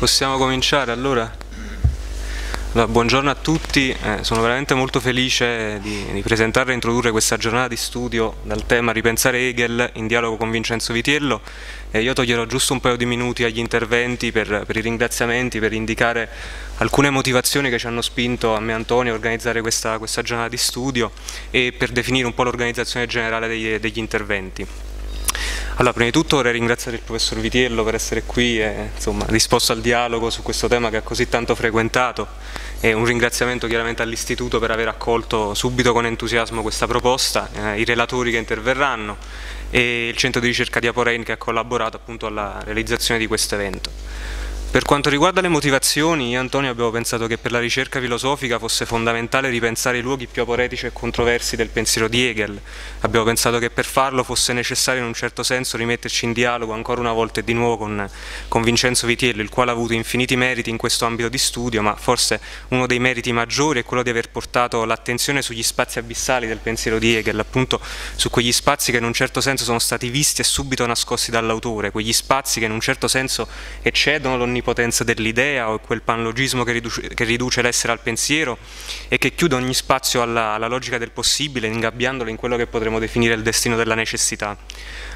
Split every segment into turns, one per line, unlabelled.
Possiamo cominciare allora? allora buongiorno a tutti, eh, sono veramente molto felice di, di, presentare e introdurre questa giornata di studio dal tema Ripensare Hegel in dialogo con Vincenzo Vitiello e io toglierò giusto un paio di minuti agli interventi per, per i ringraziamenti, per indicare alcune motivazioni che ci hanno spinto a me e Antonio a organizzare questa, questa giornata di studio e per definire un po' l'organizzazione generale degli, degli interventi. Allora, prima di tutto vorrei ringraziare il professor Vitiello per essere qui e insomma, disposto al dialogo su questo tema che ha così tanto frequentato e un ringraziamento chiaramente all'Istituto per aver accolto subito con entusiasmo questa proposta, eh, i relatori che interverranno e il centro di ricerca di Aporein che ha collaborato appunto alla realizzazione di questo evento. Per quanto riguarda le motivazioni, io e Antonio abbiamo pensato che per la ricerca filosofica fosse fondamentale ripensare i luoghi più aporetici e controversi del pensiero di Hegel. Abbiamo pensato che per farlo fosse necessario in un certo senso rimetterci in dialogo ancora una volta e di nuovo con, con Vincenzo Vitiello, il quale ha avuto infiniti meriti in questo ambito di studio, ma forse uno dei meriti maggiori è quello di aver portato l'attenzione sugli spazi abissali del pensiero di Hegel, appunto su quegli spazi che in un certo senso sono stati visti e subito nascosti dall'autore, quegli spazi che in un certo senso eccedono l'onnipotenza onnipotenza dell'idea o quel panlogismo che riduce, che riduce l'essere al pensiero e che chiude ogni spazio alla, alla logica del possibile, ingabbiandolo in quello che potremmo definire il destino della necessità.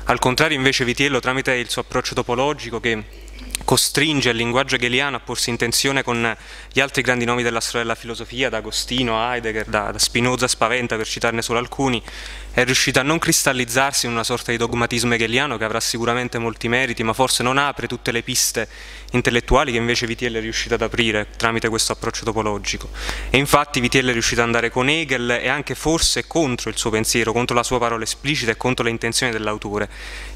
Al contrario invece Vitiello tramite il suo approccio topologico che costringe il linguaggio hegeliano a porsi in tensione con gli altri grandi nomi della storia della filosofia, da Agostino a Heidegger, da Spinoza a Spaventa, per citarne solo alcuni, è riuscita a non cristallizzarsi in una sorta di dogmatismo hegeliano che avrà sicuramente molti meriti, ma forse non apre tutte le piste intellettuali che invece Vitiello è riuscito ad aprire tramite questo approccio topologico. E infatti Vitiello è riuscito ad andare con Hegel e anche forse contro il suo pensiero, contro la sua parola esplicita e contro le intenzioni dell'autore,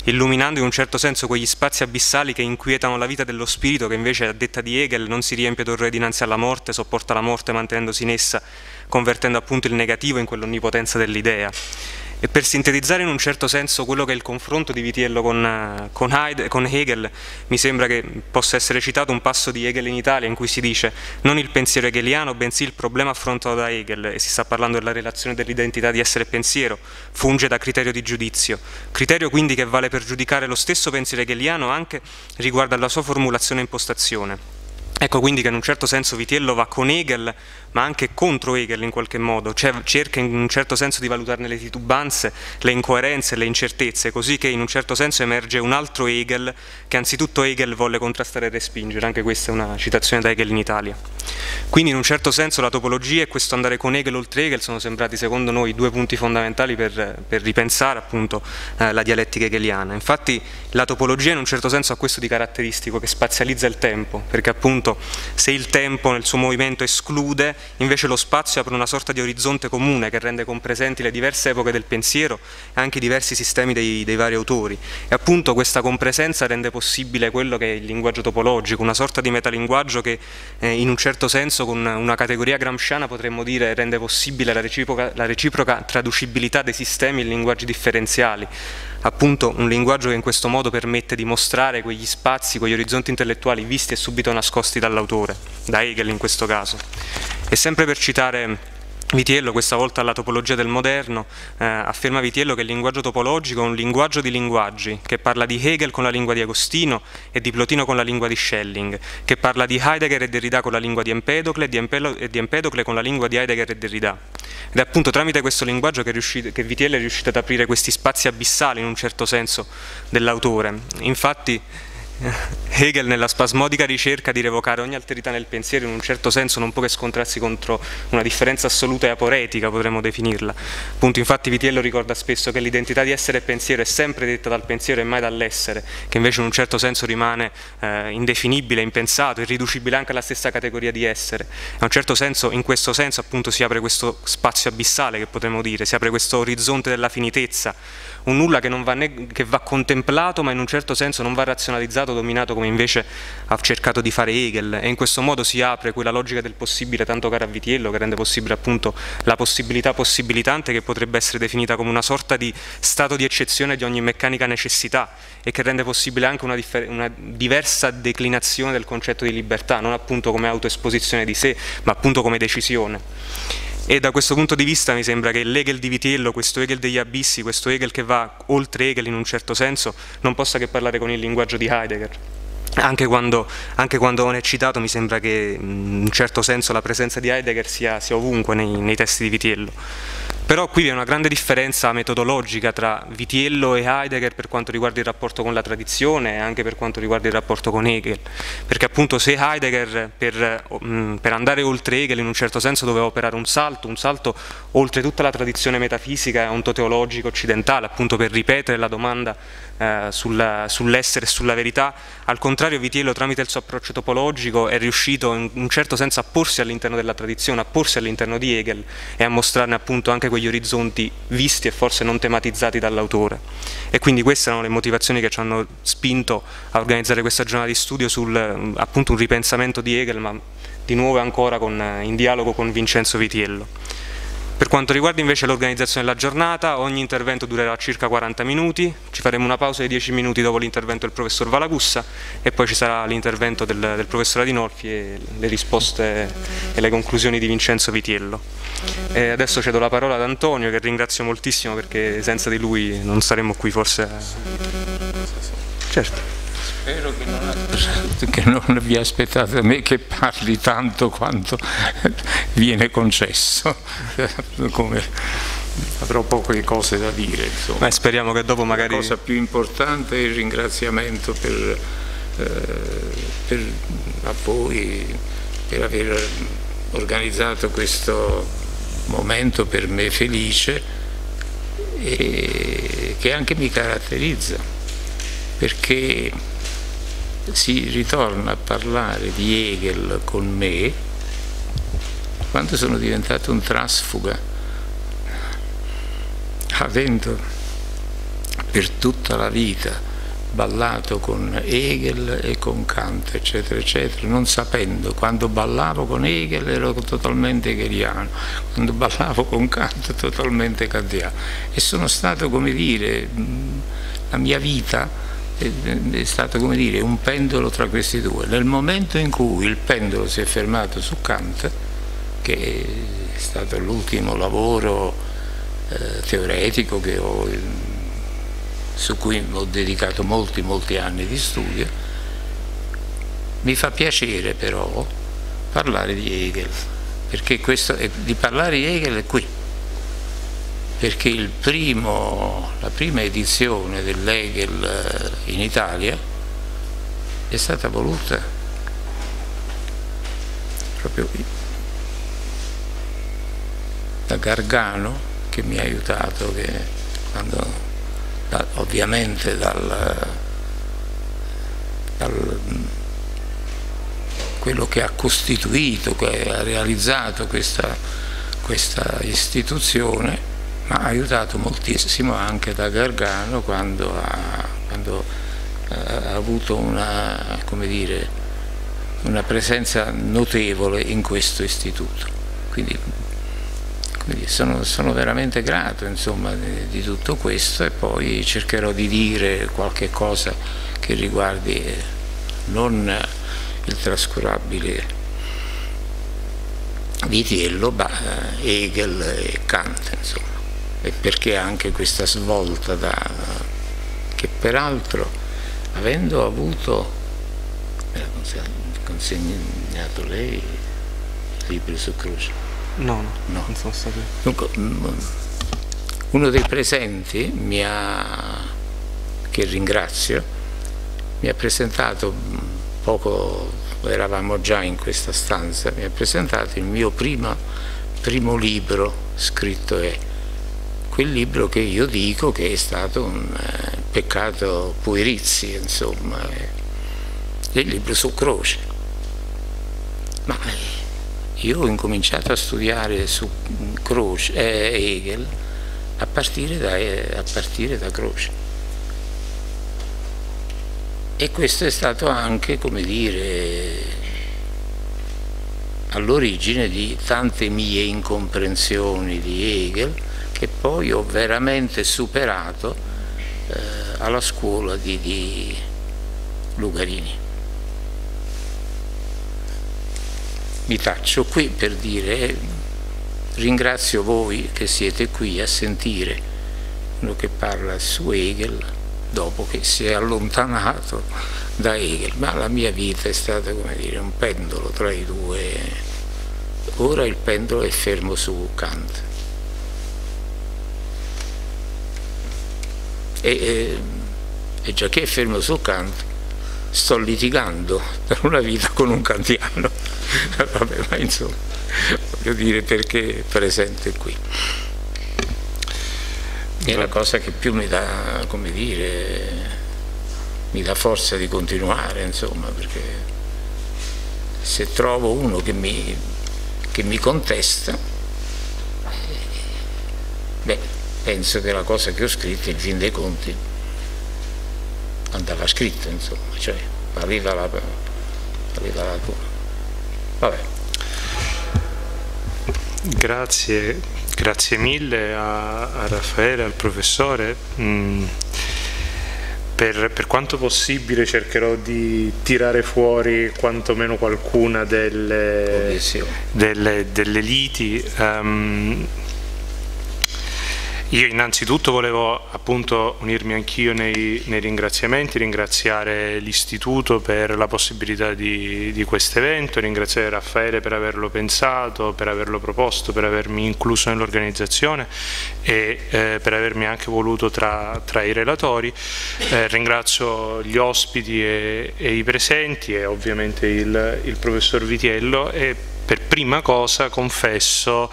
illuminando in un certo senso quegli spazi abissali che inquietano la vita dello spirito che invece a detta di Hegel non si riempie d'orrore dinanzi alla morte, sopporta la morte mantenendosi in essa, convertendo appunto il negativo in quell'onnipotenza dell'idea. E per sintetizzare in un certo senso quello che è il confronto di Vitiello con, eh, con, Heide, con, Hegel, mi sembra che possa essere citato un passo di Hegel in Italia in cui si dice non il pensiero hegeliano, bensì il problema affrontato da Hegel, e si sta parlando della relazione dell'identità di essere pensiero, funge da criterio di giudizio. Criterio quindi che vale per giudicare lo stesso pensiero hegeliano anche riguardo alla sua formulazione e impostazione. Ecco quindi che in un certo senso Vitiello va con Hegel ma anche contro Hegel in qualche modo, cioè cerca in un certo senso di valutarne le titubanze, le incoerenze, le incertezze, così che in un certo senso emerge un altro Hegel che anzitutto Hegel volle contrastare e respingere, anche questa è una citazione da Hegel in Italia. Quindi in un certo senso la topologia e questo andare con Hegel oltre Hegel sono sembrati secondo noi due punti fondamentali per, per ripensare appunto eh, la dialettica hegeliana. Infatti la topologia in un certo senso ha questo di caratteristico che spazializza il tempo, perché appunto se il tempo nel suo movimento esclude, invece lo spazio apre una sorta di orizzonte comune che rende compresenti le diverse epoche del pensiero e anche i diversi sistemi dei, dei vari autori. E appunto questa compresenza rende possibile quello che è il linguaggio topologico, una sorta di metalinguaggio che eh, in un certo senso con una categoria gramsciana potremmo dire rende possibile la reciproca, la reciproca traducibilità dei sistemi in linguaggi differenziali appunto un linguaggio che in questo modo permette di mostrare quegli spazi, quegli orizzonti intellettuali visti e subito nascosti dall'autore, da Hegel in questo caso. E sempre per citare Vitiello, questa volta alla topologia del moderno, eh, afferma Vitiello che il linguaggio topologico è un linguaggio di linguaggi, che parla di Hegel con la lingua di Agostino e di Plotino con la lingua di Schelling, che parla di Heidegger e Derrida con la lingua di Empedocle e di, e di Empedocle con la lingua di Heidegger e Derrida. Ed è appunto tramite questo linguaggio che, che Vitiello è riuscito ad aprire questi spazi abissali in un certo senso dell'autore. Infatti Hegel nella spasmodica ricerca di revocare ogni alterità nel pensiero in un certo senso non può che scontrarsi contro una differenza assoluta e aporetica potremmo definirla. Appunto, infatti Vitiello ricorda spesso che l'identità di essere e pensiero è sempre detta dal pensiero e mai dall'essere, che invece in un certo senso rimane eh, indefinibile, impensato, irriducibile anche alla stessa categoria di essere. In un certo senso, in questo senso appunto si apre questo spazio abissale che potremmo dire, si apre questo orizzonte della finitezza, un nulla che, va, che va contemplato ma in un certo senso non va razionalizzato, dominato come invece ha cercato di fare Hegel. E in questo modo si apre quella logica del possibile tanto cara a Vitiello che rende possibile appunto la possibilità possibilitante che potrebbe essere definita come una sorta di stato di eccezione di ogni meccanica necessità e che rende possibile anche una, una diversa declinazione del concetto di libertà, non appunto come autoesposizione di sé ma appunto come decisione e da questo punto di vista mi sembra che l'Hegel di Vitiello, questo Hegel degli abissi, questo Hegel che va oltre Hegel in un certo senso, non possa che parlare con il linguaggio di Heidegger. anche quando, anche quando, non è citato mi sembra che in un certo senso la presenza di Heidegger sia, sia ovunque nei, nei, testi di Vitiello. Però qui vi è una grande differenza metodologica tra Vitiello e Heidegger per quanto riguarda il rapporto con la tradizione e anche per quanto riguarda il rapporto con Hegel, perché appunto se Heidegger per, mm, per andare oltre Hegel in un certo senso doveva operare un salto, un salto oltre tutta la tradizione metafisica e ontoteologica occidentale, appunto per ripetere la domanda eh, sull'essere e sulla verità, al contrario Vitiello tramite il suo approccio topologico è riuscito in un certo senso a porsi all'interno della tradizione, a porsi all'interno di Hegel e a mostrarne appunto anche quegli orizzonti visti e forse non tematizzati dall'autore. E quindi queste erano le motivazioni che ci hanno spinto a organizzare questa giornata di studio sul appunto un ripensamento di Hegel, ma di nuovo ancora con, in dialogo con Vincenzo Vitiello. Per quanto riguarda invece l'organizzazione della giornata, ogni intervento durerà circa 40 minuti, ci faremo una pausa di 10 minuti dopo l'intervento del professor Valagussa e poi ci sarà l'intervento del, del, professor Adinolfi e le risposte e le conclusioni di Vincenzo Vitiello. E adesso cedo la parola ad Antonio che ringrazio moltissimo perché senza di lui non saremmo qui forse.
Certo. Spero che non, che non vi aspettate da me che parli tanto quanto viene concesso, Come, avrò poche cose da dire. Insomma.
Beh, speriamo che dopo magari...
La cosa più importante è il ringraziamento per, eh, per a voi per aver organizzato questo momento per me felice e che anche mi caratterizza perché si ritorna a parlare di Hegel con me quando sono diventato un trasfuga, avendo per tutta la vita ballato con Hegel e con Kant, eccetera, eccetera, non sapendo, quando ballavo con Hegel ero totalmente hegeliano, quando ballavo con Kant totalmente kantiano. E sono stato, come dire, la mia vita è stato come dire un pendolo tra questi due. Nel momento in cui il pendolo si è fermato su Kant, che è stato l'ultimo lavoro eh, teoretico ho, su cui ho dedicato molti molti anni di studio, mi fa piacere però parlare di Hegel, perché questo, di parlare di Hegel è qui perché primo, la prima edizione dell'Hegel eh, in Italia è stata voluta proprio qui, da Gargano che mi ha aiutato, che quando, da, ovviamente dal, dal, quello che ha costituito, che ha realizzato questa, questa istituzione ma ha aiutato moltissimo anche da Gargano quando ha, quando ha avuto una, dire, una, presenza notevole in questo istituto. Quindi, quindi sono, sono, veramente grato insomma, di, di, tutto questo e poi cercherò di dire qualche cosa che riguardi non il trascurabile Vitiello, ma Hegel e Kant. Insomma e perché anche questa svolta da, che peraltro avendo avuto me l'ha consegnato lei il libro su Croce
no, no, no. non sono stato Dunque,
mm, uno dei presenti mi ha, che ringrazio mi ha presentato mm, poco eravamo già in questa stanza mi ha presentato il mio prima, primo libro scritto è quel libro che io dico che è stato un eh, peccato puerizio, insomma, eh, il libro su Croce. Ma io ho incominciato a studiare su Croce, eh, Hegel a partire, da, eh, a partire da Croce. E questo è stato anche, come dire, all'origine di tante mie incomprensioni di Hegel, che poi ho veramente superato eh, alla scuola di, di Lugarini. Mi taccio qui per dire ringrazio voi che siete qui a sentire uno che parla su Hegel dopo che si è allontanato da Hegel, ma la mia vita è stata come dire un pendolo tra i due. Ora il pendolo è fermo su Kant. E, e, e già che è fermo su Kant, sto litigando per una vita con un kantiano. Vabbè, ma insomma, voglio dire perché è presente qui. È la cosa che più mi dà, come dire, mi dà forza di continuare, insomma, perché se trovo uno che mi, che mi contesta, beh, penso che la cosa che ho scritto, in fin dei conti, andava scritta, insomma, cioè aveva la, aveva la Vabbè.
Grazie, grazie mille a, a Raffaele, al professore. Mm per, per, quanto possibile cercherò di tirare fuori quantomeno qualcuna delle, delle, delle liti. Um, io innanzitutto volevo appunto unirmi anch'io nei, nei, ringraziamenti, ringraziare l'Istituto per la possibilità di, di questo evento, ringraziare Raffaele per averlo pensato, per averlo proposto, per avermi incluso nell'organizzazione e eh, per avermi anche voluto tra, tra i relatori. Eh, ringrazio gli ospiti e, e, i presenti e ovviamente il, il professor Vitiello e per prima cosa confesso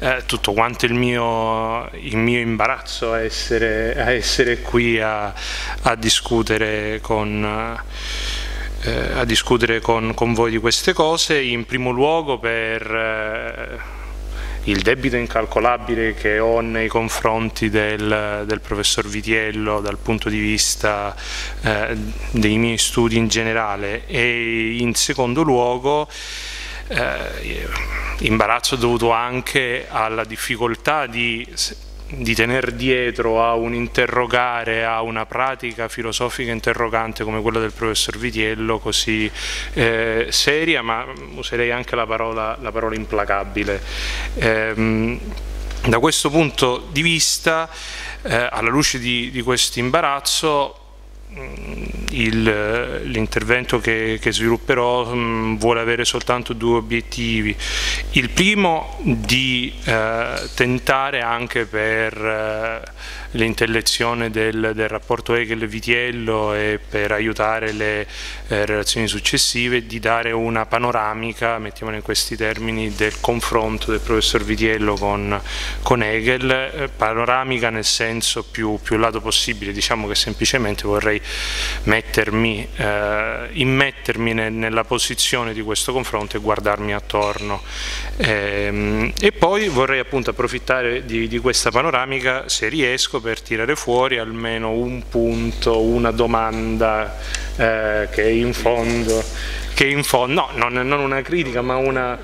eh, tutto quanto il mio, il mio imbarazzo a essere, a essere qui a, a, discutere con... Eh, a discutere con, con, voi di queste cose, in primo luogo per eh, il debito incalcolabile che ho nei confronti del, del professor Vitiello dal punto di vista eh, dei miei studi in generale. E in secondo luogo eh, imbarazzo dovuto anche alla difficoltà di, di tenere dietro a un interrogare, a una pratica filosofica interrogante come quella del professor Vitiello, così eh, seria, ma userei anche la parola, la parola implacabile. Eh, da questo punto di vista, eh, alla luce di, di questo imbarazzo, l'intervento che, che, svilupperò mh, vuole avere soltanto due obiettivi. Il primo di eh, tentare anche per eh, l'intellezione del, del, rapporto Hegel-Vitiello e per aiutare le eh, relazioni successive di dare una panoramica, mettiamola in questi termini, del confronto del professor Vitiello con, con Hegel, eh, panoramica nel senso più, più lato possibile, diciamo che semplicemente vorrei mettermi, eh, immettermi ne, nella posizione di questo confronto e guardarmi attorno. Eh, e poi vorrei appunto approfittare di, di questa panoramica, se riesco, per tirare fuori almeno un punto, una domanda eh, che in fondo, che in fondo no, non, non una critica ma una,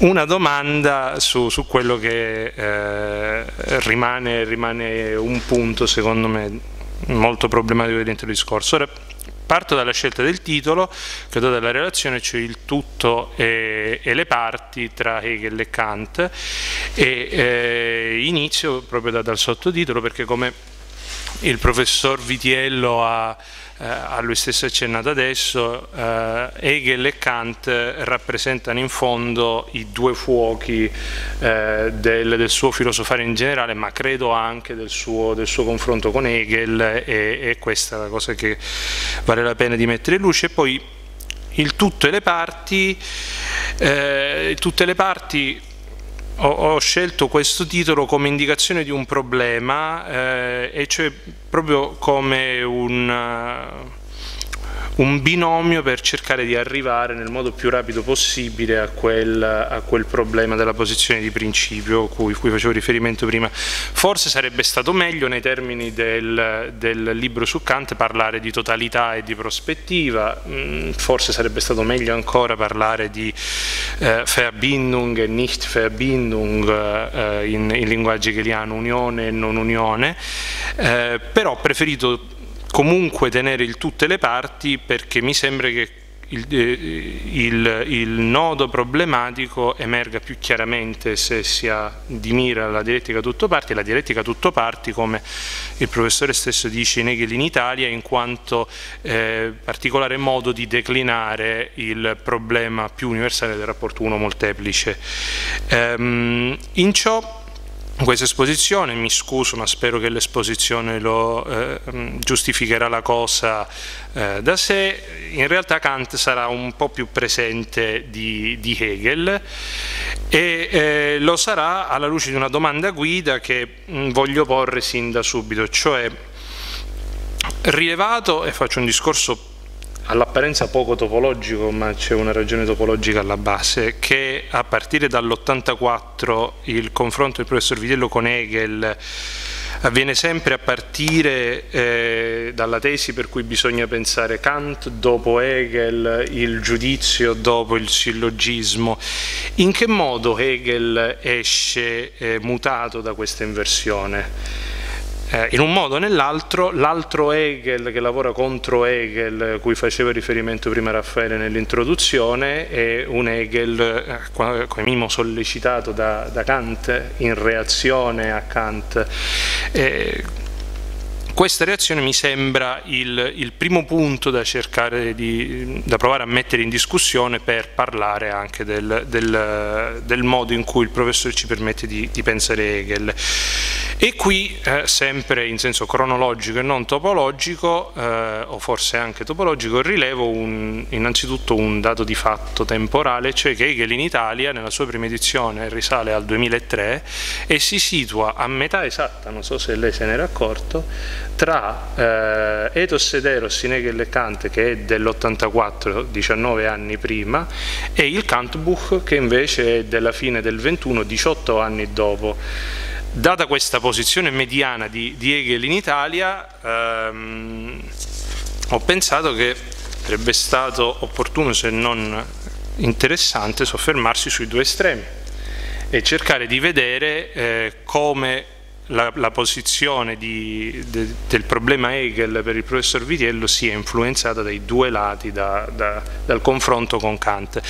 una domanda su, su, quello che eh, rimane, rimane un punto secondo me molto problematico dentro il discorso. Ora, Parto dalla scelta del titolo che do dalla relazione, cioè il tutto e, e le parti tra Hegel e Kant e eh, inizio proprio da, dal sottotitolo perché come il professor Vitiello ha eh, a lui stesso accennato adesso, eh, Hegel e Kant rappresentano in fondo i due fuochi eh, del, del, suo filosofare in generale, ma credo anche del suo, del suo confronto con Hegel e, e, questa è la cosa che vale la pena di mettere in luce. E poi il tutto e le parti, eh, tutte le parti ho, ho, scelto questo titolo come indicazione di un problema eh, e cioè proprio come un un binomio per cercare di arrivare nel modo più rapido possibile a quel, a quel problema della posizione di principio cui, cui, facevo riferimento prima. Forse sarebbe stato meglio nei termini del, del libro su Kant parlare di totalità e di prospettiva, mm, forse sarebbe stato meglio ancora parlare di eh, Verbindung e Nicht-Verbindung eh, in, in linguaggio hegeliano, unione e non unione, eh, però ho preferito comunque tenere il tutte le parti perché mi sembra che il, eh, il, il, nodo problematico emerga più chiaramente se si ha di mira la dialettica tutto parti, la dialettica tutto parti come il professore stesso dice in Hegel in Italia in quanto eh, particolare modo di declinare il problema più universale del rapporto uno molteplice. Ehm, in ciò questa esposizione, mi scuso ma spero che l'esposizione lo eh, giustificherà la cosa eh, da sé, in realtà Kant sarà un po' più presente di, di Hegel e eh, lo sarà alla luce di una domanda guida che mh, voglio porre sin da subito, cioè rilevato, e faccio un discorso all'apparenza poco topologico, ma c'è una ragione topologica alla base, che a partire dall'84 il confronto del professor Vitello con Hegel avviene sempre a partire eh, dalla tesi per cui bisogna pensare Kant dopo Hegel, il giudizio dopo il sillogismo. In che modo Hegel esce eh, mutato da questa inversione? Eh, in un modo o nell'altro, l'altro Hegel che lavora contro Hegel, cui faceva riferimento prima Raffaele nell'introduzione, è un Hegel eh, come minimo sollecitato da, da, Kant, in reazione a Kant. Eh, questa reazione mi sembra il, il primo punto da cercare di, da provare a mettere in discussione per parlare anche del, del, del modo in cui il professore ci permette di, di pensare Hegel. E qui, eh, sempre in senso cronologico e non topologico, eh, o forse anche topologico, rilevo un, innanzitutto un dato di fatto temporale, cioè che Hegel in Italia, nella sua prima edizione, risale al 2003 e si situa a metà esatta, non so se lei se ne era accorto, tra eh, Ethos ed Eros in Hegel e Kant che è dell'84, 19 anni prima, e il Kantbuch che invece è della fine del 21, 18 anni dopo. Data questa posizione mediana di, di Hegel in Italia, ehm, ho pensato che sarebbe stato opportuno, se non interessante, soffermarsi sui due estremi e cercare di vedere eh, come la, la posizione di, de, del problema Hegel per il professor Vitiello sia influenzata dai due lati da, da, dal confronto con Kant.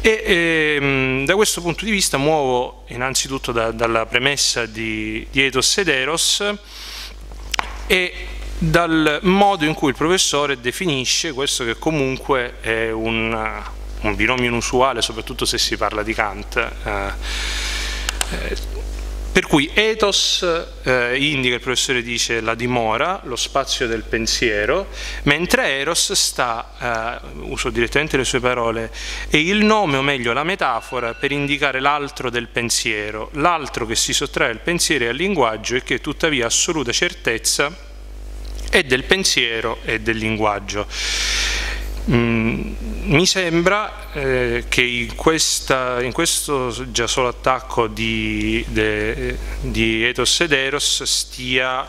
E ehm, da questo punto di vista muovo innanzitutto da, dalla premessa di, di Ethos ed Eros e dal modo in cui il professore definisce questo che comunque è un, un binomio inusuale, soprattutto se si parla di Kant. Eh, eh, per cui ethos eh, indica, il professore dice, la dimora, lo spazio del pensiero, mentre eros sta, eh, uso direttamente le sue parole, è il nome, o meglio la metafora, per indicare l'altro del pensiero, l'altro che si sottrae al pensiero e al linguaggio e che tuttavia assoluta certezza è del pensiero e del linguaggio. Mm, mi sembra eh, che in, questa, in, questo già solo attacco di, de, di Ethos ed Eros stia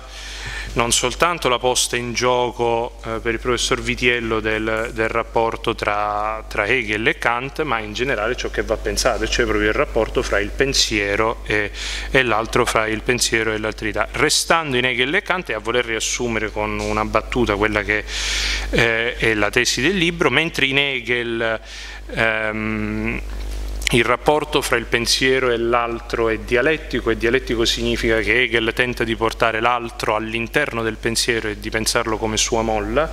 non soltanto la posta in gioco eh, per il professor Vitiello del, del rapporto tra, tra, Hegel e Kant, ma in generale ciò che va pensato, cioè proprio il rapporto fra il pensiero e, e l'altro fra il pensiero e l'alterità. Restando in Hegel e Kant e a voler riassumere con una battuta quella che eh, è la tesi del libro, mentre in Hegel ehm, il rapporto fra il pensiero e l'altro è dialettico e dialettico significa che Hegel tenta di portare l'altro all'interno del pensiero e di pensarlo come sua molla.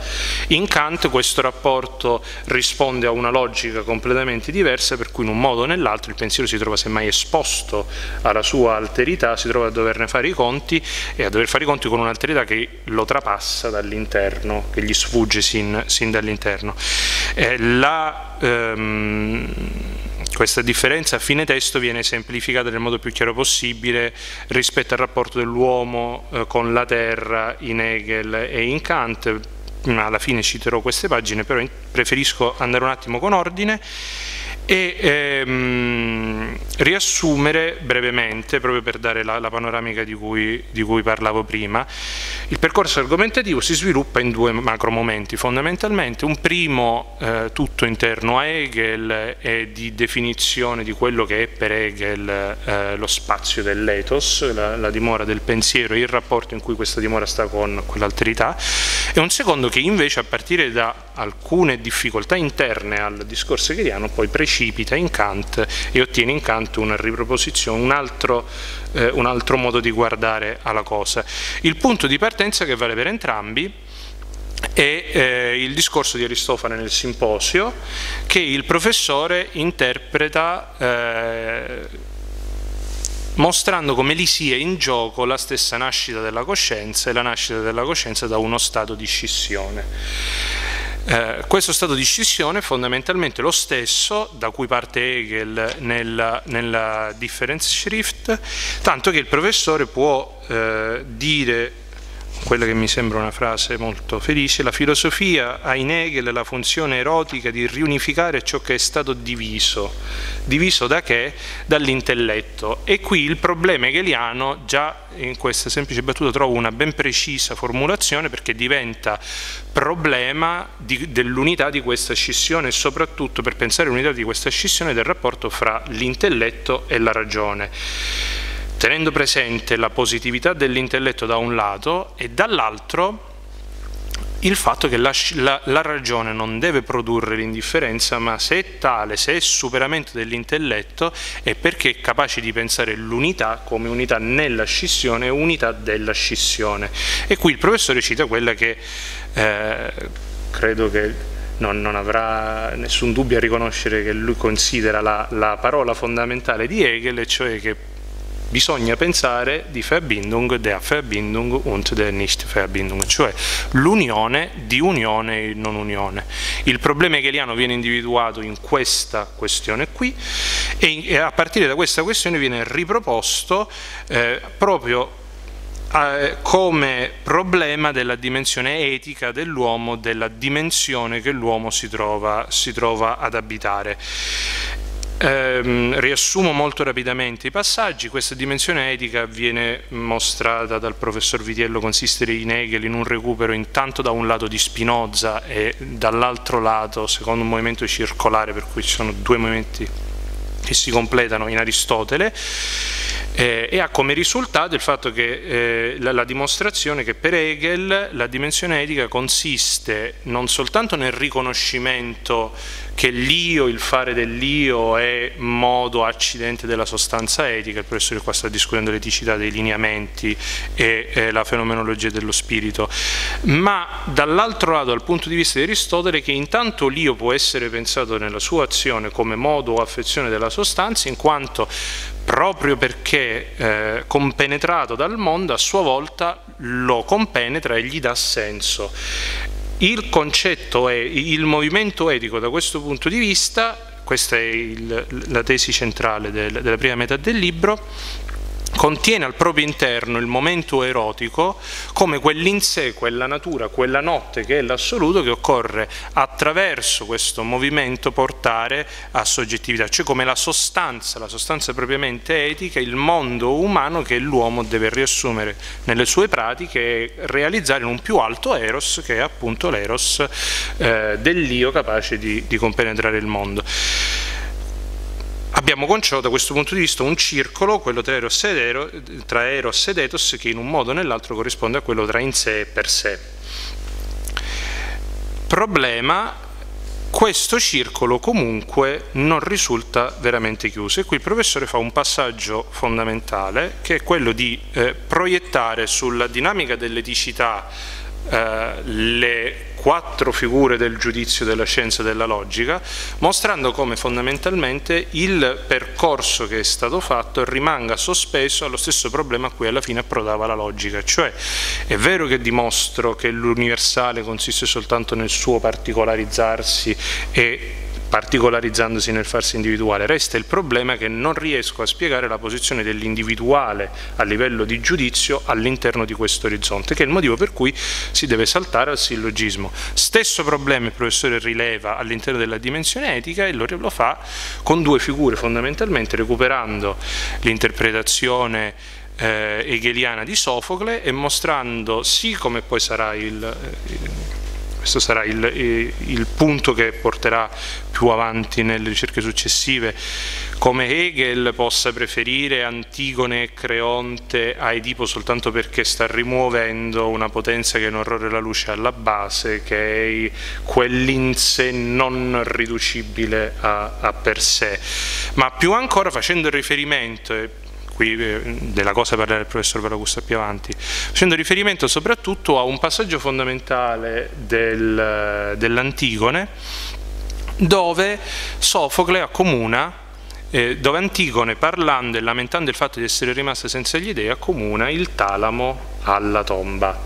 In Kant questo rapporto risponde a una logica completamente diversa per cui in un modo o nell'altro il pensiero si trova semmai esposto alla sua alterità, si trova a doverne fare i conti e a dover fare i conti con un'alterità che lo trapassa dall'interno, che gli sfugge sin, sin dall'interno. Eh, la, ehm, questa differenza a fine testo viene semplificata nel modo più chiaro possibile rispetto al rapporto dell'uomo eh, con la terra in Hegel e in Kant. Alla fine citerò queste pagine, però preferisco andare un attimo con ordine e ehm, riassumere brevemente, proprio per dare la, la panoramica di cui, di cui, parlavo prima, il percorso argomentativo si sviluppa in due macro momenti fondamentalmente, un primo eh, tutto interno a Hegel e di definizione di quello che è per Hegel eh, lo spazio dell'ethos, la, la dimora del pensiero e il rapporto in cui questa dimora sta con quell'alterità. E un secondo che invece a partire da alcune difficoltà interne al discorso hegeliano poi precipita in Kant e ottiene in Kant una riproposizione, un altro, eh, un altro modo di guardare alla cosa. Il punto di partenza che vale per entrambi è eh, il discorso di Aristofane nel simposio che il professore interpreta eh, mostrando come lì sia in gioco la stessa nascita della coscienza e la nascita della coscienza da uno stato di scissione. Eh, questo stato di scissione è fondamentalmente lo stesso da cui parte Hegel nella, nella Differenzschrift, tanto che il professore può eh, dire quella che mi sembra una frase molto felice, la filosofia ha in Hegel la funzione erotica di riunificare ciò che è stato diviso. Diviso da che? Dall'intelletto. E qui il problema hegeliano, già in questa semplice battuta trovo una ben precisa formulazione perché diventa problema dell'unità di questa scissione e soprattutto per pensare all'unità di questa scissione del rapporto fra l'intelletto e la ragione tenendo presente la positività dell'intelletto da un lato e dall'altro il fatto che la, la, la, ragione non deve produrre l'indifferenza, ma se è tale, se è superamento dell'intelletto, è perché è capace di pensare l'unità come unità nella scissione unità della scissione. E qui il professore cita quella che eh, credo che non, non, avrà nessun dubbio a riconoscere che lui considera la, la parola fondamentale di Hegel, cioè che bisogna pensare di Verbindung, der Verbindung und der Nicht-Verbindung, cioè l'unione di unione e non unione. Il problema hegeliano viene individuato in questa questione qui e, a partire da questa questione viene riproposto eh, proprio eh, come problema della dimensione etica dell'uomo, della dimensione che l'uomo si si trova ad abitare. Eh, riassumo molto rapidamente i passaggi, questa dimensione etica viene mostrata dal professor Vitiello consistere in Hegel in un recupero intanto da un lato di Spinoza e dall'altro lato secondo un movimento circolare per cui ci sono due movimenti che si completano in Aristotele eh, e ha come risultato il fatto che eh, la, la, dimostrazione che per Hegel la dimensione etica consiste non soltanto nel riconoscimento che l'io, il fare dell'io è modo accidente della sostanza etica, il professore qua sta discutendo l'eticità dei lineamenti e eh, la fenomenologia dello spirito, ma dall'altro lato dal punto di vista di Aristotele che intanto l'io può essere pensato nella sua azione come modo o affezione della sostanza in quanto proprio perché eh, compenetrato dal mondo a sua volta lo compenetra e gli dà senso. Il concetto è, il movimento etico da questo punto di vista, questa è il, la tesi centrale del, della prima metà del libro, contiene al proprio interno il momento erotico come quell'in sé, quella natura, quella notte che è l'assoluto che occorre attraverso questo movimento portare a soggettività, cioè come la sostanza, la sostanza propriamente etica, il mondo umano che l'uomo deve riassumere nelle sue pratiche e realizzare in un più alto eros che è appunto l'eros eh, dell'io capace di, di compenetrare il mondo abbiamo conciato da questo punto di vista un circolo, quello tra Eros, ed Eros, tra Eros ed Ethos, che in un modo o nell'altro corrisponde a quello tra in sé e per sé. Problema, questo circolo comunque non risulta veramente chiuso e qui il professore fa un passaggio fondamentale che è quello di eh, proiettare sulla dinamica dell'eticità eh, le quattro figure del giudizio della scienza e della logica, mostrando come fondamentalmente il percorso che è stato fatto rimanga sospeso allo stesso problema a cui alla fine approdava la logica, cioè è vero che dimostro che l'universale consiste soltanto nel suo particolarizzarsi e particolarizzandosi nel farsi individuale. Resta il problema che non riesco a spiegare la posizione dell'individuale a livello di giudizio all'interno di questo orizzonte, che è il motivo per cui si deve saltare al sillogismo. Stesso problema il professore rileva all'interno della dimensione etica e lo, lo fa con due figure fondamentalmente, recuperando l'interpretazione eh, hegeliana di Sofocle e mostrando sì come poi sarà il, il questo sarà il, il, punto che porterà più avanti nelle ricerche successive, come Hegel possa preferire Antigone e Creonte a Edipo soltanto perché sta rimuovendo una potenza che è un orrore la luce alla base, che è quell'inse non riducibile a, a per sé, ma più ancora facendo riferimento, qui eh, della cosa parlerà il professor Valagusta più avanti, facendo riferimento soprattutto a un passaggio fondamentale del, dell'Antigone dove Sofocle accomuna eh, dove Antigone parlando e lamentando il fatto di essere rimasta senza gli dei accomuna il talamo alla tomba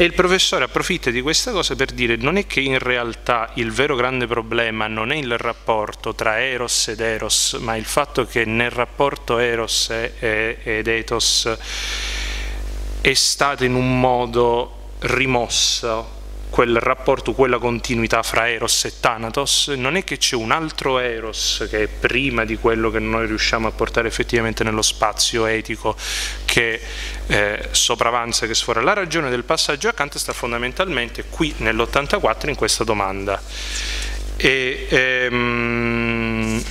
e il professore approfitta di questa cosa per dire non è che in realtà il vero grande problema non è il rapporto tra Eros ed Eros, ma il fatto che nel rapporto Eros ed Ethos è stato in un modo rimosso quel rapporto, quella continuità fra Eros e Thanatos, non è che c'è un altro Eros che è prima di quello che noi riusciamo a portare effettivamente nello spazio etico che eh, sopravanza, che sfora. La ragione del passaggio a Kant sta fondamentalmente qui nell'84 in questa domanda. E, ehm,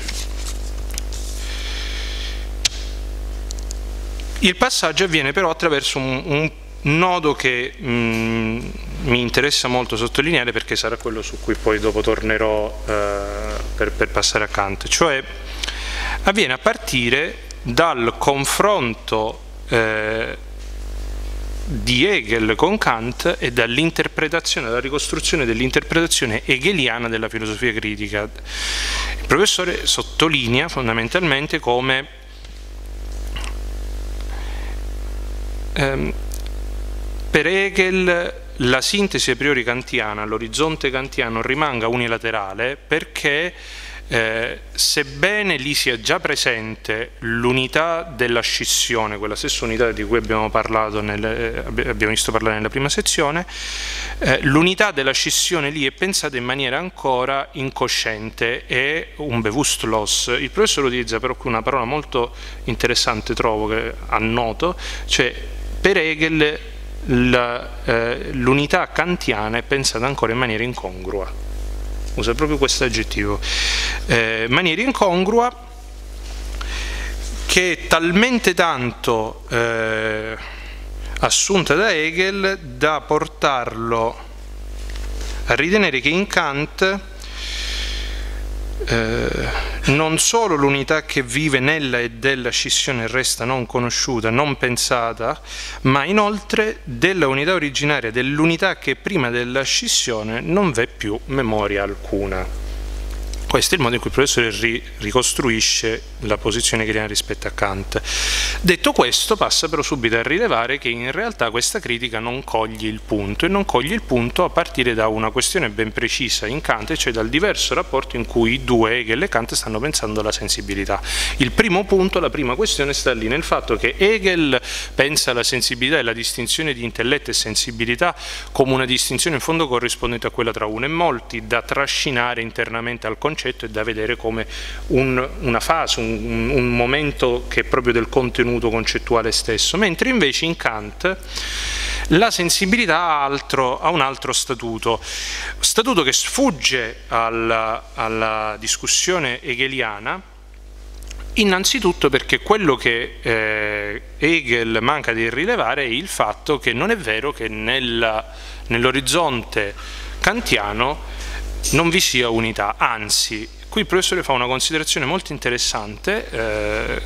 il passaggio avviene però attraverso un, un nodo che mh, mm, mi interessa molto sottolineare perché sarà quello su cui poi dopo tornerò eh, per, per, passare accanto, cioè avviene a partire dal confronto eh, di Hegel con Kant e dall'interpretazione, dalla ricostruzione dell'interpretazione hegeliana della filosofia critica. Il professore sottolinea fondamentalmente come ehm, per Hegel la sintesi a priori kantiana, l'orizzonte kantiano rimanga unilaterale perché eh, sebbene lì sia già presente l'unità della scissione, quella stessa unità di cui abbiamo, nel, eh, abbiamo visto parlare nella prima sezione, eh, l'unità della scissione lì è pensata in maniera ancora incosciente, è un bewusstlos. Il professore utilizza però qui una parola molto interessante, trovo, che annoto, cioè per Hegel eh, l'unità kantiana è pensata ancora in maniera incongrua, usa proprio questo aggettivo, eh, maniera incongrua che è talmente tanto eh, assunta da Hegel da portarlo a ritenere che in Kant eh, non solo l'unità che vive nella e della scissione resta non conosciuta, non pensata, ma inoltre della unità originaria, dell'unità che prima della scissione non v'è più memoria alcuna. Questo è il modo in cui il professore ri ricostruisce la posizione hegeliana rispetto a Kant. Detto questo, passa però subito a rilevare che in realtà questa critica non coglie il punto, e non coglie il punto a partire da una questione ben precisa in Kant, cioè dal diverso rapporto in cui i due, Hegel e Kant, stanno pensando alla sensibilità. Il primo punto, la prima questione sta lì, nel fatto che Hegel pensa alla sensibilità e alla distinzione di intelletto e sensibilità come una distinzione in fondo corrispondente a quella tra uno e molti, da trascinare internamente al concetto concetto è da vedere come un, una fase, un, un momento che è proprio del contenuto concettuale stesso, mentre invece in Kant la sensibilità ha, altro, ha, un altro statuto, statuto che sfugge alla, alla discussione hegeliana, innanzitutto perché quello che eh, Hegel manca di rilevare è il fatto che non è vero che nell'orizzonte kantiano non vi sia unità, anzi, qui il professore fa una considerazione molto interessante, eh,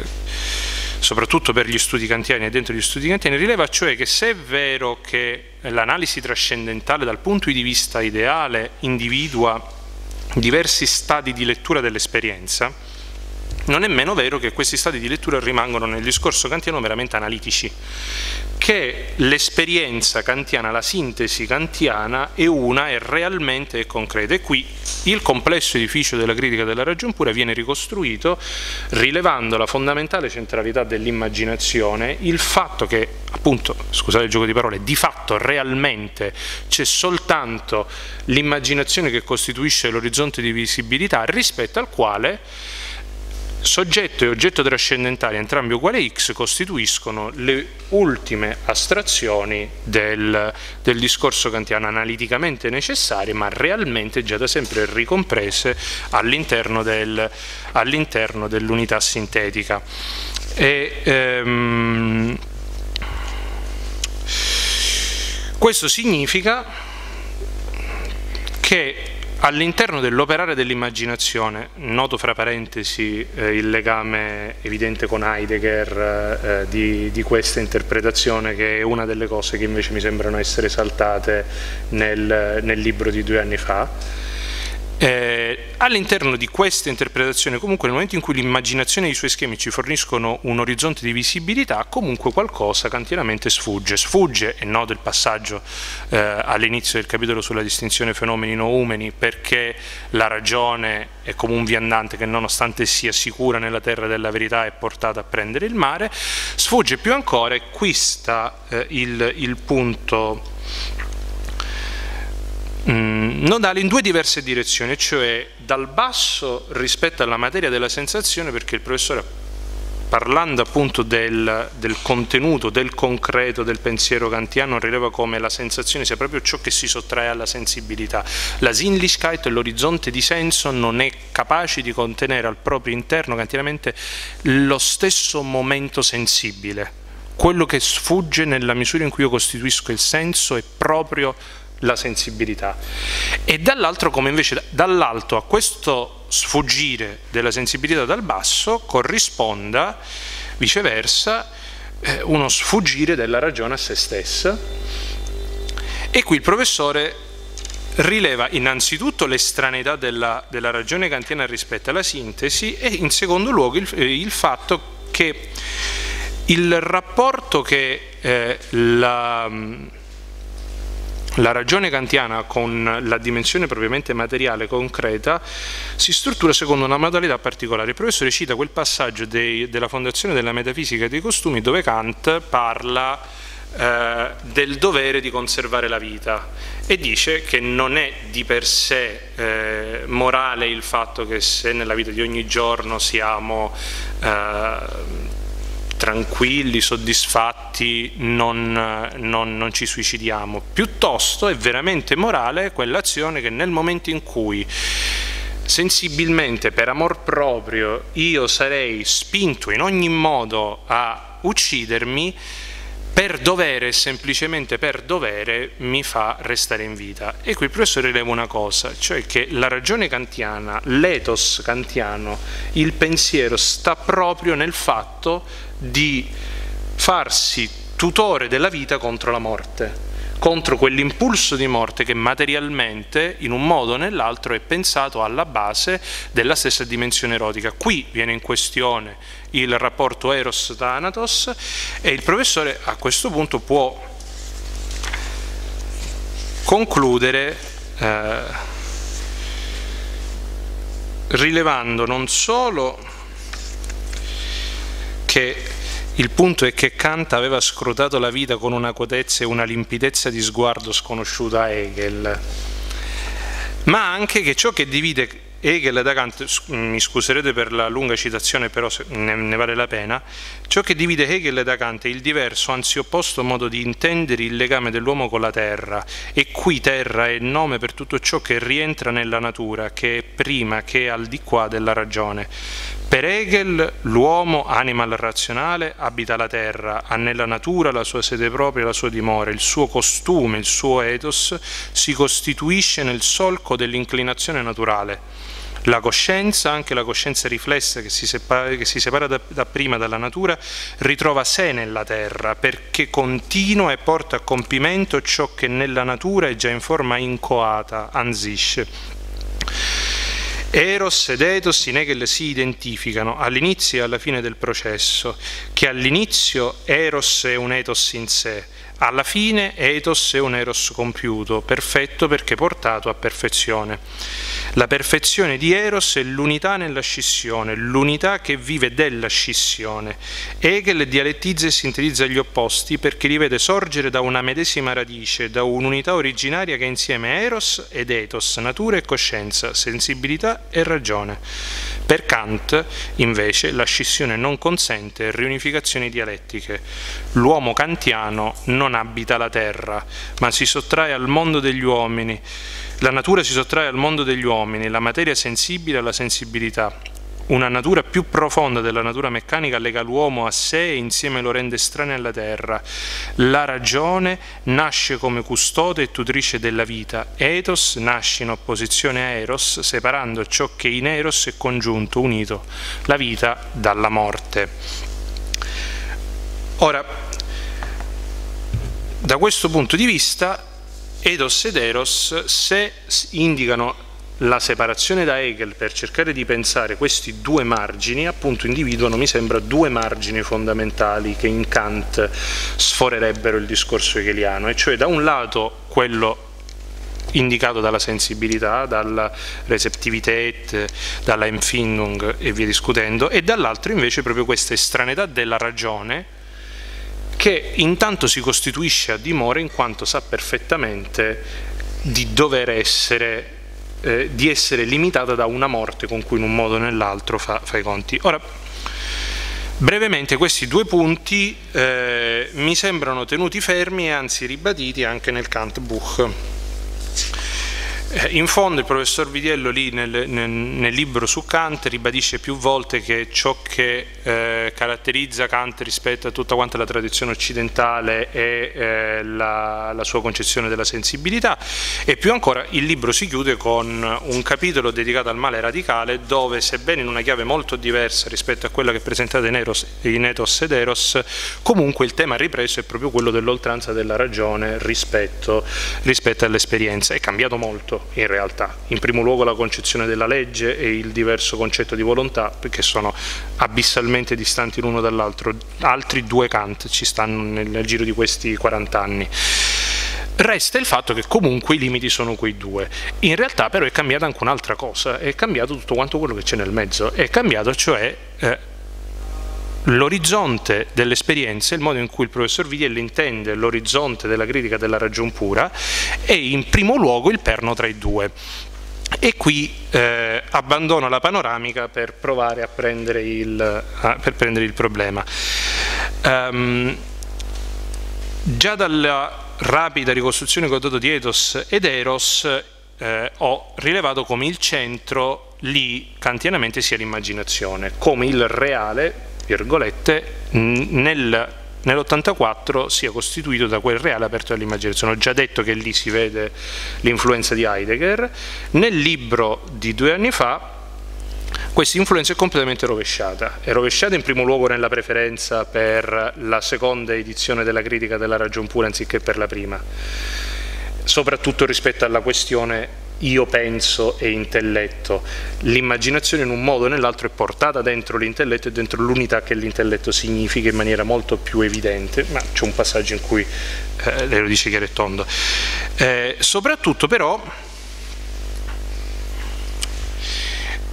soprattutto per gli studi kantiani e dentro gli studi kantiani, rileva cioè che se è vero che l'analisi trascendentale dal punto di vista ideale individua diversi stadi di lettura dell'esperienza, non è meno vero che questi stati di lettura rimangono nel discorso kantiano meramente analitici, che l'esperienza kantiana, la sintesi kantiana è una e realmente è concreta. E qui il complesso edificio della critica della ragion pura viene ricostruito rilevando la fondamentale centralità dell'immaginazione, il fatto che, appunto, scusate il gioco di parole, di fatto realmente c'è soltanto l'immaginazione che costituisce l'orizzonte di visibilità rispetto al quale soggetto e oggetto trascendentale entrambi uguali a x costituiscono le ultime astrazioni del, del discorso kantiano analiticamente necessarie ma realmente già da sempre ricomprese all'interno del, all'interno dell'unità sintetica. E, ehm, questo significa che All'interno dell'operare dell'immaginazione, noto fra parentesi eh, il legame evidente con Heidegger eh, di, di, questa interpretazione che è una delle cose che invece mi sembrano essere saltate nel, nel libro di due anni fa, eh, all'interno di questa interpretazione, comunque nel momento in cui l'immaginazione e i suoi schemi ci forniscono un orizzonte di visibilità, comunque qualcosa cantianamente sfugge. Sfugge, è noto il passaggio eh, all'inizio del capitolo sulla distinzione fenomeni-noumeni, perché la ragione è come un viandante che nonostante sia sicura nella terra della verità è portata a prendere il mare, sfugge più ancora e qui sta eh, il, il punto mm, nodale in due diverse direzioni, cioè dal basso rispetto alla materia della sensazione, perché il professore parlando appunto del, del, contenuto, del concreto del pensiero kantiano, rileva come la sensazione sia proprio ciò che si sottrae alla sensibilità. La Sinnlichkeit, l'orizzonte di senso, non è capace di contenere al proprio interno kantianamente lo stesso momento sensibile. Quello che sfugge nella misura in cui io costituisco il senso è proprio la sensibilità. E dall'altro come invece dall'alto a questo sfuggire della sensibilità dal basso corrisponda viceversa eh, uno sfuggire della ragione a se stessa. E qui il professore rileva innanzitutto l'estraneità della, della, ragione kantiana rispetto alla sintesi e in secondo luogo il, il fatto che il rapporto che eh, la la ragione kantiana con la dimensione propriamente materiale concreta si struttura secondo una modalità particolare. Il professore cita quel passaggio dei, della fondazione della metafisica dei costumi dove Kant parla eh, del dovere di conservare la vita e dice che non è di per sé eh, morale il fatto che se nella vita di ogni giorno siamo eh, tranquilli, soddisfatti, non, non, non, ci suicidiamo. Piuttosto è veramente morale quell'azione che nel momento in cui sensibilmente, per amor proprio, io sarei spinto in ogni modo a uccidermi, per dovere, semplicemente per dovere, mi fa restare in vita. E qui il professore rileva una cosa, cioè che la ragione kantiana, l'ethos kantiano, il pensiero sta proprio nel fatto di farsi tutore della vita contro la morte contro quell'impulso di morte che materialmente, in un modo o nell'altro, è pensato alla base della stessa dimensione erotica. Qui viene in questione il rapporto Eros-Thanatos e il professore a questo punto può concludere eh, rilevando non solo che il punto è che Kant aveva scrutato la vita con una quotezza e una limpidezza di sguardo sconosciuta a Hegel, ma anche che ciò che divide Hegel da Kant, mi scuserete per la lunga citazione, però ne, vale la pena, ciò che divide Hegel da Kant è il diverso, anzi opposto modo di intendere il legame dell'uomo con la terra, e qui terra è nome per tutto ciò che rientra nella natura, che è prima, che è al di qua della ragione. Per Hegel l'uomo, animal razionale, abita la terra, ha nella natura la sua sede propria, la sua dimora, il suo costume, il suo ethos si costituisce nel solco dell'inclinazione naturale. La coscienza, anche la coscienza riflessa che si separa, che si separa da, da prima dalla natura, ritrova sé nella terra perché continua e porta a compimento ciò che nella natura è già in forma incoata, ansisce. Eros ed Ethos in Hegel si identificano all'inizio e alla fine del processo, che all'inizio Eros è un Ethos in sé, alla fine ethos è un eros compiuto, perfetto perché portato a perfezione. La perfezione di Eros è l'unità nella scissione, l'unità che vive della scissione. Hegel dialettizza e sintetizza gli opposti perché li vede sorgere da una medesima radice, da un'unità originaria che è insieme Eros ed Ethos, natura e coscienza, sensibilità e ragione. Per Kant, invece, la scissione non consente riunificazioni dialettiche. L'uomo kantiano non abita la terra, ma si sottrae al mondo degli uomini. La natura si sottrae al mondo degli uomini, la materia sensibile alla sensibilità. Una natura più profonda della natura meccanica lega l'uomo a sé e insieme lo rende estraneo alla terra. La ragione nasce come custode e tutrice della vita. Ethos nasce in opposizione a Eros, separando ciò che in Eros è congiunto, unito, la vita dalla morte. Ora, da questo punto di vista, Ethos ed Eros, se indicano la separazione da Hegel per cercare di pensare questi due margini, appunto individuano, mi sembra, due margini fondamentali che in Kant sforerebbero il discorso hegeliano, e cioè da un lato quello indicato dalla sensibilità, dalla receptivität, dalla Empfindung e via discutendo, e dall'altro invece proprio questa estraneità della ragione che intanto si costituisce a dimora in quanto sa perfettamente di dover essere eh, di essere limitata da una morte con cui in un modo o nell'altro fa, fa, i conti. Ora, brevemente questi due punti eh, mi sembrano tenuti fermi e anzi ribaditi anche nel Kant Buch. Eh, in fondo il professor Vidiello lì nel, nel, nel, libro su Kant ribadisce più volte che ciò che eh, caratterizza Kant rispetto a tutta quanta la tradizione occidentale è eh, la, la, sua concezione della sensibilità. E più ancora il libro si chiude con un capitolo dedicato al male radicale dove sebbene in una chiave molto diversa rispetto a quella che presentate in, Eros, in Ethos ed Eros comunque il tema ripreso è proprio quello dell'oltranza della ragione rispetto, rispetto all'esperienza. È cambiato molto in realtà. In primo luogo la concezione della legge e il diverso concetto di volontà, perché sono abissalmente distanti l'uno dall'altro. Altri due Kant ci stanno nel, nel giro di questi 40 anni. Resta il fatto che comunque i limiti sono quei due. In realtà però è cambiata anche un'altra cosa, è cambiato tutto quanto quello che c'è nel mezzo, è cambiato cioè eh, l'orizzonte dell'esperienza, il modo in cui il professor Vidielli intende l'orizzonte della critica della ragion pura e in primo luogo il perno tra i due. E qui eh, abbandono la panoramica per provare a prendere il, a, prendere il problema. Um, già dalla rapida ricostruzione che ho dato di Ethos ed Eros eh, ho rilevato come il centro lì kantianamente sia l'immaginazione, come il reale virgolette, nel, nell'84 sia costituito da quel reale aperto all'immaginazione. Ho già detto che lì si vede l'influenza di Heidegger. Nel libro di due anni fa questa influenza è completamente rovesciata. È rovesciata in primo luogo nella preferenza per la seconda edizione della critica della ragion pura anziché per la prima, soprattutto rispetto alla questione io penso e intelletto. L'immaginazione in un modo o nell'altro è portata dentro l'intelletto e dentro l'unità che l'intelletto significa in maniera molto più evidente, ma c'è un passaggio in cui eh, lei lo dice chiaro e tondo. Eh, soprattutto però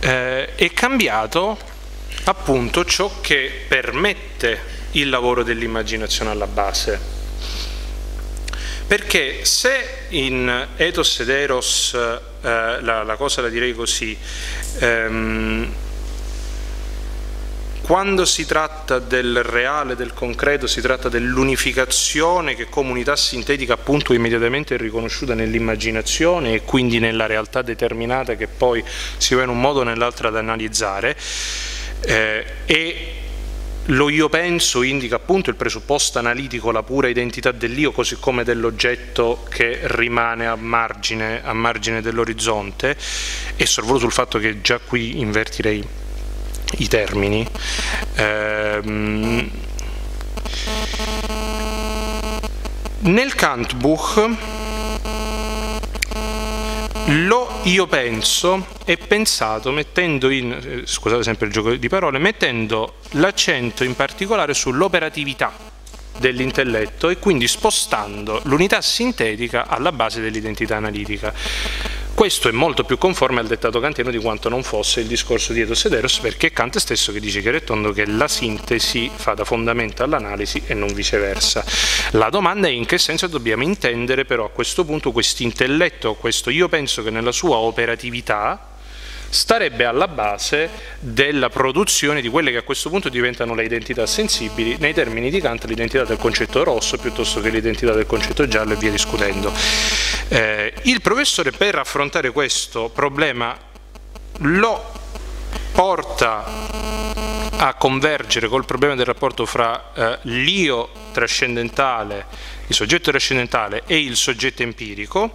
eh, è cambiato appunto ciò che permette il lavoro dell'immaginazione alla base perché se in ethos ed eros, eh, la, la, cosa la direi così, ehm, quando si tratta del reale, del concreto, si tratta dell'unificazione che comunità sintetica appunto immediatamente è riconosciuta nell'immaginazione e quindi nella realtà determinata che poi si va in un modo o nell'altro ad analizzare eh, e lo io penso indica appunto il presupposto analitico, la pura identità dell'io, così come dell'oggetto che rimane a margine, a margine dell'orizzonte e sorvolo sul fatto che già qui invertirei i termini. Ehm, nel Kantbuch lo io penso è pensato mettendo in, eh, scusate sempre il gioco di parole, mettendo l'accento in particolare sull'operatività dell'intelletto e quindi spostando l'unità sintetica alla base dell'identità analitica. Questo è molto più conforme al dettato kantiano di quanto non fosse il discorso di Edo Sederos, perché è Kant stesso che dice chiaro e tondo che la sintesi fa da fondamento all'analisi e non viceversa. La domanda è in che senso dobbiamo intendere però a questo punto questo intelletto, questo io penso che nella sua operatività starebbe alla base della produzione di quelle che a questo punto diventano le identità sensibili, nei termini di Kant l'identità del concetto rosso piuttosto che l'identità del concetto giallo e via discutendo. Eh, il professore per affrontare questo problema lo porta a convergere col problema del rapporto fra eh, l'io trascendentale, il soggetto trascendentale e il soggetto empirico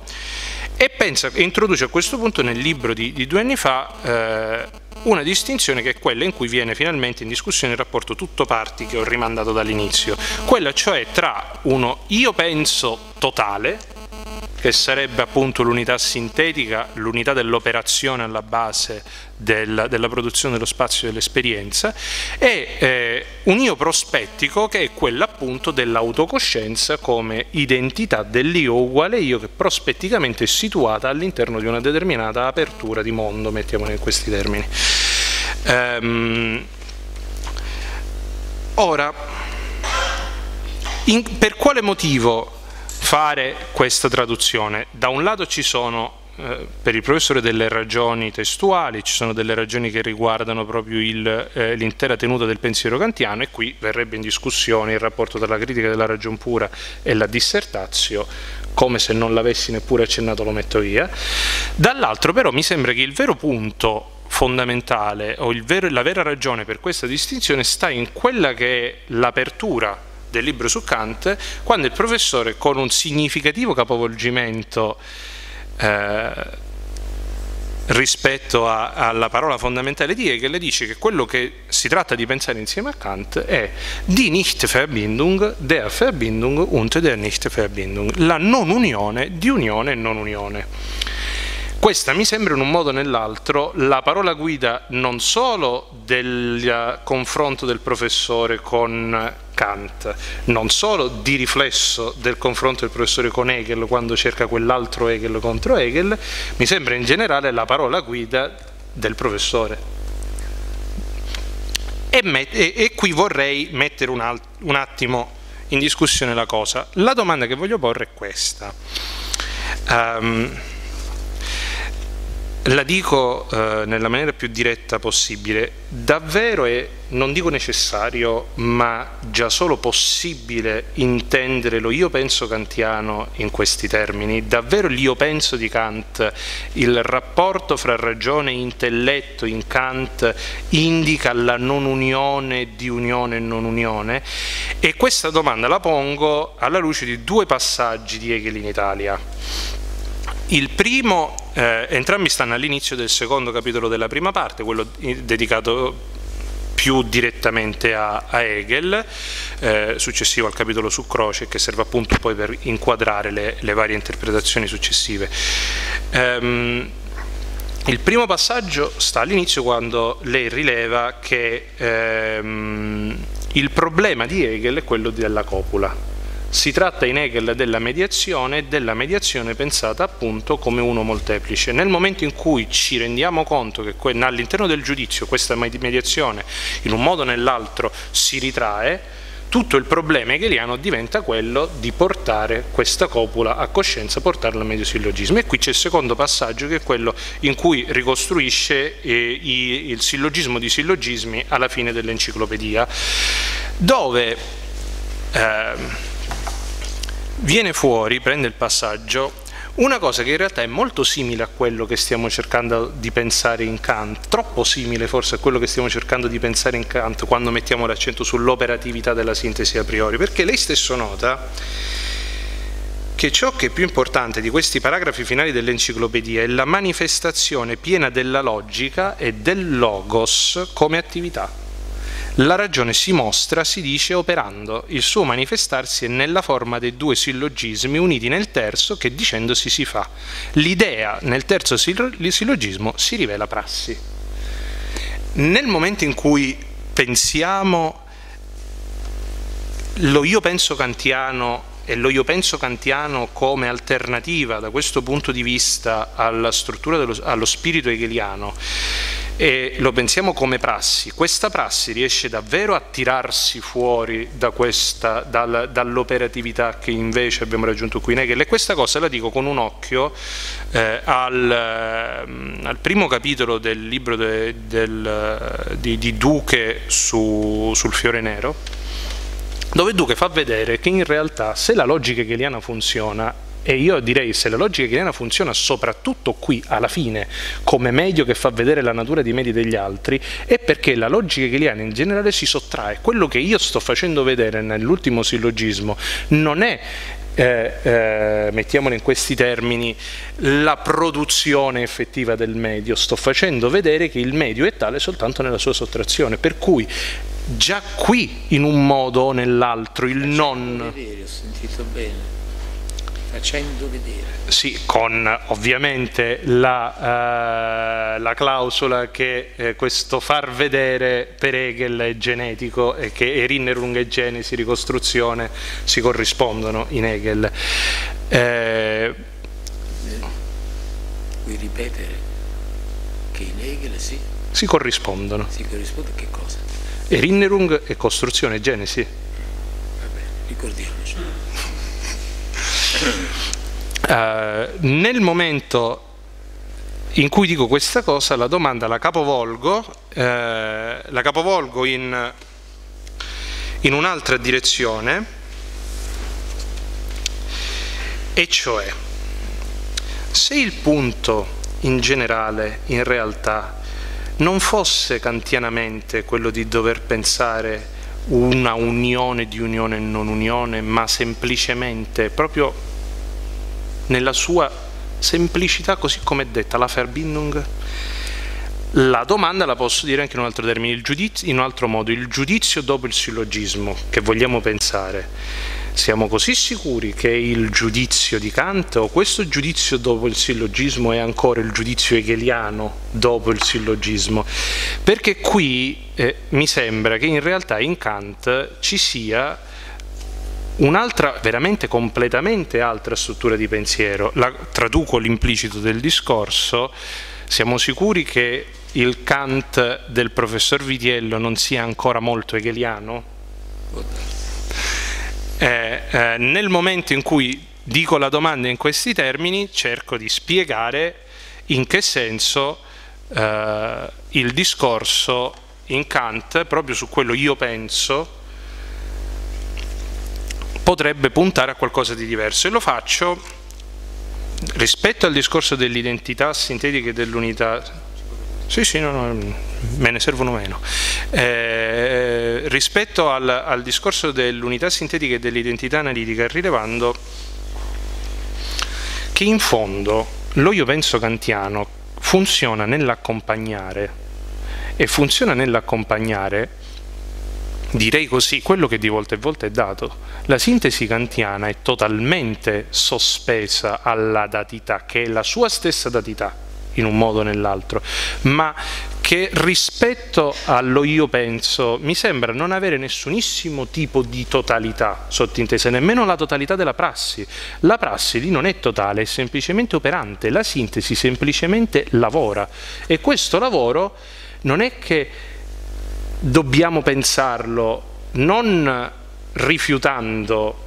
e pensa, introduce a questo punto nel libro di, di due anni fa eh, una distinzione che è quella in cui viene finalmente in discussione il rapporto tutto parti che ho rimandato dall'inizio, quella cioè tra uno io penso totale, che sarebbe appunto l'unità sintetica, l'unità dell'operazione alla base del, della produzione dello spazio dell'esperienza, e eh, un io prospettico che è quella appunto dell'autocoscienza come identità dell'io uguale io che prospetticamente è situata all'interno di una determinata apertura di mondo, mettiamolo in questi termini. Um, ora, in, per quale motivo fare questa traduzione. Da un lato ci sono eh, per il professore delle ragioni testuali, ci sono delle ragioni che riguardano proprio eh, l'intera tenuta del pensiero kantiano e qui verrebbe in discussione il rapporto tra la critica della ragione pura e la dissertazio, come se non l'avessi neppure accennato lo metto via. Dall'altro però mi sembra che il vero punto fondamentale o vero, la vera ragione per questa distinzione sta in quella che è l'apertura del libro su Kant, quando il professore con un significativo capovolgimento eh, rispetto a, alla parola fondamentale di Hegel dice che quello che si tratta di pensare insieme a Kant è die Nichtverbindung der Verbindung und der Nichtverbindung, la non unione di unione e non unione. Questa mi sembra in un modo o nell'altro la parola guida non solo del confronto del professore con Kant, non solo di riflesso del confronto del professore con Hegel quando cerca quell'altro Hegel contro Hegel, mi sembra in generale la parola guida del professore. E, e, e qui vorrei mettere un, un attimo in discussione la cosa. La domanda che voglio porre è questa. Um, la dico eh, nella maniera più diretta possibile, davvero è, non dico necessario, ma già solo possibile intendere lo io penso kantiano in questi termini, davvero l'io penso di Kant, il rapporto fra ragione e intelletto in Kant indica la non unione di unione e non unione. E questa domanda la pongo alla luce di due passaggi di Hegel in Italia. Il primo eh, entrambi stanno all'inizio del secondo capitolo della prima parte, quello dedicato più direttamente a, a Hegel, eh, successivo al capitolo su Croce, che serve appunto poi per inquadrare le, le varie interpretazioni successive. Um, il primo passaggio sta all'inizio quando lei rileva che ehm, il problema di Hegel è quello della copula si tratta in Hegel della mediazione e della mediazione pensata appunto come uno molteplice. Nel momento in cui ci rendiamo conto che all'interno del giudizio questa mediazione in un modo o nell'altro si ritrae, tutto il problema hegeliano diventa quello di portare questa copula a coscienza, portarla a medio sillogismo. E qui c'è il secondo passaggio che è quello in cui ricostruisce eh, il sillogismo di sillogismi alla fine dell'enciclopedia, dove eh, viene fuori, prende il passaggio, una cosa che in realtà è molto simile a quello che stiamo cercando di pensare in Kant, troppo simile forse a quello che stiamo cercando di pensare in Kant quando mettiamo l'accento sull'operatività della sintesi a priori, perché lei stesso nota che ciò che è più importante di questi paragrafi finali dell'enciclopedia è la manifestazione piena della logica e del logos come attività. La ragione si mostra, si dice, operando. Il suo manifestarsi è nella forma dei due sillogismi uniti nel terzo che dicendosi si fa. L'idea nel terzo sillogismo si rivela prassi. Nel momento in cui pensiamo lo io penso kantiano e lo io penso kantiano come alternativa da questo punto di vista alla struttura dello, allo spirito hegeliano e lo pensiamo come prassi, questa prassi riesce davvero a tirarsi fuori da dal, dall'operatività che invece abbiamo raggiunto qui in Hegel? E questa cosa la dico con un occhio eh, al, eh, al, primo capitolo del libro de, del, di, di, Duque su, sul fiore nero dove Duque fa vedere che in realtà se la logica hegeliana funziona e io direi se la logica hegeliana funziona soprattutto qui, alla fine, come medio che fa vedere la natura dei medi degli altri, è perché la logica hegeliana in generale si sottrae. Quello che io sto facendo vedere nell'ultimo sillogismo non è eh, eh, mettiamolo in questi termini, la produzione effettiva del medio, sto facendo vedere che il medio è tale soltanto nella sua sottrazione, per cui già qui in un modo o nell'altro il non...
Vedere, ho sentito bene facendo vedere.
Sì, con ovviamente la, uh, la clausola che eh, questo far vedere per Hegel è genetico e che Erinnerung e Genesi, ricostruzione si corrispondono in Hegel.
Eh, Vuoi ripetere che in Hegel sì?
Si corrispondono.
Si corrisponde a che cosa?
Erinnerung e costruzione Genesi.
Vabbè, ricordiamoci.
Uh, nel momento in cui dico questa cosa, la domanda la capovolgo, eh, la capovolgo in, in un'altra direzione, e cioè, se il punto in generale, in realtà, non fosse kantianamente quello di dover pensare una unione di unione e non unione, ma semplicemente proprio nella sua semplicità, così come è detta la Verbindung. La domanda la posso dire anche in un altro termine, in un altro modo, il giudizio dopo il sillogismo che vogliamo pensare. Siamo così sicuri che il giudizio di Kant o questo giudizio dopo il sillogismo è ancora il giudizio hegeliano dopo il sillogismo? Perché qui eh, mi sembra che in realtà in Kant ci sia un'altra, veramente completamente altra struttura di pensiero. La, traduco l'implicito del discorso, siamo sicuri che il Kant del professor Vitiello non sia ancora molto hegeliano? Eh, eh, nel momento in cui dico la domanda in questi termini cerco di spiegare in che senso eh, il discorso in Kant, proprio su quello io penso, potrebbe puntare a qualcosa di diverso. E lo faccio rispetto al discorso dell'identità sintetica e dell'unità sì, sì, no, no, me ne servono meno. Eh, rispetto al, al discorso dell'unità sintetica e dell'identità analitica, rilevando che in fondo lo io penso kantiano funziona nell'accompagnare e funziona nell'accompagnare direi così, quello che di volta in volta è dato. La sintesi kantiana è totalmente sospesa alla datità, che è la sua stessa datità, in un modo o nell'altro, ma che rispetto allo io penso mi sembra non avere nessunissimo tipo di totalità sottintesa, nemmeno la totalità della prassi. La prassi lì non è totale, è semplicemente operante, la sintesi semplicemente lavora e questo lavoro non è che dobbiamo pensarlo non rifiutando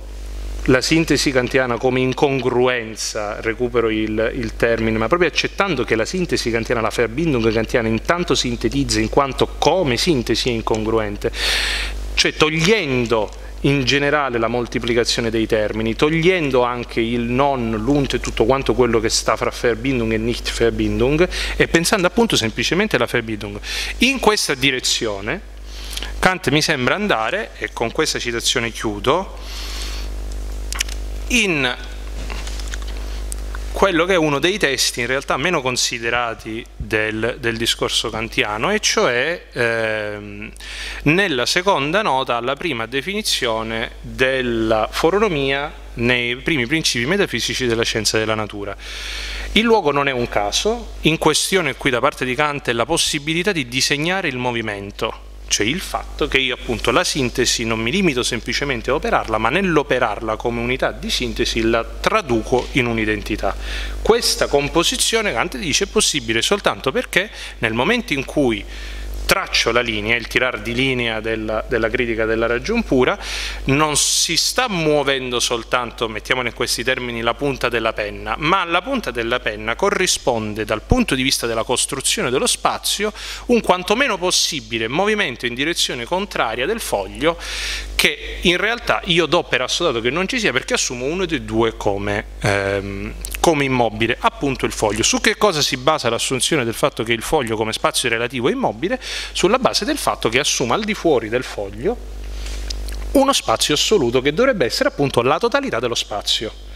la sintesi kantiana come incongruenza, recupero il, il, termine, ma proprio accettando che la sintesi kantiana, la Verbindung kantiana intanto sintetizza in quanto come sintesi è incongruente, cioè togliendo in generale la moltiplicazione dei termini, togliendo anche il non, l'unt e tutto quanto quello che sta fra Verbindung e nicht Verbindung e pensando appunto semplicemente alla Verbindung. In questa direzione Kant mi sembra andare, e con questa citazione chiudo, in quello che è uno dei testi in realtà meno considerati del, del discorso kantiano e cioè ehm, nella seconda nota alla prima definizione della foronomia nei primi principi metafisici della scienza della natura. Il luogo non è un caso, in questione qui da parte di Kant è la possibilità di disegnare il movimento cioè il fatto che io appunto la sintesi non mi limito semplicemente a operarla, ma nell'operarla come unità di sintesi la traduco in un'identità. Questa composizione Kant dice è possibile soltanto perché nel momento in cui traccio la linea, il tirar di linea della, della, critica della ragion pura, non si sta muovendo soltanto, mettiamolo in questi termini, la punta della penna, ma la punta della penna corrisponde dal punto di vista della costruzione dello spazio un quantomeno possibile movimento in direzione contraria del foglio che in realtà io do per assodato che non ci sia perché assumo uno dei due come, ehm, come immobile, appunto il foglio. Su che cosa si basa l'assunzione del fatto che il foglio come spazio relativo è immobile? Sulla base del fatto che assuma al di fuori del foglio uno spazio assoluto che dovrebbe essere appunto la totalità dello spazio.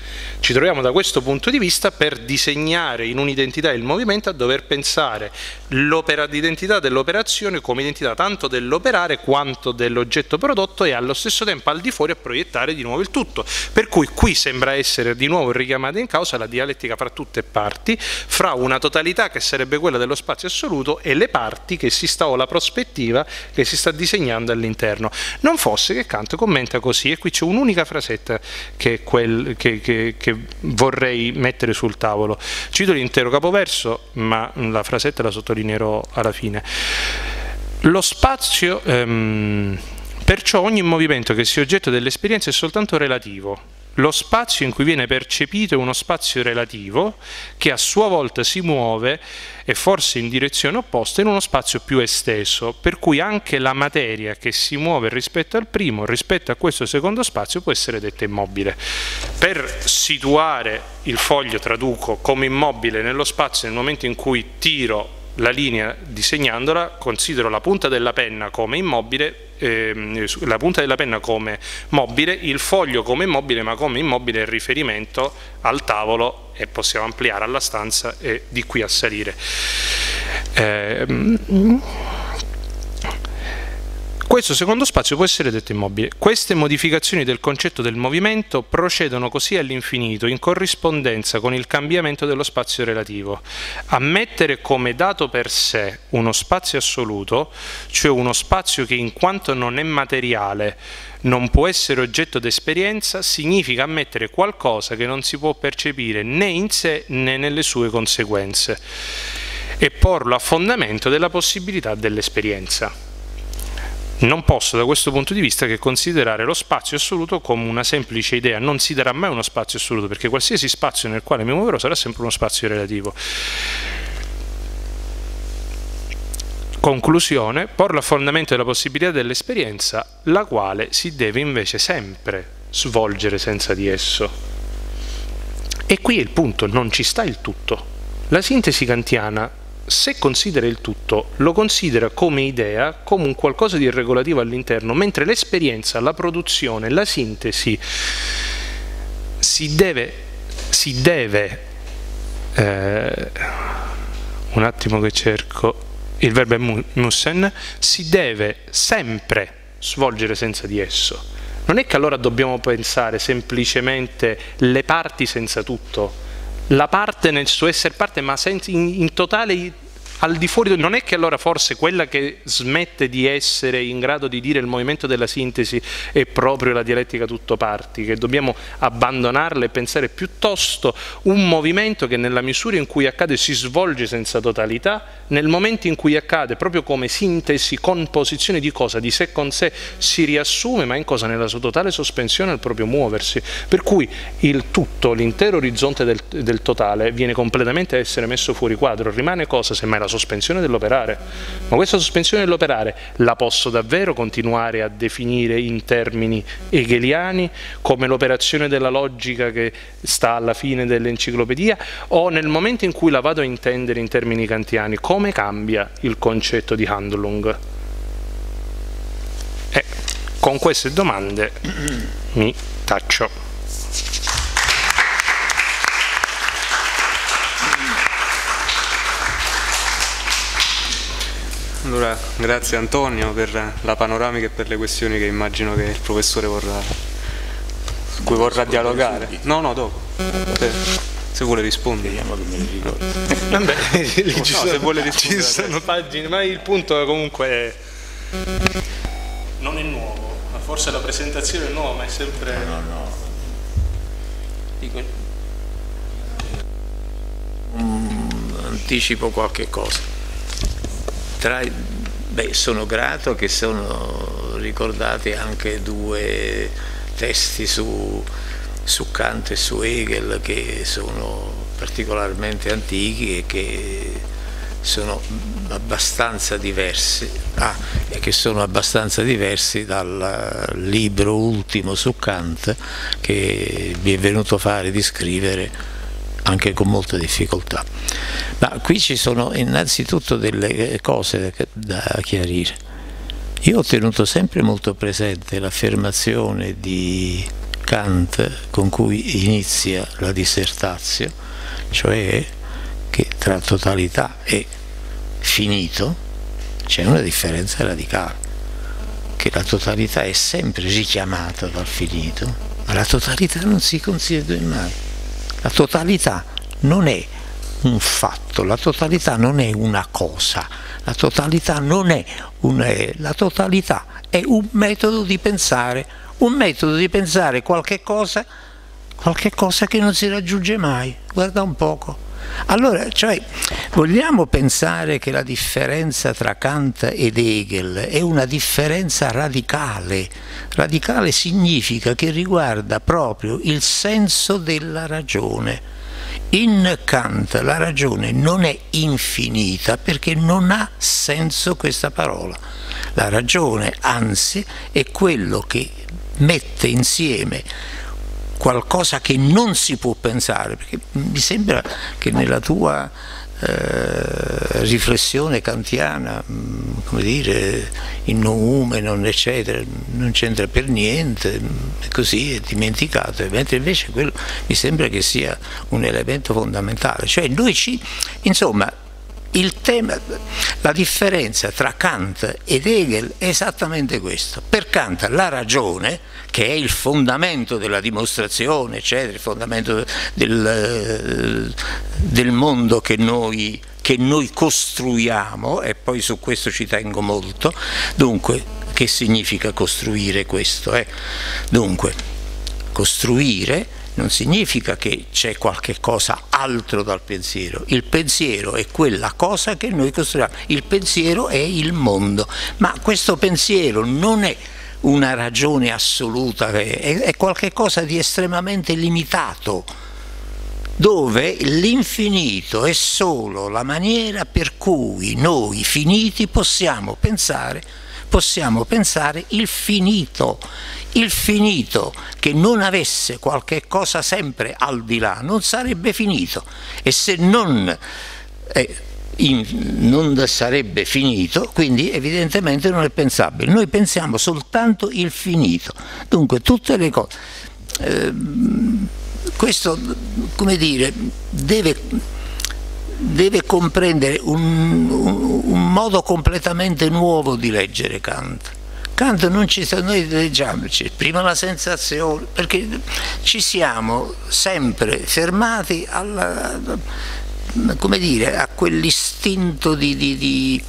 Ci troviamo da questo punto di vista per disegnare in un'identità il movimento a dover pensare l'identità dell'operazione come identità tanto dell'operare quanto dell'oggetto prodotto e allo stesso tempo al di fuori a proiettare di nuovo il tutto. Per cui qui sembra essere di nuovo richiamata in causa la dialettica fra tutte e parti, fra una totalità che sarebbe quella dello spazio assoluto e le parti che si sta o la prospettiva che si sta disegnando all'interno. Non fosse che Kant commenta così e qui c'è un'unica frasetta che, quel, che, che, che vorrei mettere sul tavolo. Cito l'intero capoverso, ma la frasetta la sottolineerò alla fine. Lo spazio, ehm, perciò ogni movimento che sia oggetto dell'esperienza è soltanto relativo, lo spazio in cui viene percepito è uno spazio relativo che a sua volta si muove e forse in direzione opposta in uno spazio più esteso, per cui anche la materia che si muove rispetto al primo, rispetto a questo secondo spazio, può essere detta immobile. Per situare il foglio, traduco, come immobile nello spazio nel momento in cui tiro la linea disegnandola, considero la punta della penna come immobile ehm, la punta della penna come mobile, il foglio come immobile, ma come immobile in riferimento al tavolo e possiamo ampliare alla stanza e di qui a salire. Eh, questo secondo spazio può essere detto immobile. Queste modificazioni del concetto del movimento procedono così all'infinito in corrispondenza con il cambiamento dello spazio relativo. Ammettere come dato per sé uno spazio assoluto, cioè uno spazio che in quanto non è materiale non può essere oggetto d'esperienza, significa ammettere qualcosa che non si può percepire né in sé né nelle sue conseguenze e porlo a fondamento della possibilità dell'esperienza non posso da questo punto di vista che considerare lo spazio assoluto come una semplice idea, non si darà mai uno spazio assoluto perché qualsiasi spazio nel quale mi muoverò sarà sempre uno spazio relativo. Conclusione, porlo a fondamento della possibilità dell'esperienza, la quale si deve invece sempre svolgere senza di esso. E qui è il punto, non ci sta il tutto. La sintesi kantiana se considera il tutto, lo considera come idea, come un qualcosa di regolativo all'interno, mentre l'esperienza, la produzione, la sintesi si deve, si deve eh, un attimo che cerco il verbo è mussen, si deve sempre svolgere senza di esso. Non è che allora dobbiamo pensare semplicemente le parti senza tutto, la parte nel suo essere parte, ma in, in totale al di fuori, non è che allora forse quella che smette di essere in grado di dire il movimento della sintesi è proprio la dialettica tutto parti, che dobbiamo abbandonarla e pensare piuttosto un movimento che nella misura in cui accade si svolge senza totalità, nel momento in cui accade proprio come sintesi, composizione di cosa, di sé con sé, si riassume, ma in cosa? Nella sua totale sospensione al proprio muoversi. Per cui il tutto, l'intero orizzonte del, del totale viene completamente a essere messo fuori quadro, rimane cosa? Semmai la sospensione dell'operare. Ma questa sospensione dell'operare la posso davvero continuare a definire in termini hegeliani come l'operazione della logica che sta alla fine dell'enciclopedia o nel momento in cui la vado a intendere in termini kantiani, come cambia il concetto di Handlung? E con queste domande mi taccio.
Allora, grazie Antonio per la panoramica e per le questioni che immagino che il professore vorrà, su cui vorrà dialogare. No, no, dopo. Se, se vuole rispondere. Vediamo che ne ricordo.
Vabbè, no, sono, se vuole rispondere. Ci sono pagine, ma il punto comunque è Non è nuovo, ma forse la presentazione è nuova, ma è sempre...
No, no. Dico... Mm, anticipo qualche cosa. Tra... Beh, sono grato che sono ricordati anche due testi su, su Kant e su Hegel che sono particolarmente antichi e che sono abbastanza diversi ah, e che sono abbastanza diversi dal libro ultimo su Kant che mi è venuto fare di scrivere anche con molta difficoltà. Ma qui ci sono innanzitutto delle cose da chiarire. Io ho tenuto sempre molto presente l'affermazione di Kant con cui inizia la dissertazione, cioè che tra totalità e finito c'è una differenza radicale, che la totalità è sempre richiamata dal finito, ma la totalità non si consiede mai. La totalità non è un fatto, la totalità non è una cosa, la totalità non è un... la totalità è un metodo di pensare, un metodo di pensare qualche cosa, qualche cosa che non si raggiunge mai, guarda un poco. Allora, cioè, vogliamo pensare che la differenza tra Kant ed Hegel è una differenza radicale. Radicale significa che riguarda proprio il senso della ragione. In Kant la ragione non è infinita perché non ha senso questa parola. La ragione, anzi, è quello che mette insieme qualcosa che non si può pensare, perché mi sembra che nella tua eh, riflessione kantiana, mm, come dire, in non eccetera, non c'entra per niente, così, è dimenticato, mentre invece quello mi sembra che sia un elemento fondamentale, cioè noi ci, insomma, il tema, la differenza tra Kant ed Hegel è esattamente questo. Per Kant la ragione, che è il fondamento della dimostrazione, eccetera, il fondamento del, del mondo che noi, che noi costruiamo, e poi su questo ci tengo molto, dunque che significa costruire questo? Eh? Dunque, costruire non significa che c'è qualche cosa altro dal pensiero, il pensiero è quella cosa che noi costruiamo, il pensiero è il mondo, ma questo pensiero non è una ragione assoluta, è, è qualcosa di estremamente limitato, dove l'infinito è solo la maniera per cui noi finiti possiamo pensare, possiamo pensare il finito, il finito che non avesse qualche cosa sempre al di là non sarebbe finito e se non, eh, in, non sarebbe finito quindi evidentemente non è pensabile. Noi pensiamo soltanto il finito. Dunque tutte le cose eh, questo come dire deve deve comprendere un, un, un modo completamente nuovo di leggere Kant. Kant non ci sta, noi leggiamoci prima la sensazione, perché ci siamo sempre fermati alla, come dire, a quell'istinto di, di, di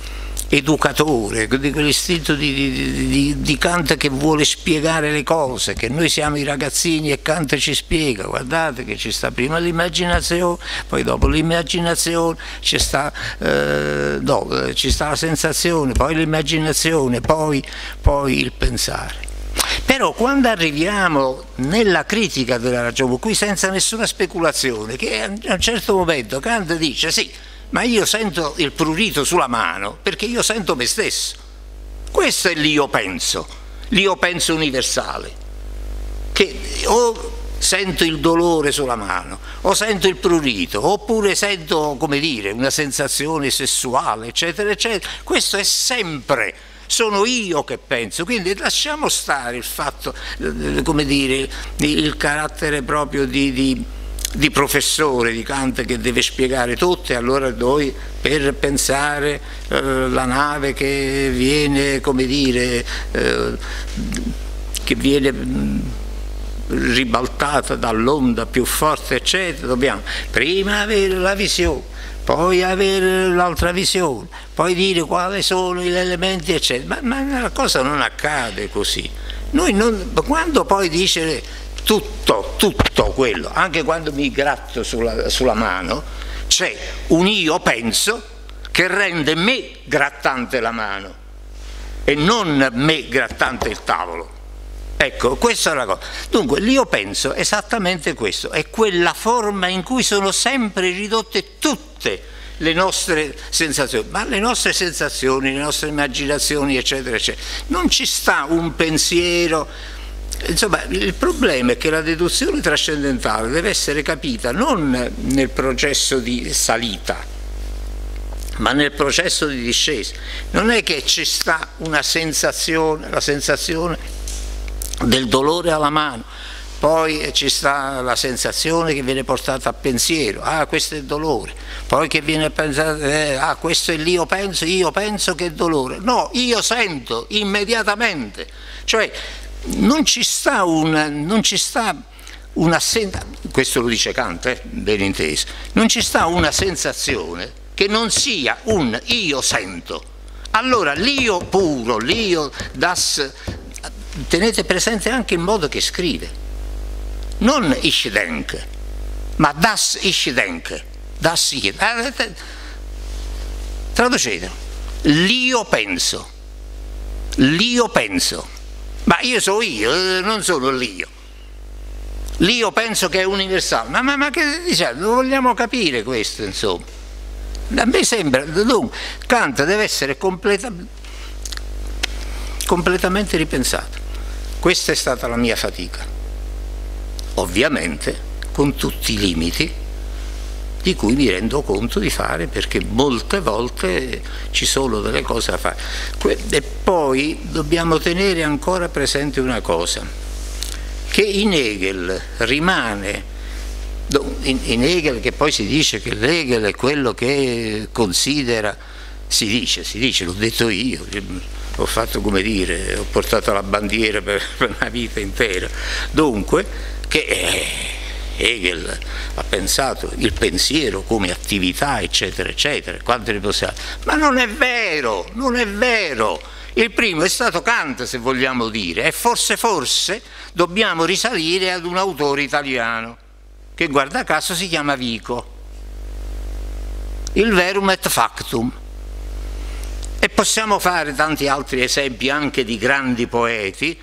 educatore, di quell'istinto di, di, di, di, Kant che vuole spiegare le cose, che noi siamo i ragazzini e Kant ci spiega, guardate che ci sta prima l'immaginazione, poi dopo l'immaginazione ci eh, no, ci sta la sensazione, poi l'immaginazione, poi, poi il pensare. Però quando arriviamo nella critica della ragione, qui senza nessuna speculazione, che a un certo momento Kant dice sì, ma io sento il prurito sulla mano perché io sento me stesso. Questo è l'io penso, l'io penso universale, che o sento il dolore sulla mano, o sento il prurito, oppure sento, come dire, una sensazione sessuale, eccetera, eccetera. Questo è sempre sono io che penso, quindi lasciamo stare il fatto, eh, come dire, il carattere proprio di, di di professore di Kant che deve spiegare tutto e allora noi per pensare eh, la nave che viene, come dire, eh, che viene mm, ribaltata dall'onda più forte eccetera, dobbiamo prima avere la visione poi avere l'altra visione, poi dire quali sono gli elementi, eccetera. Ma, ma la cosa non accade così. Non, quando poi dice tutto, tutto quello, anche quando mi gratto sulla, sulla mano, c'è un io penso che rende me grattante la mano e non me grattante il tavolo. Ecco, questa è la cosa. Dunque, l'io penso esattamente questo, è quella forma in cui sono sempre ridotte tutte le nostre sensazioni, ma le nostre sensazioni, le nostre immaginazioni, eccetera, eccetera. Non ci sta un pensiero, Insomma, il problema è che la deduzione trascendentale deve essere capita non nel processo di salita, ma nel processo di discesa. Non è che ci sta una sensazione, la sensazione del dolore alla mano, poi ci sta la sensazione che viene portata a pensiero, ah questo è dolore, poi che viene pensato, eh, ah questo è l'io penso, io penso che è dolore, no, io sento immediatamente, cioè non ci sta una, non ci sta una questo lo dice Kant, eh, ben inteso, non ci sta una sensazione che non sia un io sento. Allora l'io puro, l'io das, tenete presente anche il modo che scrive, non ich denke, ma das ich denke, das ich, eh, traducete, l'io penso, l'io penso, ma io sono io, non sono l'io. L'io penso che è universale, ma, ma, ma che diciamo, vogliamo capire questo insomma. A me sembra, dunque, Kant deve essere completa, completamente ripensato. Questa è stata la mia fatica, ovviamente con tutti i limiti di cui mi rendo conto di fare perché molte volte ci sono delle cose da fare. E poi dobbiamo tenere ancora presente una cosa, che in Hegel rimane in Hegel che poi si dice che Hegel è quello che considera, si dice, si dice, l'ho detto io, ho fatto come dire, ho portato la bandiera per, una vita intera, dunque che Hegel ha pensato il pensiero come attività eccetera eccetera, quante ne possiamo, ma non è vero, non è vero, il primo è stato Kant se vogliamo dire e forse forse dobbiamo risalire ad un autore italiano che guarda caso si chiama Vico, il verum et factum. E possiamo fare tanti altri esempi anche di grandi poeti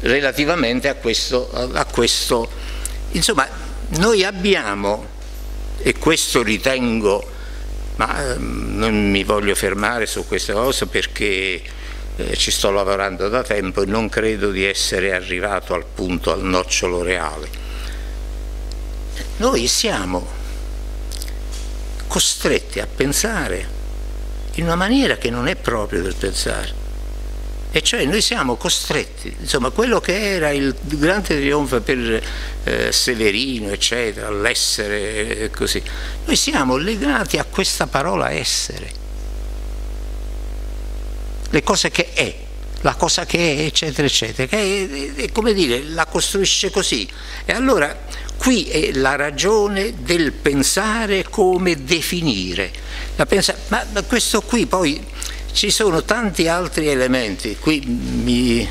relativamente a questo, a questo. Insomma, noi abbiamo, e questo ritengo, ma ehm, non mi voglio fermare su questa cosa perché eh, ci sto lavorando da tempo e non credo di essere arrivato al punto, al nocciolo reale noi siamo costretti a pensare in una maniera che non è proprio del pensare. E cioè noi siamo costretti, insomma quello che era il grande trionfo per eh, Severino, eccetera, l'essere così, noi siamo legati a questa parola essere, le cose che è, la cosa che è, eccetera, eccetera, che è, è, come dire, la costruisce così. E allora Qui è la ragione del pensare come definire. Pensa ma, questo qui poi ci sono tanti altri elementi. Qui mi,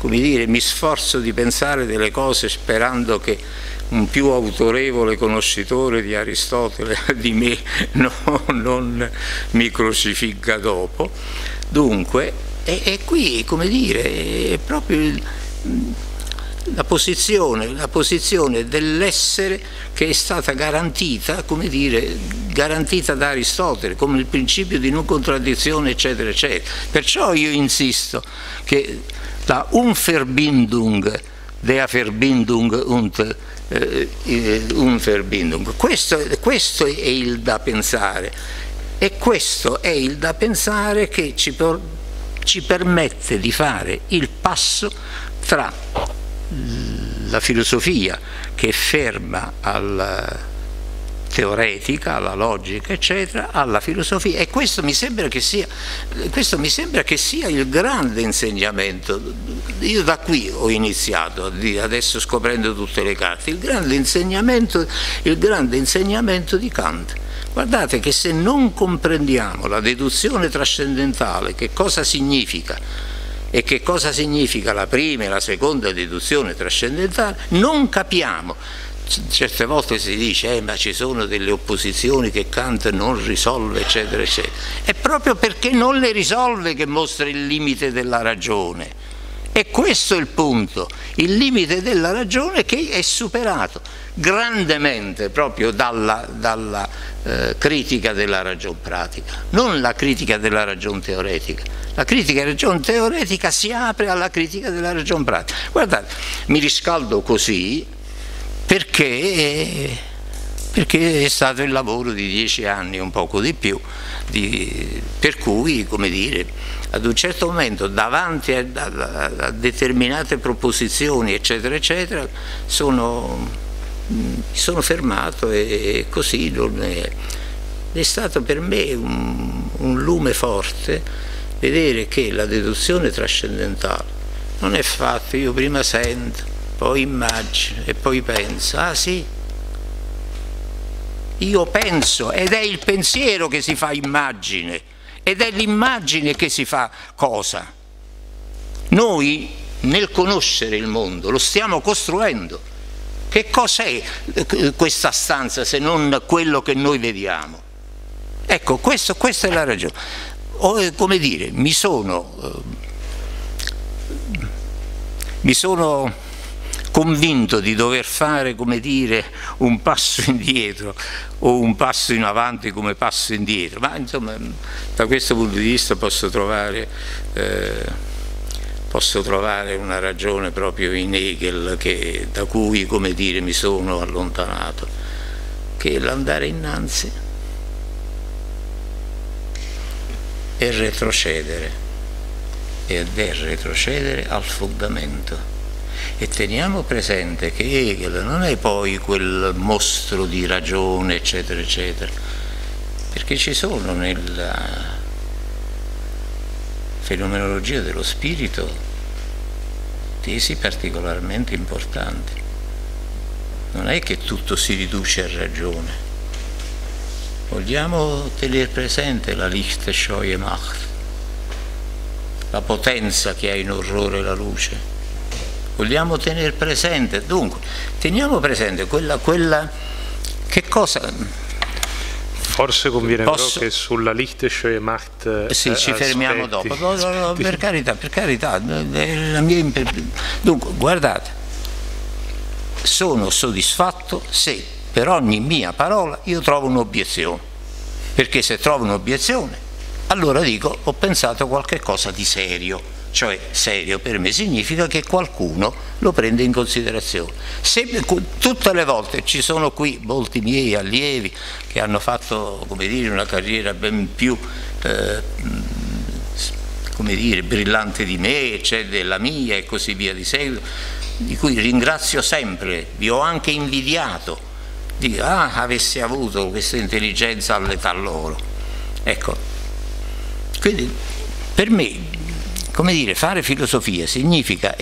dire, mi sforzo di pensare delle cose sperando che un più autorevole conoscitore di Aristotele di me no, non mi crocifigga dopo. Dunque, è, qui, come dire, è proprio il, la posizione, posizione dell'essere che è stata garantita, come dire, garantita da Aristotele, come il principio di non contraddizione, eccetera, eccetera. Perciò io insisto che la Unverbindung, der Verbindung und eh, Unverbindung, questo, questo è il da pensare e questo è il da pensare che ci, ci permette di fare il passo tra la filosofia che è ferma al, teoretica, alla logica, eccetera, alla filosofia e questo mi sembra che sia, sembra che sia il grande insegnamento. Io da qui ho iniziato, adesso scoprendo tutte le carte, il grande insegnamento, il grande insegnamento di Kant. Guardate che se non comprendiamo la deduzione trascendentale, che cosa significa, e che cosa significa la prima e la seconda deduzione trascendentale, non capiamo. Certe volte si dice eh, ma ci sono delle opposizioni che Kant non risolve eccetera eccetera. È proprio perché non le risolve che mostra il limite della ragione. E questo è il punto. Il limite della ragione che è superato grandemente proprio dalla, dalla eh, critica della ragione pratica non la critica della ragione teoretica. La critica della ragione teoretica si apre alla critica della ragione pratica. Guardate mi riscaldo così perché, perché è stato il lavoro di dieci anni, un poco di più, di, per cui, come dire, ad un certo momento davanti a, a, a determinate proposizioni, eccetera, eccetera, sono, mi sono fermato e, così è, è, stato per me un, un lume forte vedere che la deduzione trascendentale non è fatta, io prima sento, poi immagino e poi penso, ah sì, io penso ed è il pensiero che si fa immagine ed è l'immagine che si fa cosa. Noi nel conoscere il mondo lo stiamo costruendo. Che cos'è questa stanza se non quello che noi vediamo? Ecco, questo, questa è la ragione. O, come dire, mi sono, eh, mi sono convinto di dover fare come dire un passo indietro o un passo in avanti come passo indietro ma insomma da questo punto di vista posso trovare eh, posso trovare una ragione proprio in Hegel che, da cui come dire mi sono allontanato che l'andare innanzi e retrocedere. Ed è retrocedere al fondamento. E teniamo presente che Hegel non è poi quel mostro di ragione eccetera eccetera perché ci sono nella fenomenologia dello spirito tesi particolarmente importanti. Non è che tutto si riduce a ragione. Vogliamo tenere presente la Licht, Scheue, Macht la potenza che ha in orrore la luce. Vogliamo tenere presente, dunque teniamo presente quella, quella che cosa...
Forse conviene Posso... che sulla Lichtesche Macht
eh, Sì, ci fermiamo dopo, no, no, no, per carità, per carità, mia... dunque guardate, sono soddisfatto se per ogni mia parola io trovo un'obiezione, perché se trovo un'obiezione allora dico ho pensato qualche cosa di serio cioè serio per me significa che qualcuno lo prende in considerazione. Se, tutte le volte ci sono qui molti miei allievi che hanno fatto dire, una carriera ben più eh, come dire, brillante di me, cioè della mia e così via di seguito, di cui ringrazio sempre, vi ho anche invidiato, dico ah avessi avuto questa intelligenza all'età loro. Ecco, quindi per me come dire, fare filosofia significa,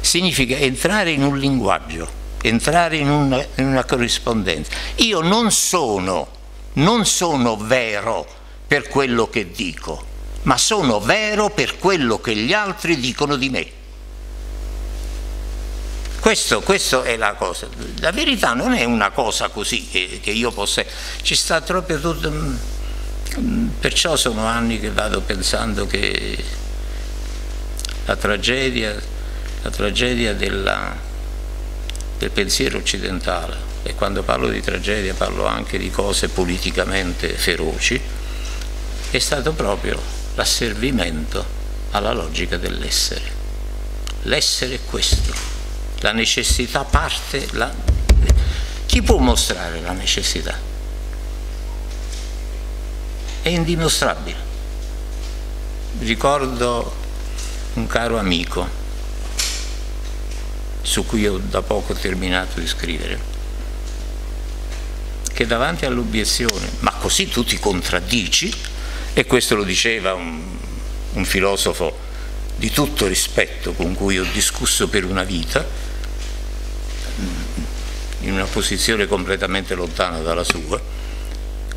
significa entrare in un linguaggio, entrare in una, in una corrispondenza. Io non sono, non sono vero per quello che dico, ma sono vero per quello che gli altri dicono di me. Questo, questo, è la cosa. La verità non è una cosa così che, che io possa... Ci sta proprio tutto... Mm, perciò sono anni che vado pensando che la tragedia, la tragedia della, del pensiero occidentale e quando parlo di tragedia parlo anche di cose politicamente feroci, è stato proprio l'asservimento alla logica dell'essere. L'essere è questo, la necessità parte, la... chi può mostrare la necessità? È indimostrabile. Ricordo un caro amico su cui ho da poco terminato di scrivere che davanti all'obiezione, ma così tu ti contraddici, e questo lo diceva un, un filosofo di tutto rispetto con cui ho discusso per una vita, in una posizione completamente lontana dalla sua,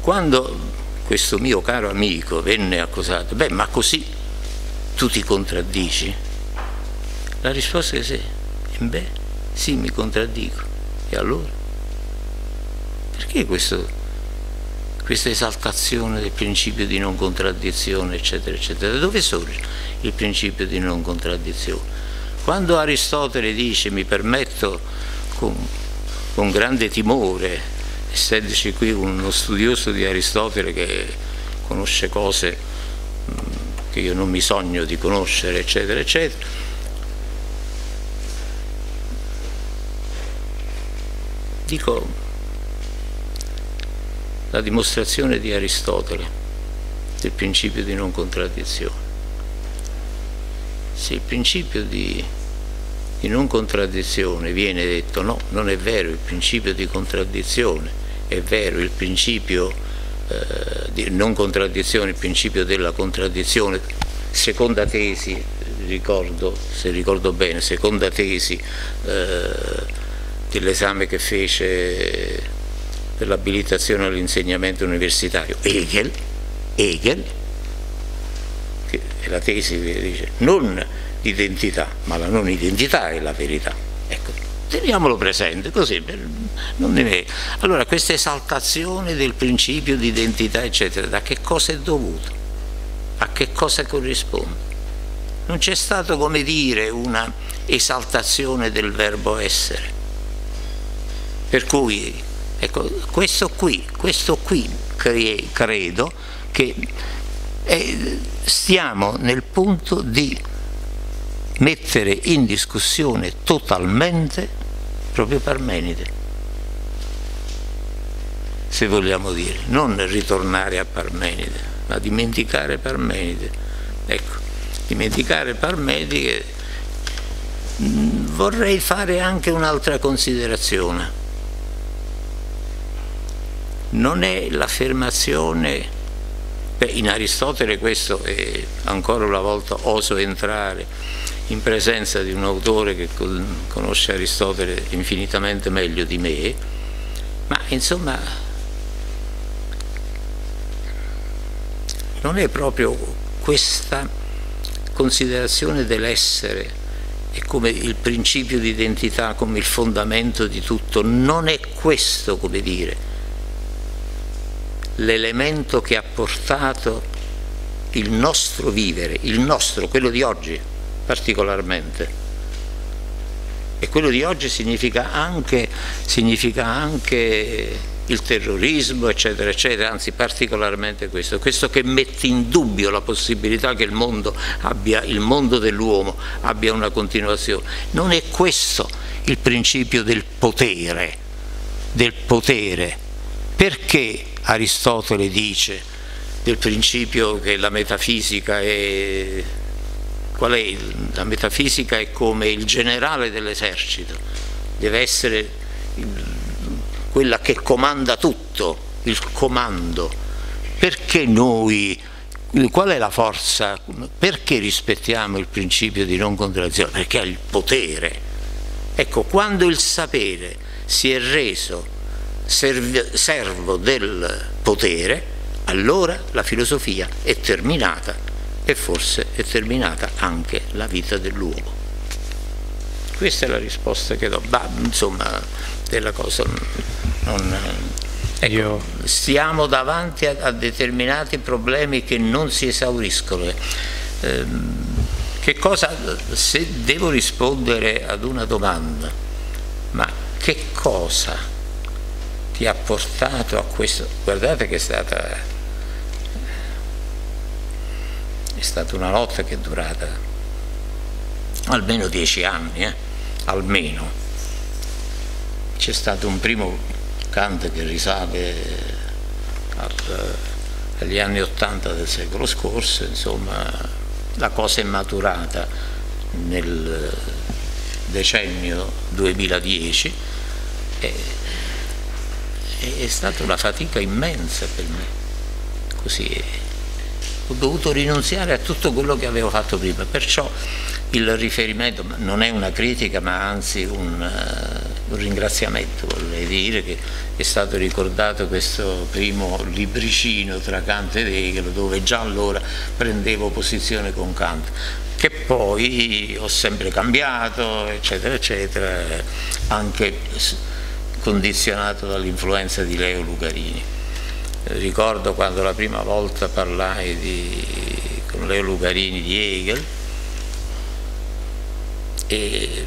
quando questo mio caro amico venne accusato, beh ma così tu ti contraddici? La risposta è sì, beh sì mi contraddico, e allora? Perché questo, questa esaltazione del principio di non contraddizione, eccetera, eccetera? Da dove sorge il principio di non contraddizione? Quando Aristotele dice, mi permetto con, con grande timore, essendoci qui uno studioso di Aristotele che conosce cose che io non mi sogno di conoscere, eccetera, eccetera, dico la dimostrazione di Aristotele del principio di non contraddizione. Se il principio di, di non contraddizione viene detto no, non è vero il principio di contraddizione, è vero il principio eh, di non contraddizione, il principio della contraddizione, seconda tesi, ricordo, se ricordo bene, seconda tesi eh, dell'esame che fece per l'abilitazione all'insegnamento universitario, Hegel, Hegel, che è la tesi che dice non l'identità, ma la non identità è la verità. Teniamolo presente, così non ne Allora, questa esaltazione del principio di identità, eccetera, da che cosa è dovuto? A che cosa corrisponde? Non c'è stato, come dire, una esaltazione del verbo essere. Per cui Ecco, questo qui, questo qui credo che è, stiamo nel punto di mettere in discussione totalmente proprio Parmenide, se vogliamo dire, non ritornare a Parmenide, ma dimenticare Parmenide. Ecco, dimenticare Parmenide mm, vorrei fare anche un'altra considerazione non è l'affermazione, in Aristotele questo è ancora una volta oso entrare in presenza di un autore che conosce Aristotele infinitamente meglio di me, ma insomma non è proprio questa considerazione dell'essere e come il principio di identità, come il fondamento di tutto, non è questo, come dire, l'elemento che ha portato il nostro vivere, il nostro, quello di oggi particolarmente. E quello di oggi significa anche, significa anche il terrorismo, eccetera, eccetera, anzi particolarmente questo, questo che mette in dubbio la possibilità che il mondo, abbia, il mondo dell'uomo abbia una continuazione. Non è questo il principio del potere, del potere. Perché Aristotele dice del principio che la metafisica è, qual è? La metafisica è come il generale dell'esercito, deve essere quella che comanda tutto, il comando. Perché noi, qual è la forza, perché rispettiamo il principio di non contraddizione? Perché ha il potere. Ecco, quando il sapere si è reso servo del potere, allora la filosofia è terminata e forse è terminata anche la vita dell'uomo. Questa è la risposta che do, ma insomma della cosa non... Ecco, Io... stiamo davanti a, a, determinati problemi che non si esauriscono. Eh, che cosa, se devo rispondere ad una domanda, ma che cosa ti ha portato a questo guardate che è stata è stata una lotta che è durata almeno dieci anni eh? almeno c'è stato un primo canto che risale al, agli anni ottanta del secolo scorso insomma la cosa è maturata nel decennio 2010 e è, è stata una fatica immensa per me, così ho dovuto rinunziare a tutto quello che avevo fatto prima, perciò il riferimento non è una critica ma anzi un, uh, un ringraziamento, vorrei dire che è stato ricordato questo primo libricino tra Kant ed Hegel dove già allora prendevo posizione con Kant che poi ho sempre cambiato eccetera eccetera anche condizionato dall'influenza di Leo Lucarini ricordo quando la prima volta parlai di, con Leo Lucarini di Hegel e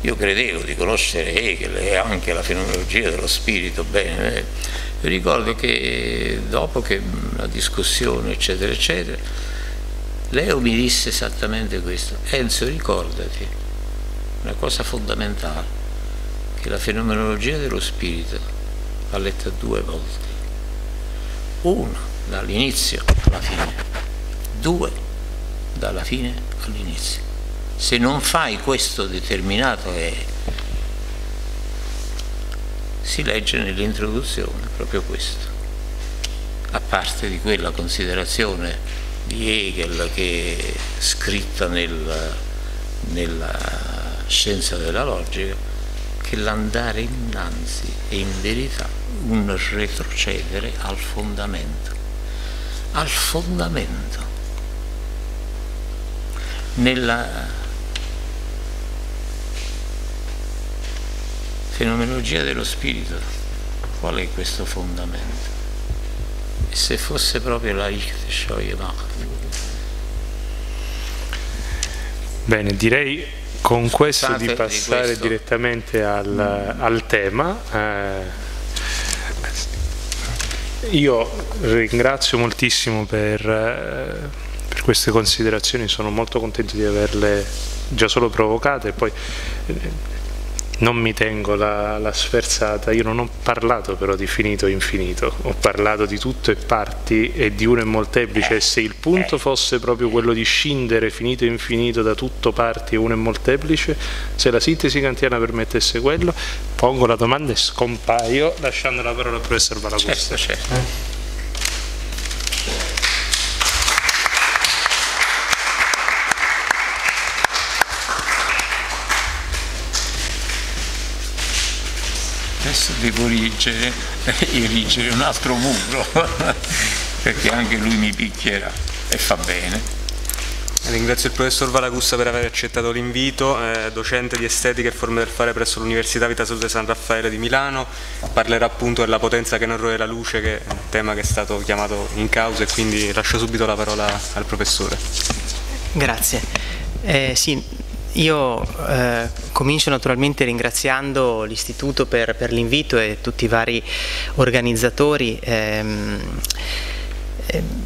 io credevo di conoscere Hegel e anche la fenomenologia dello spirito bene, ricordo che dopo che la discussione eccetera eccetera, Leo mi disse esattamente questo, Enzo ricordati una cosa fondamentale, che la fenomenologia dello spirito va letta due volte, una dall'inizio alla fine, due dalla fine all'inizio. Se non fai questo determinato è si legge nell'introduzione proprio questo. A parte di quella considerazione di Hegel che scritta nel, nella scienza della logica che l'andare innanzi è in verità un retrocedere al fondamento al fondamento nella fenomenologia dello spirito, qual è questo fondamento? E se fosse proprio la Scheuermacher?
Bene, direi con questo State di passare di direttamente al, mm. al tema. Eh, io ringrazio moltissimo per, eh, per, queste considerazioni, sono molto contento di averle già solo provocate. Poi, eh, non mi tengo la, la, sferzata, io non ho parlato però di finito e infinito, ho parlato di tutto e parti e di uno e molteplice e se il punto fosse proprio quello di scindere finito e infinito da tutto parti e uno e molteplice, se la sintesi kantiana permettesse quello, pongo la domanda e scompaio lasciando la parola al professor Valagusta.
Certo, certo. adesso devo erigere, erigere un altro muro perché anche lui mi picchierà e fa bene.
Ringrazio il professor Valagussa per aver accettato l'invito, eh, docente di estetica e forme del fare presso l'Università Vita Salute San Raffaele di Milano, parlerà appunto della potenza che non errore la luce, che è un tema che è stato chiamato in causa e quindi lascio subito la parola al professore.
Grazie. Eh, sì, io eh, comincio naturalmente ringraziando l'Istituto per, per l'invito e tutti i vari organizzatori. Ehm, ehm,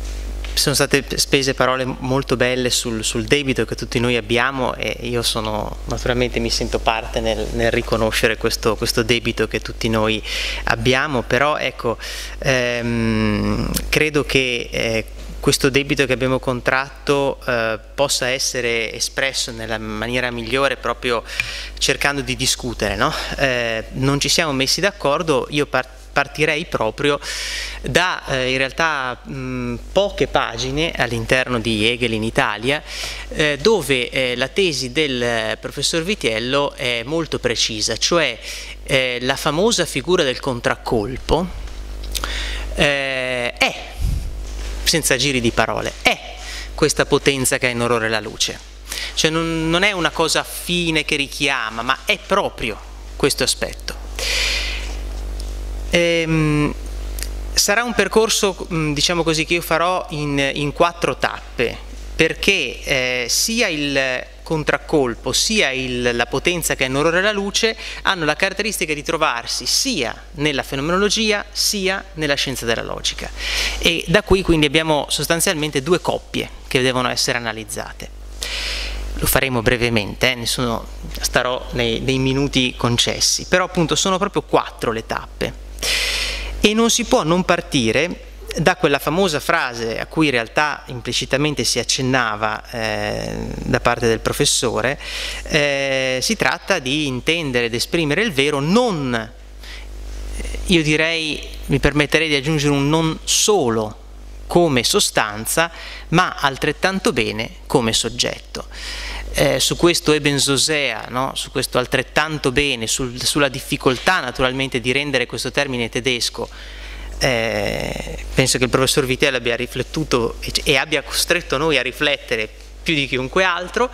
sono state spese parole molto belle sul, sul, debito che tutti noi abbiamo e io sono, naturalmente mi sento parte nel, nel riconoscere questo, questo, debito che tutti noi abbiamo, però ecco, ehm, credo che eh, questo debito che abbiamo contratto eh, possa essere espresso nella maniera migliore proprio cercando di discutere. No? Eh, non ci siamo messi d'accordo, io partirei proprio da eh, in realtà mh, poche pagine all'interno di Hegel in Italia eh, dove eh, la tesi del professor Vitiello è molto precisa, cioè eh, la famosa figura del contraccolpo eh, è senza giri di parole, è questa potenza che ha in orrore la luce. Cioè non, non è una cosa fine che richiama, ma è proprio questo aspetto. Ehm, sarà un percorso, diciamo così, che io farò in, in quattro tappe, perché eh, sia il contraccolpo sia il, la potenza che è in orrore alla luce hanno la caratteristica di trovarsi sia nella fenomenologia sia nella scienza della logica. E da qui quindi abbiamo sostanzialmente due coppie che devono essere analizzate. Lo faremo brevemente, eh, nessuno, starò nei, nei minuti concessi, però appunto sono proprio quattro le tappe. E non si può non partire da quella famosa frase a cui in realtà implicitamente si accennava eh, da parte del professore, eh, si tratta di intendere ed esprimere il vero non eh, io direi, mi permetterei di aggiungere un non solo come sostanza, ma altrettanto bene come soggetto. Eh, su questo Eben Zosea, no? su questo altrettanto bene, sul, sulla difficoltà naturalmente di rendere questo termine tedesco, eh, penso che il professor Vitello abbia riflettuto e, e abbia costretto noi a riflettere più di chiunque altro,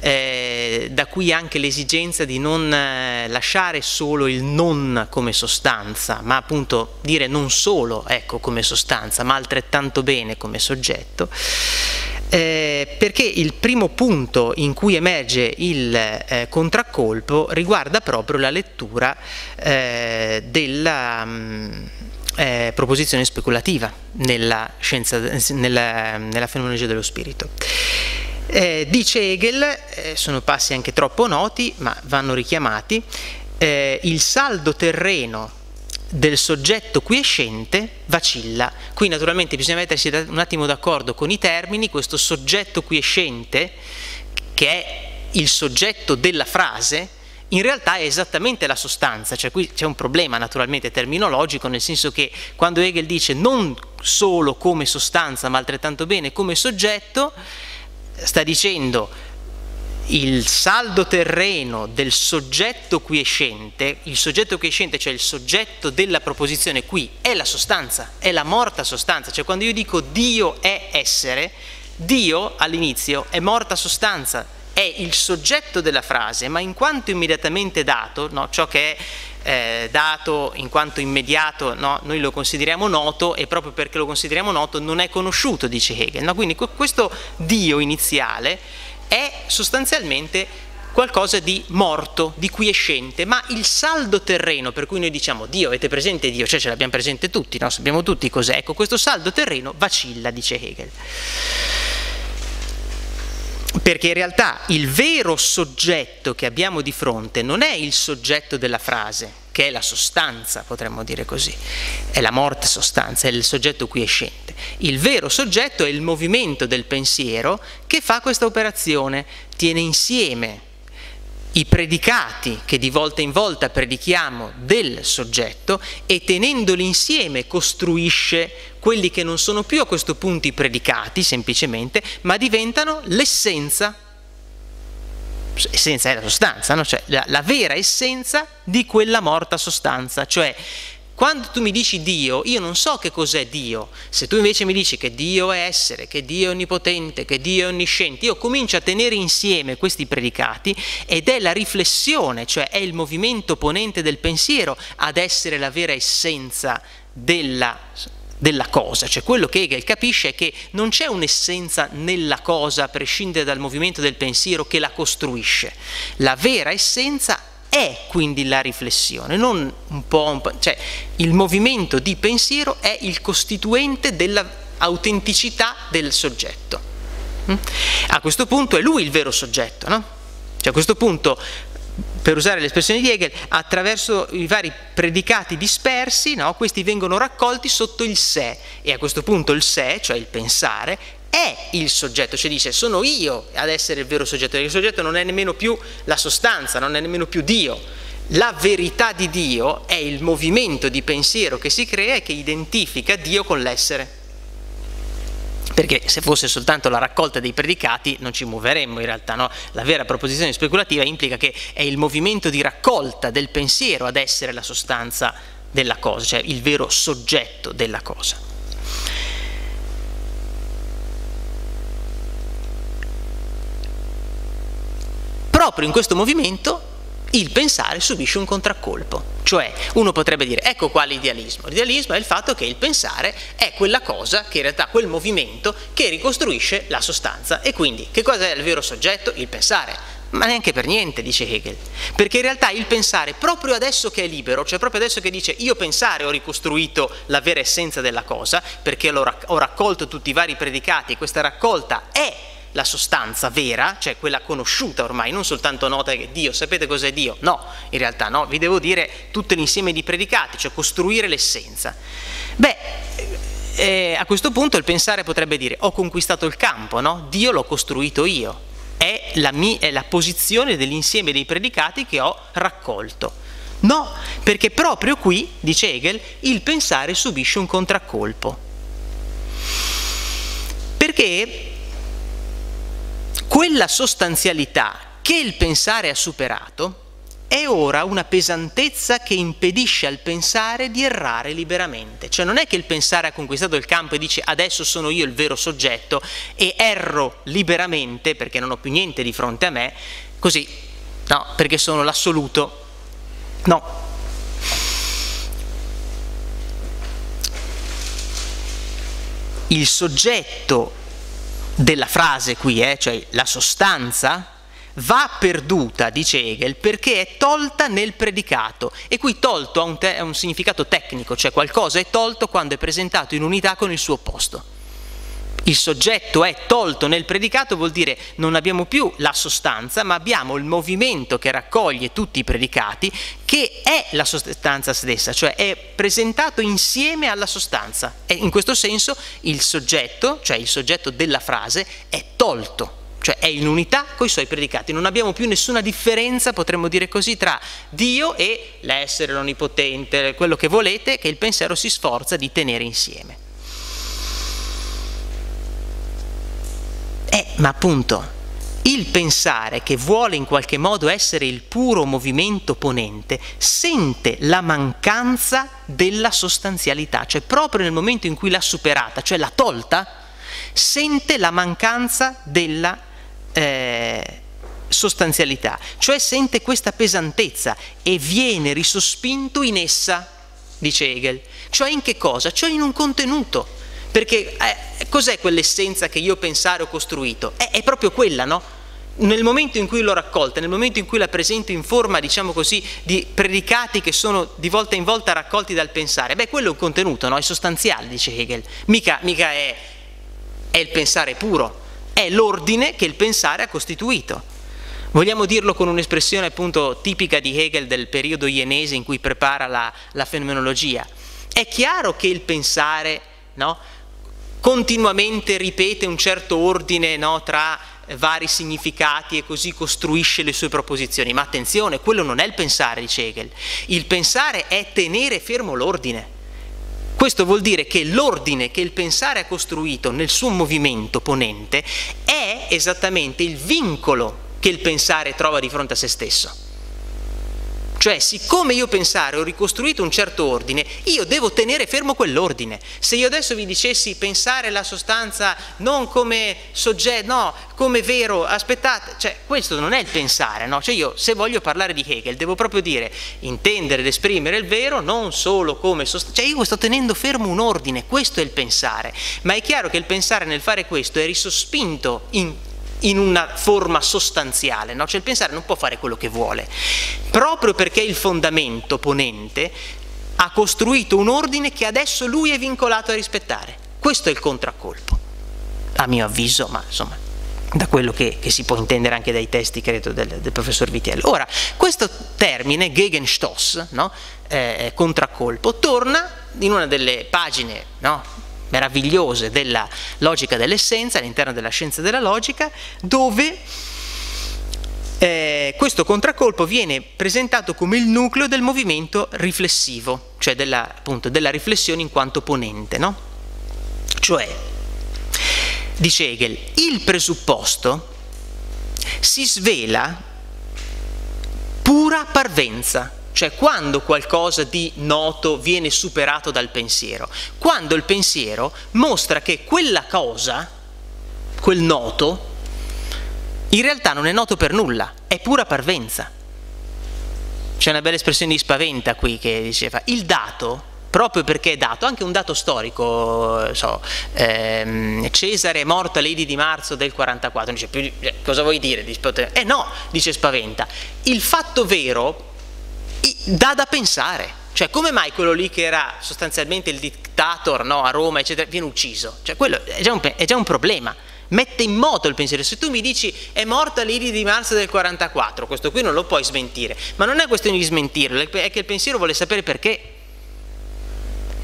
eh, da qui anche l'esigenza di non eh, lasciare solo il non come sostanza, ma appunto dire non solo ecco, come sostanza, ma altrettanto bene come soggetto. Eh, perché il primo punto in cui emerge il eh, contraccolpo riguarda proprio la lettura eh, della mh, mm, eh, proposizione speculativa nella, scienza, nella, nella fenomenologia dello spirito. Eh, dice Hegel, eh, sono passi anche troppo noti, ma vanno richiamati, eh, il saldo terreno del soggetto quiescente vacilla. Qui naturalmente bisogna mettersi un attimo d'accordo con i termini, questo soggetto quiescente, che è il soggetto della frase, in realtà è esattamente la sostanza, cioè qui c'è un problema naturalmente terminologico, nel senso che quando Hegel dice non solo come sostanza, ma altrettanto bene come soggetto, sta dicendo il saldo terreno del soggetto quiescente, il soggetto quiescente, cioè il soggetto della proposizione qui, è la sostanza, è la morta sostanza, cioè quando io dico Dio è essere, Dio all'inizio è morta sostanza, è il soggetto della frase, ma in quanto immediatamente dato, no, ciò che è eh, dato in quanto immediato, no, noi lo consideriamo noto e proprio perché lo consideriamo noto non è conosciuto, dice Hegel. No? Quindi questo Dio iniziale è sostanzialmente qualcosa di morto, di quiescente, ma il saldo terreno per cui noi diciamo Dio, avete presente Dio, cioè ce l'abbiamo presente tutti, no? sappiamo tutti cos'è, ecco questo saldo terreno vacilla, dice Hegel perché in realtà il vero soggetto che abbiamo di fronte non è il soggetto della frase, che è la sostanza, potremmo dire così, è la morte sostanza, è il soggetto quiescente. Il vero soggetto è il movimento del pensiero che fa questa operazione, tiene insieme i predicati che di volta in volta predichiamo del soggetto e tenendoli insieme costruisce quelli che non sono più a questo punto i predicati semplicemente, ma diventano l'essenza, essenza è la sostanza, no? cioè la, la vera essenza di quella morta sostanza, cioè quando tu mi dici Dio, io non so che cos'è Dio. Se tu invece mi dici che Dio è essere, che Dio è onnipotente, che Dio è onnisciente, io comincio a tenere insieme questi predicati ed è la riflessione, cioè è il movimento ponente del pensiero ad essere la vera essenza della della cosa, cioè quello che Hegel capisce è che non c'è un'essenza nella cosa a prescindere dal movimento del pensiero che la costruisce. La vera essenza è quindi la riflessione, non un po', un po', cioè il movimento di pensiero è il costituente dell'autenticità del soggetto. Mm? A questo punto è lui il vero soggetto, no? Cioè a questo punto per usare l'espressione di Hegel, attraverso i vari predicati dispersi, no? questi vengono raccolti sotto il sé e a questo punto il sé, cioè il pensare, è il soggetto, cioè dice sono io ad essere il vero soggetto, perché il soggetto non è nemmeno più la sostanza, non è nemmeno più Dio. La verità di Dio è il movimento di pensiero che si crea e che identifica Dio con l'essere. Perché se fosse soltanto la raccolta dei predicati non ci muoveremmo in realtà, no? La vera proposizione speculativa implica che è il movimento di raccolta del pensiero ad essere la sostanza della cosa, cioè il vero soggetto della cosa. proprio in questo movimento il pensare subisce un contraccolpo. Cioè uno potrebbe dire ecco qua l'idealismo. L'idealismo è il fatto che il pensare è quella cosa che in realtà quel movimento che ricostruisce la sostanza. E quindi che cosa è il vero soggetto? Il pensare. Ma neanche per niente, dice Hegel. Perché in realtà il pensare, proprio adesso che è libero, cioè proprio adesso che dice io pensare ho ricostruito la vera essenza della cosa, perché ho raccolto tutti i vari predicati, questa raccolta è la sostanza vera, cioè quella conosciuta ormai, non soltanto nota che Dio, sapete cos'è Dio? No, in realtà no, vi devo dire tutto l'insieme di predicati, cioè costruire l'essenza. Beh, eh, a questo punto il pensare potrebbe dire ho conquistato il campo, no? Dio l'ho costruito io, è la, mia, è la posizione dell'insieme dei predicati che ho raccolto. No, perché proprio qui, dice Hegel, il pensare subisce un contraccolpo. Perché quella sostanzialità che il pensare ha superato è ora una pesantezza che impedisce al pensare di errare liberamente. Cioè non è che il pensare ha conquistato il campo e dice adesso sono io il vero soggetto e erro liberamente perché non ho più niente di fronte a me, così, no, perché sono l'assoluto. No. Il soggetto della frase qui, eh, cioè la sostanza, va perduta, dice Hegel, perché è tolta nel predicato e qui tolto ha un, ha un, significato tecnico, cioè qualcosa è tolto quando è presentato in unità con il suo opposto. Il soggetto è tolto nel predicato vuol dire non abbiamo più la sostanza, ma abbiamo il movimento che raccoglie tutti i predicati, che è la sostanza stessa, cioè è presentato insieme alla sostanza. E in questo senso il soggetto, cioè il soggetto della frase, è tolto cioè è in unità con i suoi predicati. Non abbiamo più nessuna differenza, potremmo dire così, tra Dio e l'essere, l'onnipotente, quello che volete, che il pensiero si sforza di tenere insieme. Eh, ma appunto, il pensare che vuole in qualche modo essere il puro movimento ponente sente la mancanza della sostanzialità, cioè proprio nel momento in cui l'ha superata, cioè l'ha tolta, sente la mancanza della eh, sostanzialità, cioè sente questa pesantezza e viene risospinto in essa, dice Hegel. Cioè in che cosa? Cioè in un contenuto. Perché eh, cos'è quell'essenza che io pensare ho costruito? È, è proprio quella, no? nel momento in cui l'ho raccolta, nel momento in cui la presento in forma, diciamo così, di predicati che sono di volta in volta raccolti dal pensare, beh, quello è un contenuto, no? è sostanziale, dice Hegel, mica, mica è, è il pensare puro, è l'ordine che il pensare ha costituito. Vogliamo dirlo con un'espressione appunto tipica di Hegel del periodo ienese in cui prepara la, la fenomenologia. È chiaro che il pensare no, continuamente ripete un certo ordine no, tra vari significati e così costruisce le sue proposizioni, ma attenzione, quello non è il pensare, dice Hegel. Il pensare è tenere fermo l'ordine. Questo vuol dire che l'ordine che il pensare ha costruito nel suo movimento ponente è esattamente il vincolo che il pensare trova di fronte a se stesso. Cioè, siccome io pensare ho ricostruito un certo ordine, io devo tenere fermo quell'ordine. Se io adesso vi dicessi pensare la sostanza non come soggetto, no, come vero, aspettate, cioè questo non è il pensare, no? Cioè io se voglio parlare di Hegel devo proprio dire intendere ed esprimere il vero non solo come sostanza, cioè io sto tenendo fermo un ordine, questo è il pensare. Ma è chiaro che il pensare nel fare questo è risospinto in in una forma sostanziale, no? cioè il pensare non può fare quello che vuole, proprio perché il fondamento ponente ha costruito un ordine che adesso lui è vincolato a rispettare. Questo è il contraccolpo, a mio avviso, ma insomma da quello che, che, si può intendere anche dai testi, credo, del, del professor Vitiello. Ora, questo termine, Gegenstoss, no? eh, contraccolpo, torna in una delle pagine no? Meravigliose della logica dell'essenza all'interno della scienza della logica, dove eh, questo contraccolpo viene presentato come il nucleo del movimento riflessivo, cioè della, appunto, della riflessione in quanto ponente. No? Cioè, dice Hegel, il presupposto si svela pura parvenza, cioè quando qualcosa di noto viene superato dal pensiero, quando il pensiero mostra che quella cosa, quel noto, in realtà non è noto per nulla, è pura parvenza. C'è una bella espressione di spaventa qui che diceva, il dato, proprio perché è dato, anche un dato storico, so, ehm, Cesare è morto a Lady di marzo del 44, dice, eh, cosa vuoi dire? Eh no, dice spaventa, il fatto vero dà da pensare. Cioè, come mai quello lì che era sostanzialmente il dictator no, a Roma, eccetera, viene ucciso? Cioè, quello è già, un, è già un problema. Mette in moto il pensiero. Se tu mi dici è morta l'Iri di marzo del 44, questo qui non lo puoi smentire. Ma non è questione di smentirlo, è che il pensiero vuole sapere perché.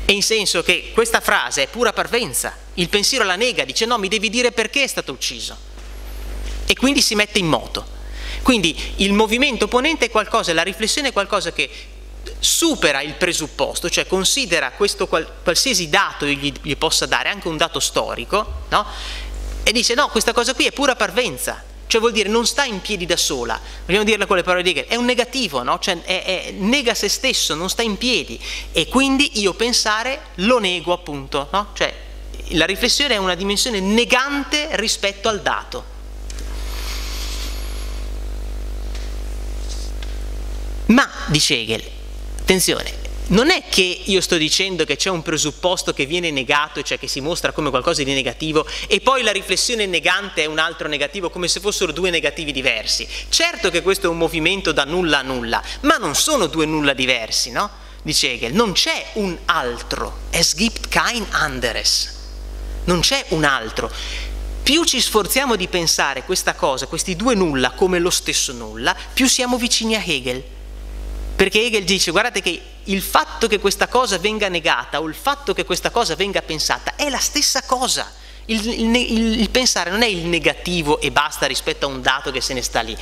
E in senso che questa frase è pura parvenza. Il pensiero la nega, dice no, mi devi dire perché è stato ucciso. E quindi si mette in moto. Quindi il movimento ponente è qualcosa, la riflessione è qualcosa che supera il presupposto, cioè considera questo qualsiasi dato gli, gli possa dare, anche un dato storico, no? e dice no, questa cosa qui è pura parvenza, cioè vuol dire non sta in piedi da sola, vogliamo dirla con le parole di Hegel, è un negativo, no? cioè è, è, nega se stesso, non sta in piedi e quindi io pensare lo nego appunto, no? cioè la riflessione è una dimensione negante rispetto al dato. Ma, dice Hegel, attenzione, non è che io sto dicendo che c'è un presupposto che viene negato, cioè che si mostra come qualcosa di negativo, e poi la riflessione negante è un altro negativo, come se fossero due negativi diversi. Certo che questo è un movimento da nulla a nulla, ma non sono due nulla diversi, no? Dice Hegel, non c'è un altro, es gibt kein anderes, non c'è un altro. Più ci sforziamo di pensare questa cosa, questi due nulla, come lo stesso nulla, più siamo vicini a Hegel perché Hegel dice, guardate che il fatto che questa cosa venga negata o il fatto che questa cosa venga pensata è la stessa cosa. Il, il, il, pensare non è il negativo e basta rispetto a un dato che se ne sta lì.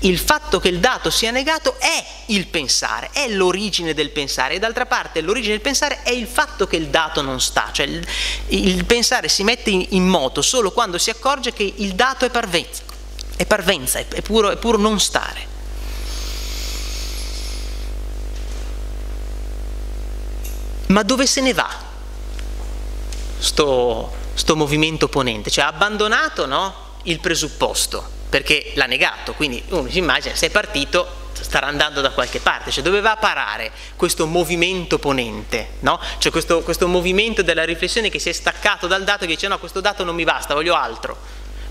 Il fatto che il dato sia negato è il pensare, è l'origine del pensare e d'altra parte l'origine del pensare è il fatto che il dato non sta, cioè il, il pensare si mette in, in, moto solo quando si accorge che il dato è parvenza, è, parvenza, è, è, puro, è puro non stare. Ma dove se ne va sto, sto movimento ponente? Cioè ha abbandonato no, il presupposto, perché l'ha negato, quindi uno si immagina se è partito starà andando da qualche parte, cioè dove va a parare questo movimento ponente, no? cioè questo, questo movimento della riflessione che si è staccato dal dato e che dice no questo dato non mi basta, voglio altro,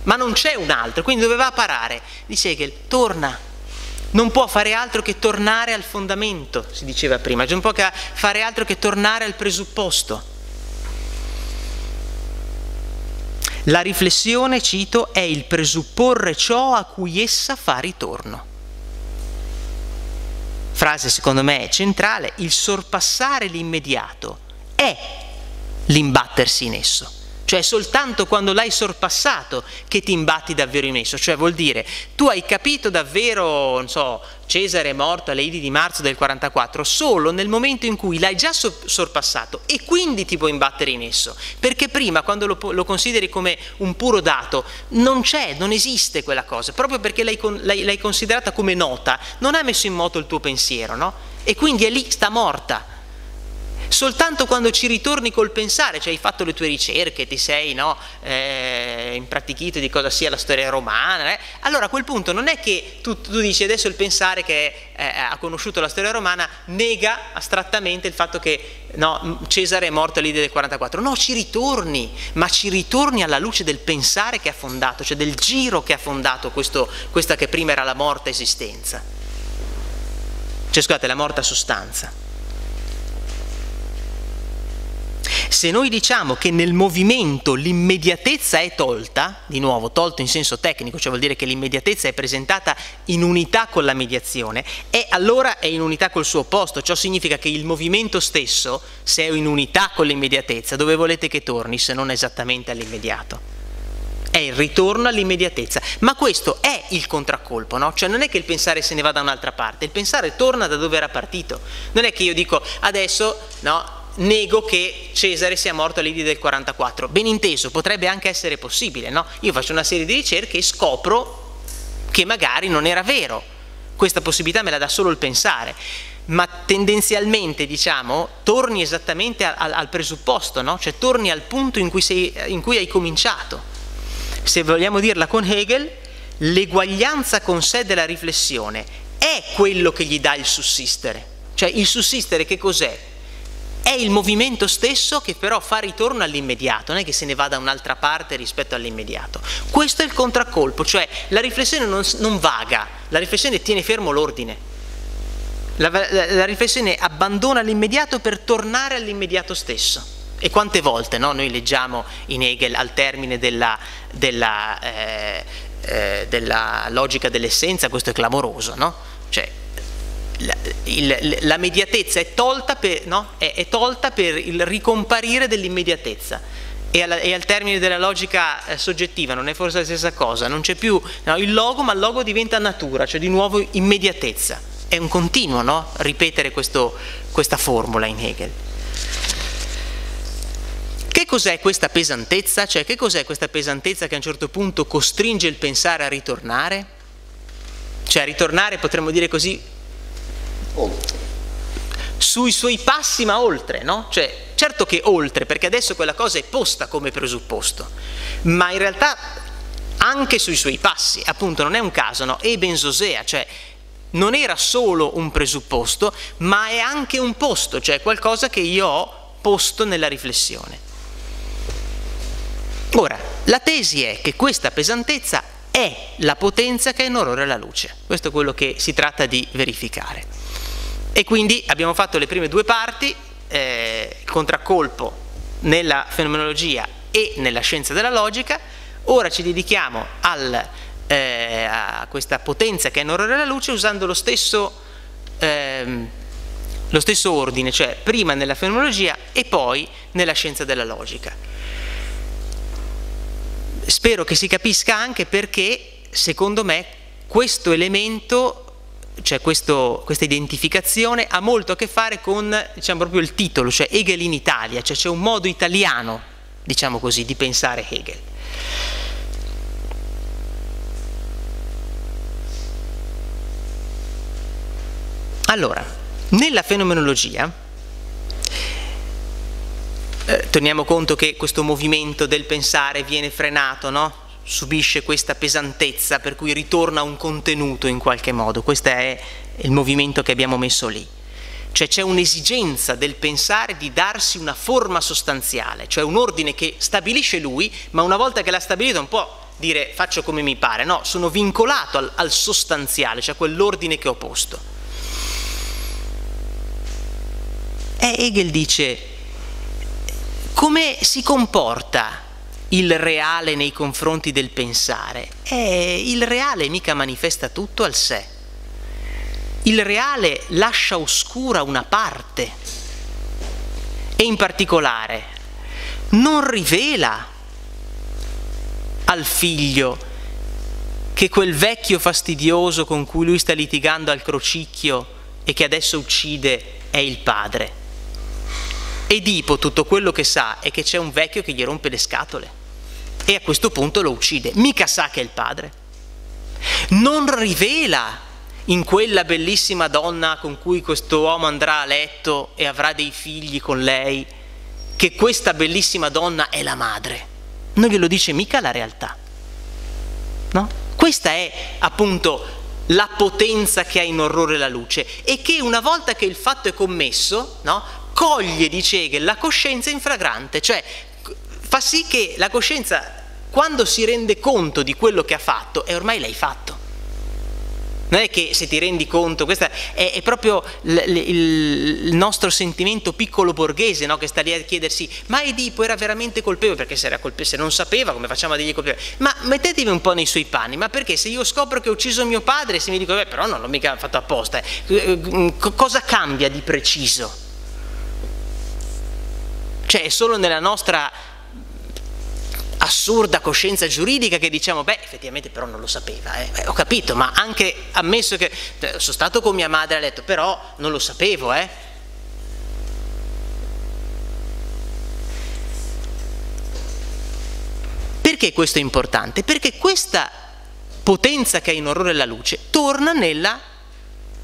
ma non c'è un altro, quindi dove va a parare? Dice Hegel, torna non può fare altro che tornare al fondamento, si diceva prima, non può fare altro che tornare al presupposto. La riflessione, cito, è il presupporre ciò a cui essa fa ritorno. Frase secondo me centrale, il sorpassare l'immediato è l'imbattersi in esso cioè soltanto quando l'hai sorpassato che ti imbatti davvero in esso, cioè vuol dire tu hai capito davvero, non so, Cesare è morto alle Idi di marzo del 44 solo nel momento in cui l'hai già sorpassato e quindi ti puoi imbattere in esso, perché prima quando lo, lo consideri come un puro dato non c'è, non esiste quella cosa, proprio perché l'hai, considerata come nota, non ha messo in moto il tuo pensiero, no? E quindi è lì, sta morta soltanto quando ci ritorni col pensare, cioè hai fatto le tue ricerche, ti sei no, eh, impratichito di cosa sia la storia romana, eh, allora a quel punto non è che tu, tu dici adesso il pensare che eh, ha conosciuto la storia romana nega astrattamente il fatto che no, Cesare è morto all'idea del 44, no, ci ritorni, ma ci ritorni alla luce del pensare che ha fondato, cioè del giro che ha fondato questo, questa che prima era la morta esistenza, cioè scusate, la morta sostanza. Se noi diciamo che nel movimento l'immediatezza è tolta, di nuovo tolto in senso tecnico, cioè vuol dire che l'immediatezza è presentata in unità con la mediazione, e allora è in unità col suo opposto, ciò significa che il movimento stesso, se è in unità con l'immediatezza, dove volete che torni se non esattamente all'immediato? è il ritorno all'immediatezza. Ma questo è il contraccolpo, no? Cioè non è che il pensare se ne va da un'altra parte, il pensare torna da dove era partito. Non è che io dico adesso, no, nego che Cesare sia morto all'Idi del 44. Ben inteso, potrebbe anche essere possibile, no? Io faccio una serie di ricerche e scopro che magari non era vero. Questa possibilità me la dà solo il pensare. Ma tendenzialmente, diciamo, torni esattamente al, al presupposto, no? Cioè torni al punto in cui, sei, in cui hai cominciato. Se vogliamo dirla con Hegel, l'eguaglianza con sé della riflessione è quello che gli dà il sussistere. Cioè il sussistere che cos'è? È il movimento stesso che però fa ritorno all'immediato, non è che se ne va da un'altra parte rispetto all'immediato. Questo è il contraccolpo, cioè la riflessione non, non vaga, la riflessione tiene fermo l'ordine. La, la, la, riflessione abbandona l'immediato per tornare all'immediato stesso. E quante volte no, noi leggiamo in Hegel al termine della, della, eh, eh, della logica dell'essenza, questo è clamoroso, no? Cioè, la, il, la mediatezza è tolta, per, no? è, è tolta, per, il ricomparire dell'immediatezza. E, e, al termine della logica eh, soggettiva non è forse la stessa cosa, non c'è più no, il logo, ma il logo diventa natura, cioè di nuovo immediatezza. è un continuo no? ripetere questo, questa formula in Hegel. Che cos'è questa pesantezza? Cioè che cos'è questa pesantezza che a un certo punto costringe il pensare a ritornare? Cioè a ritornare potremmo dire così sui suoi passi ma oltre, no? Cioè certo che oltre perché adesso quella cosa è posta come presupposto, ma in realtà anche sui suoi passi, appunto non è un caso, no? E Benzosea, cioè non era solo un presupposto, ma è anche un posto, cioè qualcosa che io ho posto nella riflessione. Ora, la tesi è che questa pesantezza è la potenza che è in orrore alla luce. Questo è quello che si tratta di verificare. E quindi abbiamo fatto le prime due parti, eh, contraccolpo nella fenomenologia e nella scienza della logica, ora ci dedichiamo al, eh, a questa potenza che è in orrore alla luce usando lo stesso, eh, lo stesso ordine, cioè prima nella fenomenologia e poi nella scienza della logica. Spero che si capisca anche perché, secondo me, questo elemento cioè questo, questa identificazione ha molto a che fare con diciamo, proprio il titolo, cioè Hegel in Italia, cioè c'è un modo italiano, diciamo così, di pensare Hegel. Allora, nella fenomenologia eh, teniamo conto che questo movimento del pensare viene frenato, no? Subisce questa pesantezza per cui ritorna un contenuto in qualche modo, questo è il movimento che abbiamo messo lì. Cioè c'è un'esigenza del pensare di darsi una forma sostanziale, cioè un ordine che stabilisce lui, ma una volta che l'ha stabilito non può dire faccio come mi pare, no, sono vincolato al, al sostanziale, cioè quell'ordine che ho posto. E Hegel dice come si comporta il reale nei confronti del pensare? Eh, il reale mica manifesta tutto al sé. Il reale lascia oscura una parte e in particolare non rivela al figlio che quel vecchio fastidioso con cui lui sta litigando al crocicchio e che adesso uccide è il padre Edipo tutto quello che sa è che c'è un vecchio che gli rompe le scatole e a questo punto lo uccide. Mica sa che è il padre. Non rivela in quella bellissima donna con cui questo uomo andrà a letto e avrà dei figli con lei che questa bellissima donna è la madre. Non glielo dice mica la realtà. No? Questa è appunto la potenza che ha in orrore la luce e che una volta che il fatto è commesso, no, coglie, dice Hegel, la coscienza in fragrante, cioè fa sì che la coscienza, quando si rende conto di quello che ha fatto, e ormai l'hai fatto. Non è che se ti rendi conto, questo è, è proprio il, il, nostro sentimento piccolo borghese no? che sta lì a chiedersi, ma Edipo era veramente colpevole? Perché se, era colpevole, se non sapeva come facciamo a dirgli colpevole? Ma mettetevi un po' nei suoi panni, ma perché se io scopro che ho ucciso mio padre, se mi dico, beh però non l'ho mica fatto apposta, eh, cosa cambia di preciso? Cioè è solo nella nostra assurda coscienza giuridica che diciamo, beh, effettivamente però non lo sapeva, eh. Beh, ho capito, ma anche ammesso che sono stato con mia madre a letto, però non lo sapevo, eh. Perché questo è importante? Perché questa potenza che è in orrore alla luce torna nella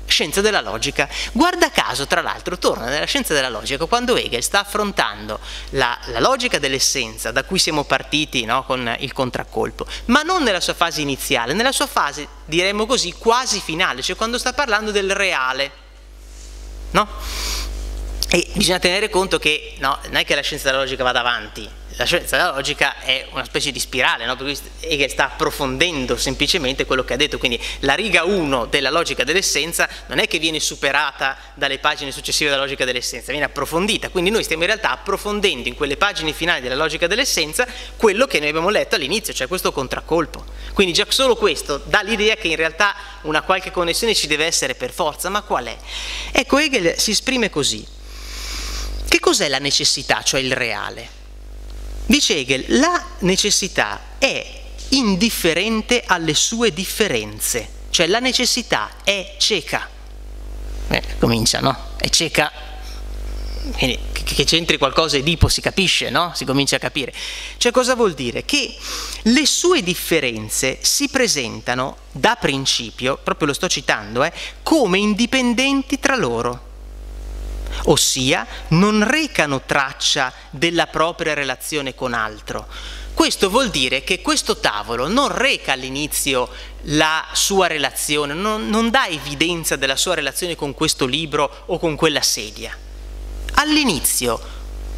scienza della logica. Guarda caso, tra l'altro, torna nella scienza della logica quando Hegel sta affrontando la, la logica dell'essenza, da cui siamo partiti no, con il contraccolpo, ma non nella sua fase iniziale, nella sua fase, diremmo così, quasi finale, cioè quando sta parlando del reale. No? E bisogna tenere conto che no, non è che la scienza della logica vada avanti, la scienza della logica è una specie di spirale, no? perché Hegel sta approfondendo semplicemente quello che ha detto, quindi la riga 1 della logica dell'essenza non è che viene superata dalle pagine successive della logica dell'essenza, viene approfondita, quindi noi stiamo in realtà approfondendo in quelle pagine finali della logica dell'essenza quello che noi abbiamo letto all'inizio, cioè questo contraccolpo. Quindi già solo questo dà l'idea che in realtà una qualche connessione ci deve essere per forza, ma qual è? Ecco, Hegel si esprime così. Che cos'è la necessità, cioè il reale? Dice Hegel, la necessità è indifferente alle sue differenze, cioè la necessità è cieca. eh, comincia, no? È cieca, quindi che c'entri qualcosa Edipo si capisce, no? Si comincia a capire. Cioè cosa vuol dire? Che le sue differenze si presentano da principio, proprio lo sto citando, eh, come indipendenti tra loro ossia non recano traccia della propria relazione con altro. Questo vuol dire che questo tavolo non reca all'inizio la sua relazione, non, non, dà evidenza della sua relazione con questo libro o con quella sedia. All'inizio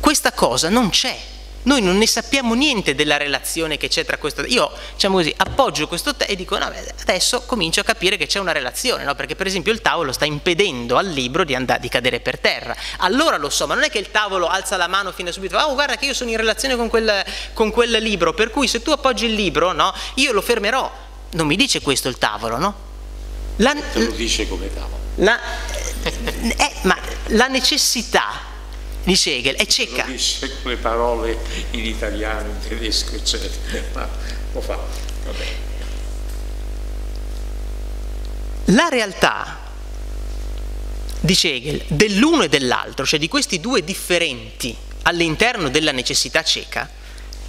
questa cosa non c'è, noi non ne sappiamo niente della relazione che c'è tra questo. Io, diciamo così, appoggio questo te e dico: no, adesso comincio a capire che c'è una relazione, no? perché per esempio il tavolo sta impedendo al libro di, andare, di cadere per terra. Allora lo so, ma non è che il tavolo alza la mano fino a subito, oh guarda che io sono in relazione con quel, con quel libro, per cui se tu appoggi il libro, no, io lo fermerò. Non mi dice questo il tavolo, no?
La, lo dice come tavolo.
La, eh, ma la necessità dice Hegel, è cieca.
Lo dice con le parole in italiano, in tedesco, eccetera, ma lo fa, vabbè.
La realtà, dice Hegel, dell'uno e dell'altro, cioè di questi due differenti all'interno della necessità cieca,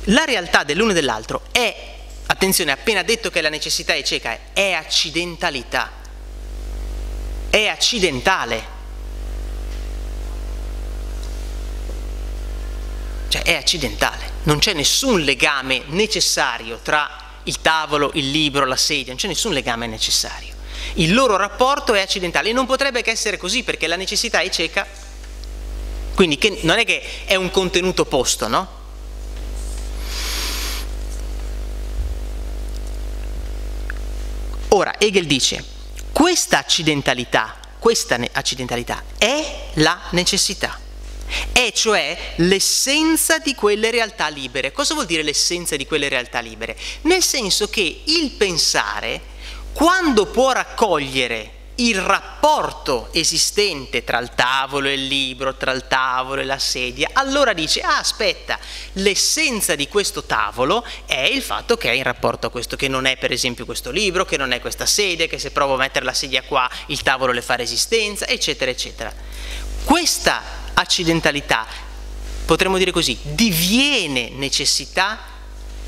la realtà dell'uno e dell'altro è, attenzione, appena detto che la necessità è cieca, è accidentalità, è accidentale cioè è accidentale, non c'è nessun legame necessario tra il tavolo, il libro, la sedia, non c'è nessun legame necessario. Il loro rapporto è accidentale e non potrebbe che essere così perché la necessità è cieca, quindi non è che è un contenuto posto, no? Ora, Hegel dice, questa accidentalità, questa accidentalità è la necessità è cioè l'essenza di quelle realtà libere. Cosa vuol dire l'essenza di quelle realtà libere? Nel senso che il pensare, quando può raccogliere il rapporto esistente tra il tavolo e il libro, tra il tavolo e la sedia, allora dice, ah aspetta, l'essenza di questo tavolo è il fatto che è in rapporto a questo, che non è per esempio questo libro, che non è questa sedia, che se provo a mettere la sedia qua il tavolo le fa resistenza, eccetera, eccetera. Questa accidentalità, potremmo dire così, diviene necessità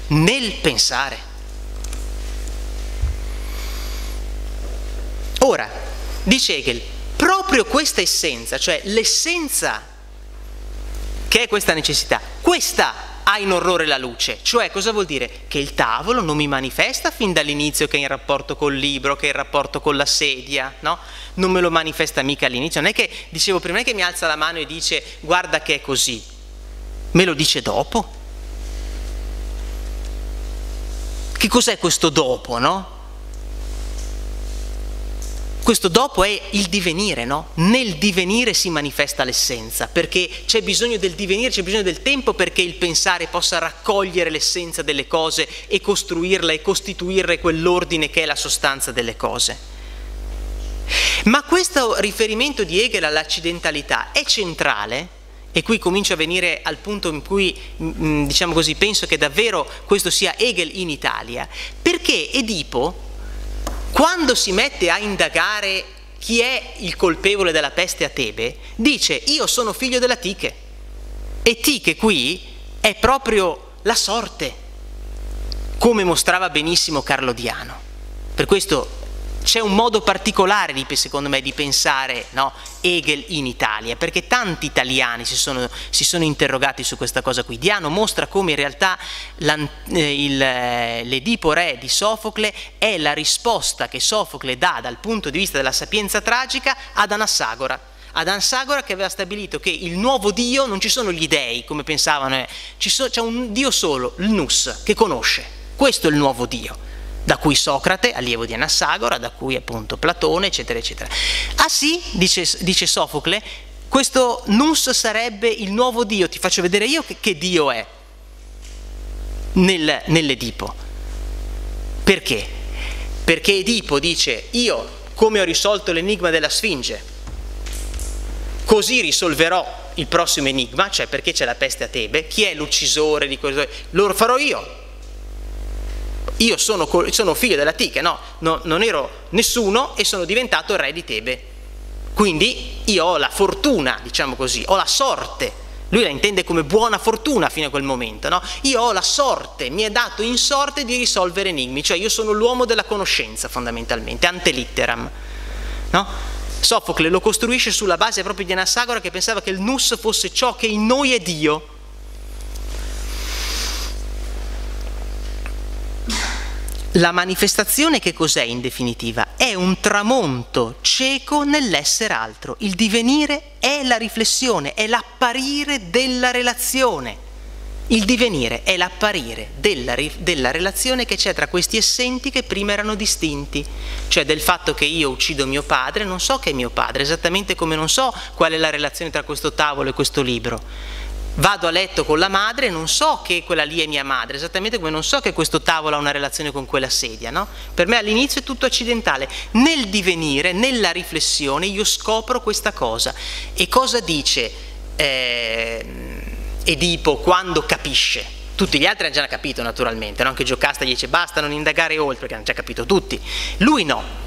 nel pensare. Ora, dice Hegel, proprio questa essenza, cioè l'essenza che è questa necessità, questa ha in orrore la luce. Cioè, cosa vuol dire? Che il tavolo non mi manifesta fin dall'inizio che è in rapporto col libro, che è in rapporto con la sedia, no? Non me lo manifesta mica all'inizio. Non è che, dicevo prima, non è che mi alza la mano e dice guarda che è così. Me lo dice dopo. Che cos'è questo dopo, no? Questo dopo è il divenire, no? Nel divenire si manifesta l'essenza, perché c'è bisogno del divenire, c'è bisogno del tempo perché il pensare possa raccogliere l'essenza delle cose e costruirla e costituire quell'ordine che è la sostanza delle cose. Ma questo riferimento di Hegel all'accidentalità è centrale e qui comincio a venire al punto in cui, diciamo così, penso che davvero questo sia Hegel in Italia, perché Edipo quando si mette a indagare chi è il colpevole della peste a Tebe, dice io sono figlio della Tiche e Tiche qui è proprio la sorte, come mostrava benissimo Carlo Diano. Per questo c'è un modo particolare, di, secondo me, di pensare no, Hegel in Italia, perché tanti italiani si sono, si sono, interrogati su questa cosa qui. Diano mostra come in realtà eh, l'Edipo Re di Sofocle è la risposta che Sofocle dà dal punto di vista della sapienza tragica ad Anassagora. Ad Anassagora che aveva stabilito che il nuovo Dio non ci sono gli dei, come pensavano, eh, c'è un Dio solo, il Nus, che conosce. Questo è il nuovo Dio da cui Socrate, allievo di Anassagora, da cui appunto Platone, eccetera, eccetera. Ah sì, dice, dice Sofocle, questo Nus sarebbe il nuovo Dio, ti faccio vedere io che, che Dio è nel, nell'Edipo. Perché? Perché Edipo dice, io come ho risolto l'enigma della Sfinge, così risolverò il prossimo enigma, cioè perché c'è la peste a Tebe, chi è l'uccisore di questo? Lo farò io, io sono, sono figlio della Tica, no, no, non ero nessuno e sono diventato re di Tebe. Quindi io ho la fortuna, diciamo così, ho la sorte lui la intende come buona fortuna fino a quel momento, no? Io ho la sorte, mi è dato in sorte di risolvere enigmi, cioè io sono l'uomo della conoscenza fondamentalmente, ante litteram, no? Sofocle lo costruisce sulla base proprio di Anassagora che pensava che il nus fosse ciò che in noi è Dio. La manifestazione che cos'è in definitiva? È un tramonto cieco nell'essere altro. Il divenire è la riflessione, è l'apparire della relazione. Il divenire è l'apparire della, della, relazione che c'è tra questi essenti che prima erano distinti, cioè del fatto che io uccido mio padre, non so che è mio padre, esattamente come non so qual è la relazione tra questo tavolo e questo libro vado a letto con la madre e non so che quella lì è mia madre, esattamente come non so che questo tavolo ha una relazione con quella sedia. No? Per me all'inizio è tutto accidentale. Nel divenire, nella riflessione, io scopro questa cosa. E cosa dice eh, Edipo quando capisce? Tutti gli altri hanno già capito naturalmente, no? anche Giocasta gli dice basta non indagare oltre perché hanno già capito tutti. Lui no.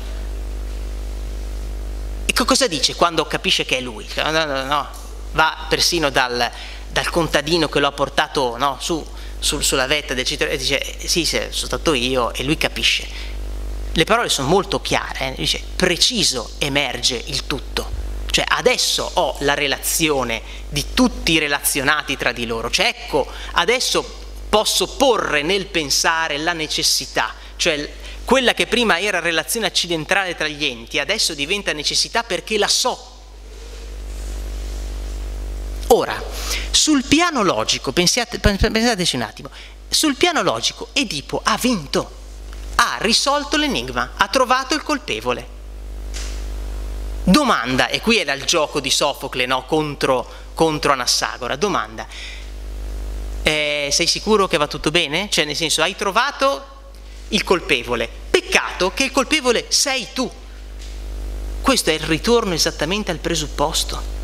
E cosa dice quando capisce che è lui? No, no, no, va persino dal, dal contadino che lo ha portato no, su, su, sulla vetta del cittadino e dice eh, sì, sono stato io e lui capisce. Le parole sono molto chiare, eh? dice preciso emerge il tutto. Cioè adesso ho la relazione di tutti i relazionati tra di loro, cioè ecco, adesso posso porre nel pensare la necessità, cioè quella che prima era relazione accidentale tra gli enti, adesso diventa necessità perché la so Ora, sul piano logico, pensate, pensateci un attimo, sul piano logico Edipo ha vinto, ha risolto l'enigma, ha trovato il colpevole. Domanda, e qui era il gioco di Sofocle no, contro, contro Anassagora, domanda, eh, sei sicuro che va tutto bene? Cioè nel senso, hai trovato il colpevole, peccato che il colpevole sei tu. Questo è il ritorno esattamente al presupposto.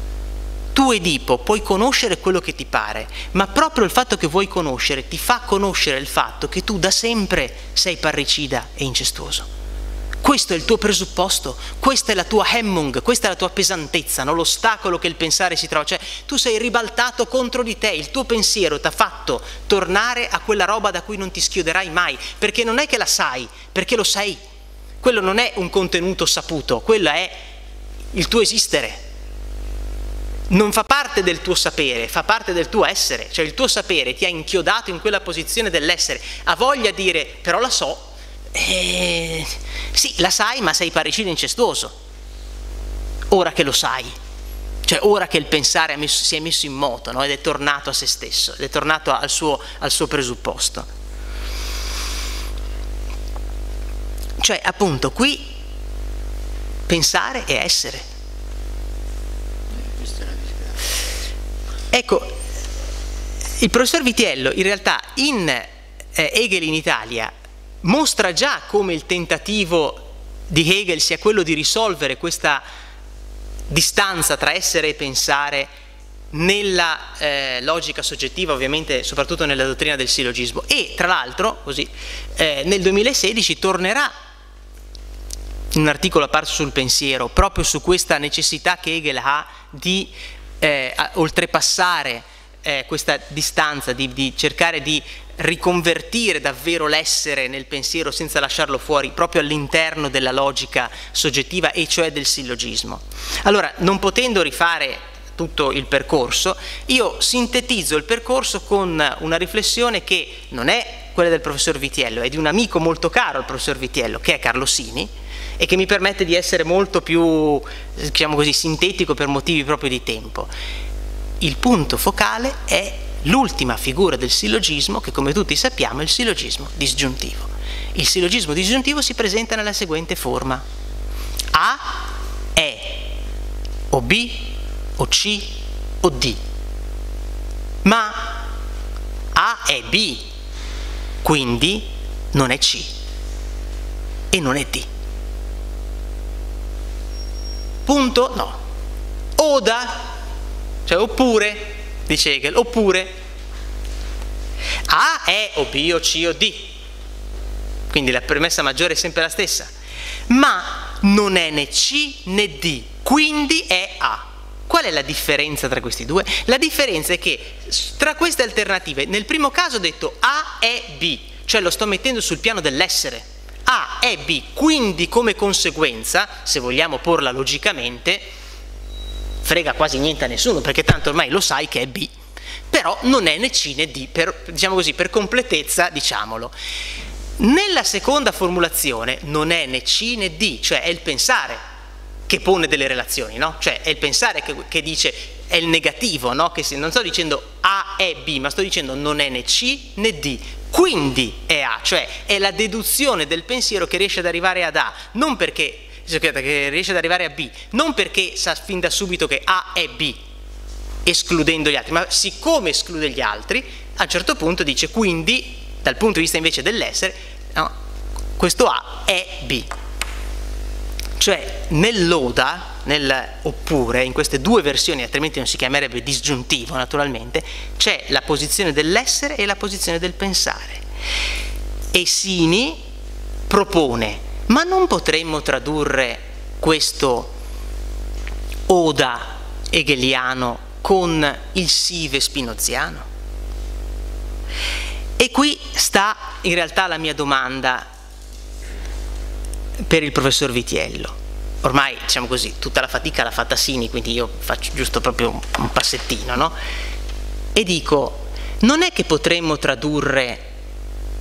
Tu Edipo puoi conoscere quello che ti pare, ma proprio il fatto che vuoi conoscere ti fa conoscere il fatto che tu da sempre sei parricida e incestuoso. Questo è il tuo presupposto, questa è la tua hemmung, questa è la tua pesantezza, no? l'ostacolo che il pensare si trova. Cioè, tu sei ribaltato contro di te, il tuo pensiero ti ha fatto tornare a quella roba da cui non ti schioderai mai, perché non è che la sai, perché lo sai. Quello non è un contenuto saputo, quello è il tuo esistere non fa parte del tuo sapere, fa parte del tuo essere, cioè il tuo sapere ti ha inchiodato in quella posizione dell'essere, ha voglia di dire però la so, eh, sì la sai ma sei parricida incestuoso, ora che lo sai, cioè ora che il pensare messo, si è messo in moto no? ed è tornato a se stesso, ed è tornato al suo, al suo presupposto. Cioè appunto qui pensare e essere Ecco, il professor Vitiello in realtà in eh, Hegel in Italia mostra già come il tentativo di Hegel sia quello di risolvere questa distanza tra essere e pensare nella eh, logica soggettiva, ovviamente soprattutto nella dottrina del sillogismo e tra l'altro così eh, nel 2016 tornerà un articolo apparso sul pensiero proprio su questa necessità che Hegel ha di eh, oltrepassare eh, questa distanza, di, di cercare di riconvertire davvero l'essere nel pensiero senza lasciarlo fuori, proprio all'interno della logica soggettiva e cioè del sillogismo. Allora, non potendo rifare tutto il percorso, io sintetizzo il percorso con una riflessione che non è quella del professor Vitiello, è di un amico molto caro al professor Vitiello, che è Carlo Sini, e che mi permette di essere molto più, diciamo così, sintetico per motivi proprio di tempo. Il punto focale è l'ultima figura del sillogismo che come tutti sappiamo è il sillogismo disgiuntivo. Il sillogismo disgiuntivo si presenta nella seguente forma. A è o B o C o D. Ma A è B, quindi non è C e non è D. Punto? No. Oda, cioè oppure, dice Hegel, oppure A è o B o C o D. Quindi la premessa maggiore è sempre la stessa. Ma non è né C né D, quindi è A. Qual è la differenza tra questi due? La differenza è che tra queste alternative, nel primo caso ho detto A è B, cioè lo sto mettendo sul piano dell'essere. A è B, quindi come conseguenza, se vogliamo porla logicamente, frega quasi niente a nessuno, perché tanto ormai lo sai che è B, però non è né C né D, per, diciamo così, per completezza diciamolo. Nella seconda formulazione non è né C né D, cioè è il pensare che pone delle relazioni, no? Cioè è il pensare che, che dice è il negativo, no? Che se, non sto dicendo A è B, ma sto dicendo non è né C né D, quindi è A, cioè è la deduzione del pensiero che riesce ad arrivare ad A, non perché, che riesce ad arrivare a B, non perché sa fin da subito che A è B, escludendo gli altri, ma siccome esclude gli altri, a un certo punto dice quindi, dal punto di vista invece dell'essere, no, questo A è B. Cioè nell'oda, nel, oppure in queste due versioni, altrimenti non si chiamerebbe disgiuntivo naturalmente, c'è la posizione dell'essere e la posizione del pensare. E Sini propone, ma non potremmo tradurre questo oda hegeliano con il sive spinoziano? E qui sta in realtà la mia domanda per il professor Vitiello. Ormai, diciamo così, tutta la fatica l'ha fatta Sini, quindi io faccio giusto proprio un, passettino, no? E dico, non è che potremmo tradurre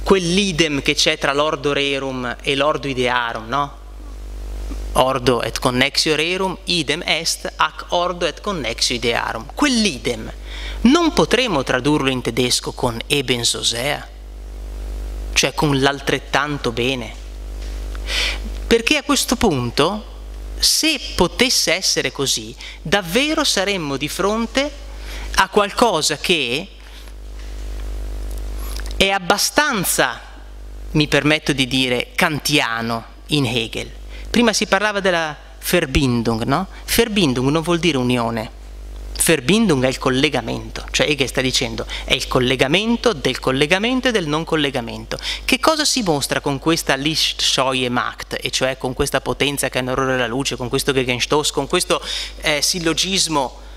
quell'idem che c'è tra l'ordo rerum e l'ordo idearum, no? Ordo et connexio rerum, idem est, ac ordo et connexio idearum. Quell'idem non potremo tradurlo in tedesco con eben so sehr, cioè con l'altrettanto bene. Perché a questo punto, se potesse essere così, davvero saremmo di fronte a qualcosa che è abbastanza, mi permetto di dire, kantiano in Hegel. Prima si parlava della Verbindung, no? Verbindung non vuol dire unione, Verbindung è il collegamento, cioè Hegel sta dicendo è il collegamento del collegamento e del non collegamento. Che cosa si mostra con questa Licht, Scheu Macht, e cioè con questa potenza che è un errore della luce, con questo Gegenstoß, con questo eh, sillogismo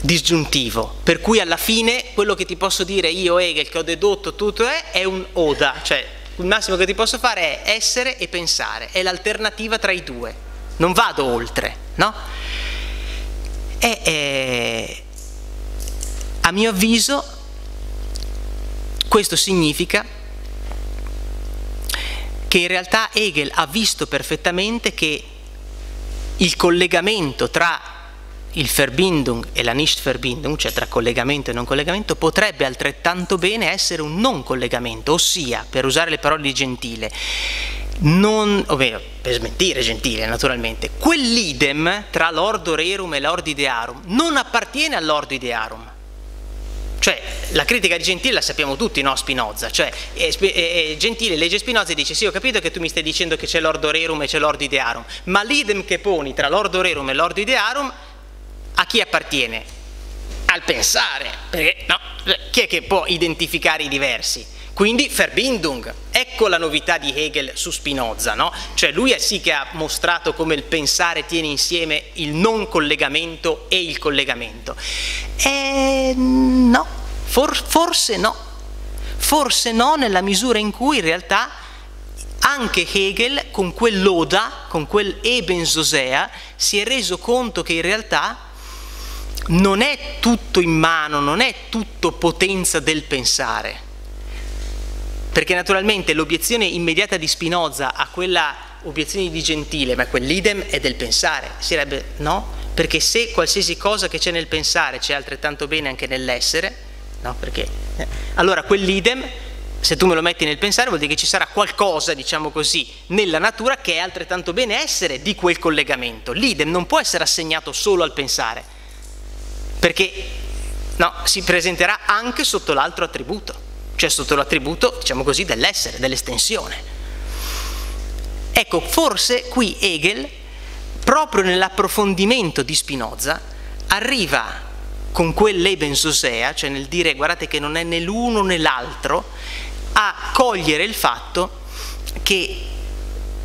disgiuntivo, per cui alla fine quello che ti posso dire io Hegel che ho dedotto tutto è, è un oda, cioè il massimo che ti posso fare è essere e pensare, è l'alternativa tra i due, non vado oltre, no? E, eh, a mio avviso questo significa che in realtà Hegel ha visto perfettamente che il collegamento tra il Verbindung e la Nicht-Verbindung, cioè tra collegamento e non collegamento, potrebbe altrettanto bene essere un non collegamento, ossia, per usare le parole di Gentile, non, ovvero per smentire Gentile naturalmente, quell'idem tra l'ordo rerum e l'ordo idearum non appartiene all'ordo idearum. Cioè, la critica di Gentile la sappiamo tutti, no? Spinoza. Cioè, è, è, Gentile legge Spinoza e dice: Sì, ho capito che tu mi stai dicendo che c'è l'ordo rerum e c'è l'ordo idearum, ma l'idem che poni tra l'ordo rerum e l'ordo idearum a chi appartiene? Al pensare. Perché, no? Chi è che può identificare i diversi? Quindi Verbindung, ecco la novità di Hegel su Spinoza, no? Cioè lui è sì che ha mostrato come il pensare tiene insieme il non collegamento e il collegamento. Eh, no, For, forse no, forse no nella misura in cui in realtà anche Hegel con quell'oda, con quel Ebensosea, si è reso conto che in realtà non è tutto in mano, non è tutto potenza del pensare perché naturalmente l'obiezione immediata di Spinoza a quella obiezione di Gentile, ma quell'idem è del pensare, sarebbe no? Perché se qualsiasi cosa che c'è nel pensare c'è altrettanto bene anche nell'essere, no? Perché, eh, allora quell'idem, se tu me lo metti nel pensare, vuol dire che ci sarà qualcosa, diciamo così, nella natura che è altrettanto bene essere di quel collegamento. L'idem non può essere assegnato solo al pensare, perché no, si presenterà anche sotto l'altro attributo cioè sotto l'attributo, diciamo così, dell'essere, dell'estensione. Ecco, forse qui Hegel, proprio nell'approfondimento di Spinoza, arriva con quell'ebensosea, cioè nel dire guardate che non è né l'uno né l'altro, a cogliere il fatto che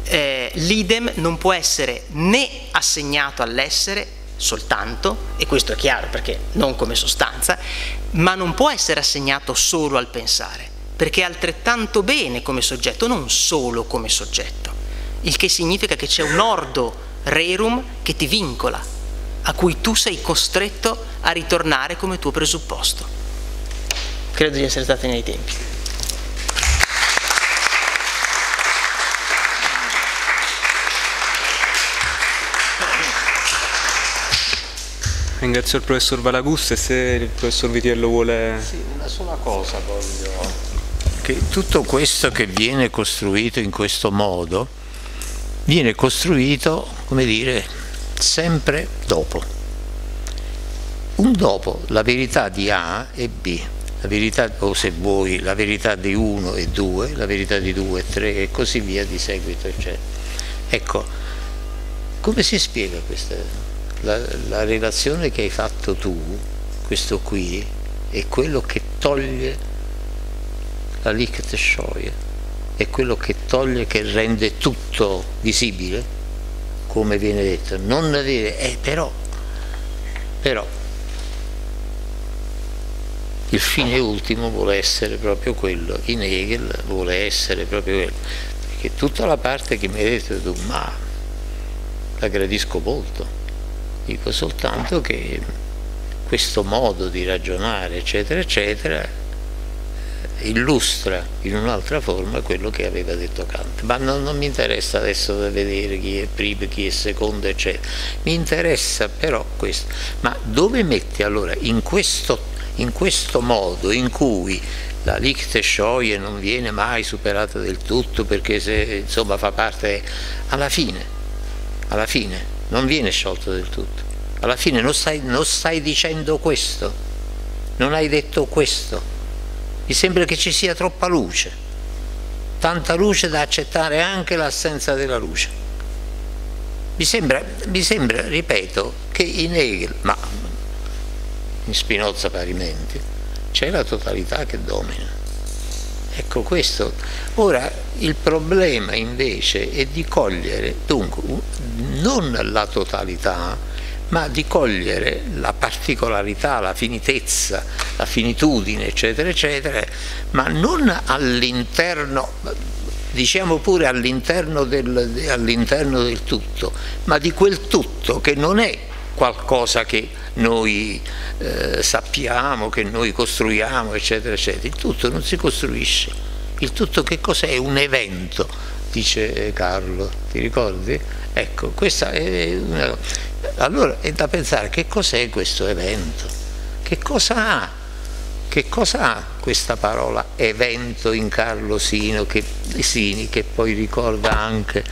eh, l'idem non può essere né assegnato all'essere soltanto, e questo è chiaro perché non come sostanza, ma non può essere assegnato solo al pensare, perché è altrettanto bene come soggetto, non solo come soggetto, il che significa che c'è un ordo rerum che ti vincola, a cui tu sei costretto a ritornare come tuo presupposto. Credo di essere stati nei tempi.
Ringrazio il professor Valagusta e se il professor Vitiello vuole...
Sì, una sola cosa voglio... Che tutto questo che viene costruito in questo modo viene costruito, come dire, sempre dopo. Un dopo, la verità di A e B, la verità, o se vuoi, la verità di 1 e 2, la verità di 2 e 3 e così via di seguito, eccetera. Ecco, come si spiega questa la, la relazione che hai fatto tu, questo qui, è quello che toglie la Licht Shoye, è quello che toglie, che rende tutto visibile, come viene detto, non avere, eh, però, però, il fine ultimo vuole essere proprio quello, in Hegel vuole essere proprio quello, perché tutta la parte che mi hai detto tu, ma la gradisco molto, dico soltanto che questo modo di ragionare eccetera eccetera illustra in un'altra forma quello che aveva detto Kant. Ma non, non, mi interessa adesso vedere chi è primo, chi è secondo eccetera. Mi interessa però questo. Ma dove metti allora in questo, in questo modo in cui la Lichte Scheue non viene mai superata del tutto perché se insomma fa parte alla fine alla fine non viene sciolto del tutto. Alla fine non stai, non stai dicendo questo, non hai detto questo. Mi sembra che ci sia troppa luce, tanta luce da accettare anche l'assenza della luce. Mi sembra, mi sembra, ripeto, che in Hegel, ma in Spinoza parimenti, c'è la totalità che domina. Ecco questo. Ora il problema invece è di cogliere, dunque, non la totalità, ma di cogliere la particolarità, la finitezza, la finitudine, eccetera, eccetera, ma non all'interno, diciamo pure all'interno del, all'interno del tutto, ma di quel tutto che non è qualcosa che noi eh, sappiamo, che noi costruiamo, eccetera, eccetera. Il tutto non si costruisce. Il tutto che cos'è? Un evento, dice Carlo, ti ricordi? Ecco, questa è una... Allora è da pensare che cos'è questo evento? Che cosa ha? Che cosa ha questa parola evento in Carlo Sino che, Sini che poi ricorda anche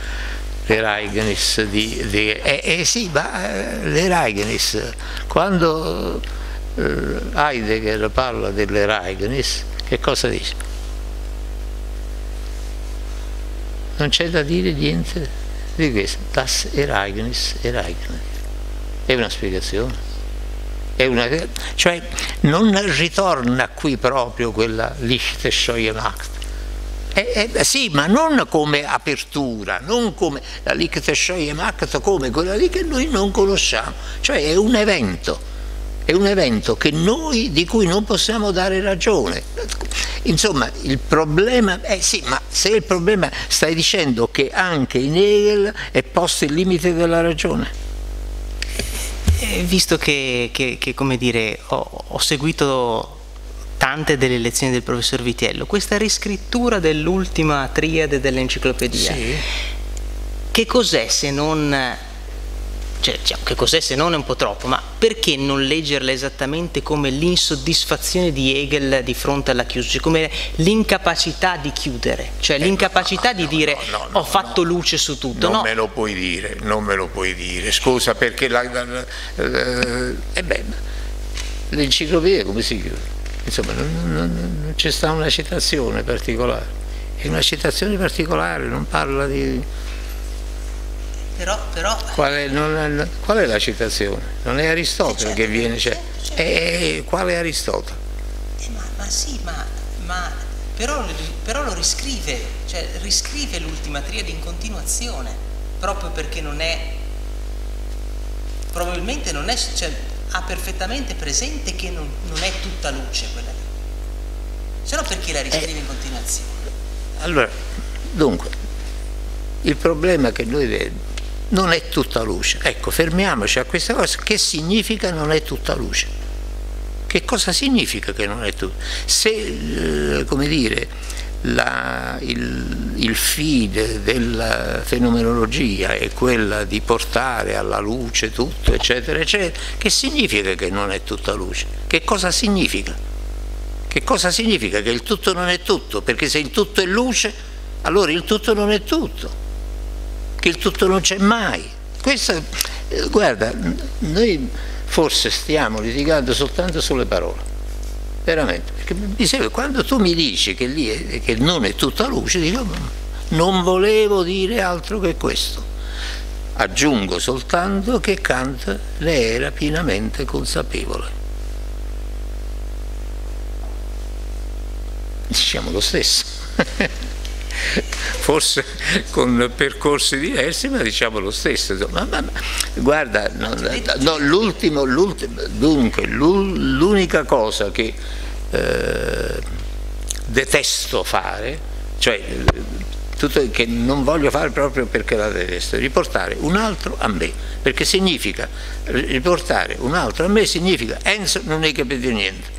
l'Ereignis di, di eh, eh, sì, ma eh, l'Ereignis quando eh, Heidegger parla dell'Ereignis che cosa dice? Non c'è da dire niente di questo. Das Ereignis Ereignis è una spiegazione. È una, cioè non ritorna qui proprio quella Lichte Scheuemacht eh, eh, sì, ma non come apertura, non come la Lichteschoyemacht, come quella lì che noi non conosciamo, cioè è un evento, è un evento noi, di cui non possiamo dare ragione. Insomma, il problema, eh sì, ma se il problema stai dicendo che anche in Hegel è posto il limite della ragione.
Eh, visto che, che, che come dire, ho, ho seguito tante delle lezioni del professor Vitiello, questa riscrittura dell'ultima triade dell'enciclopedia, sì. che cos'è se non cioè, diciamo, che cos'è se non è un po' troppo, ma perché non leggerla esattamente come l'insoddisfazione di Hegel di fronte alla chiusura, come l'incapacità di chiudere, cioè eh, l'incapacità no, no, di dire no, ho fatto luce su tutto.
Non me lo puoi dire, non me lo puoi dire, scusa perché la, la, la, eh, l'enciclopedia come si chiude? insomma non, non, non c'è stata una citazione particolare, è una citazione particolare, non parla di...
Però, però...
Qual, è, non, qual è la citazione? Non è Aristotele certo, che viene, cioè, certo, certo. È, quale Aristotele?
Eh, ma, ma, sì, ma, ma però, però lo riscrive, cioè riscrive l'ultima triade in continuazione, proprio perché non è, probabilmente non è, cioè, ha perfettamente presente che non, non, è tutta luce quella lì. Se no perché la riscrive eh, in continuazione?
Allora, dunque, il problema che noi vediamo non è tutta luce. Ecco, fermiamoci a questa cosa. Che significa non è tutta luce? Che cosa significa che non è tutto? Se, eh, come dire, la, il, il fine della fenomenologia è quella di portare alla luce tutto, eccetera, eccetera, che significa che non è tutta luce? Che cosa significa? Che cosa significa che il tutto non è tutto? Perché se il tutto è luce, allora il tutto non è tutto, che il tutto non c'è mai. Questa, eh, guarda, noi forse stiamo litigando soltanto sulle parole, veramente, perché sembra, quando tu mi dici che, lì è, che non è tutta luce, dico non volevo dire altro che questo. Aggiungo soltanto che Kant ne era pienamente consapevole. Diciamo lo stesso. forse con percorsi diversi, ma diciamo lo stesso. Ma, ma, ma, guarda, no, no, l'ultimo, dunque, l'unica cosa che eh, detesto fare, cioè tutto, che non voglio fare proprio perché la detesto, riportare un altro a me, perché significa riportare un altro a me significa Enzo non hai capito niente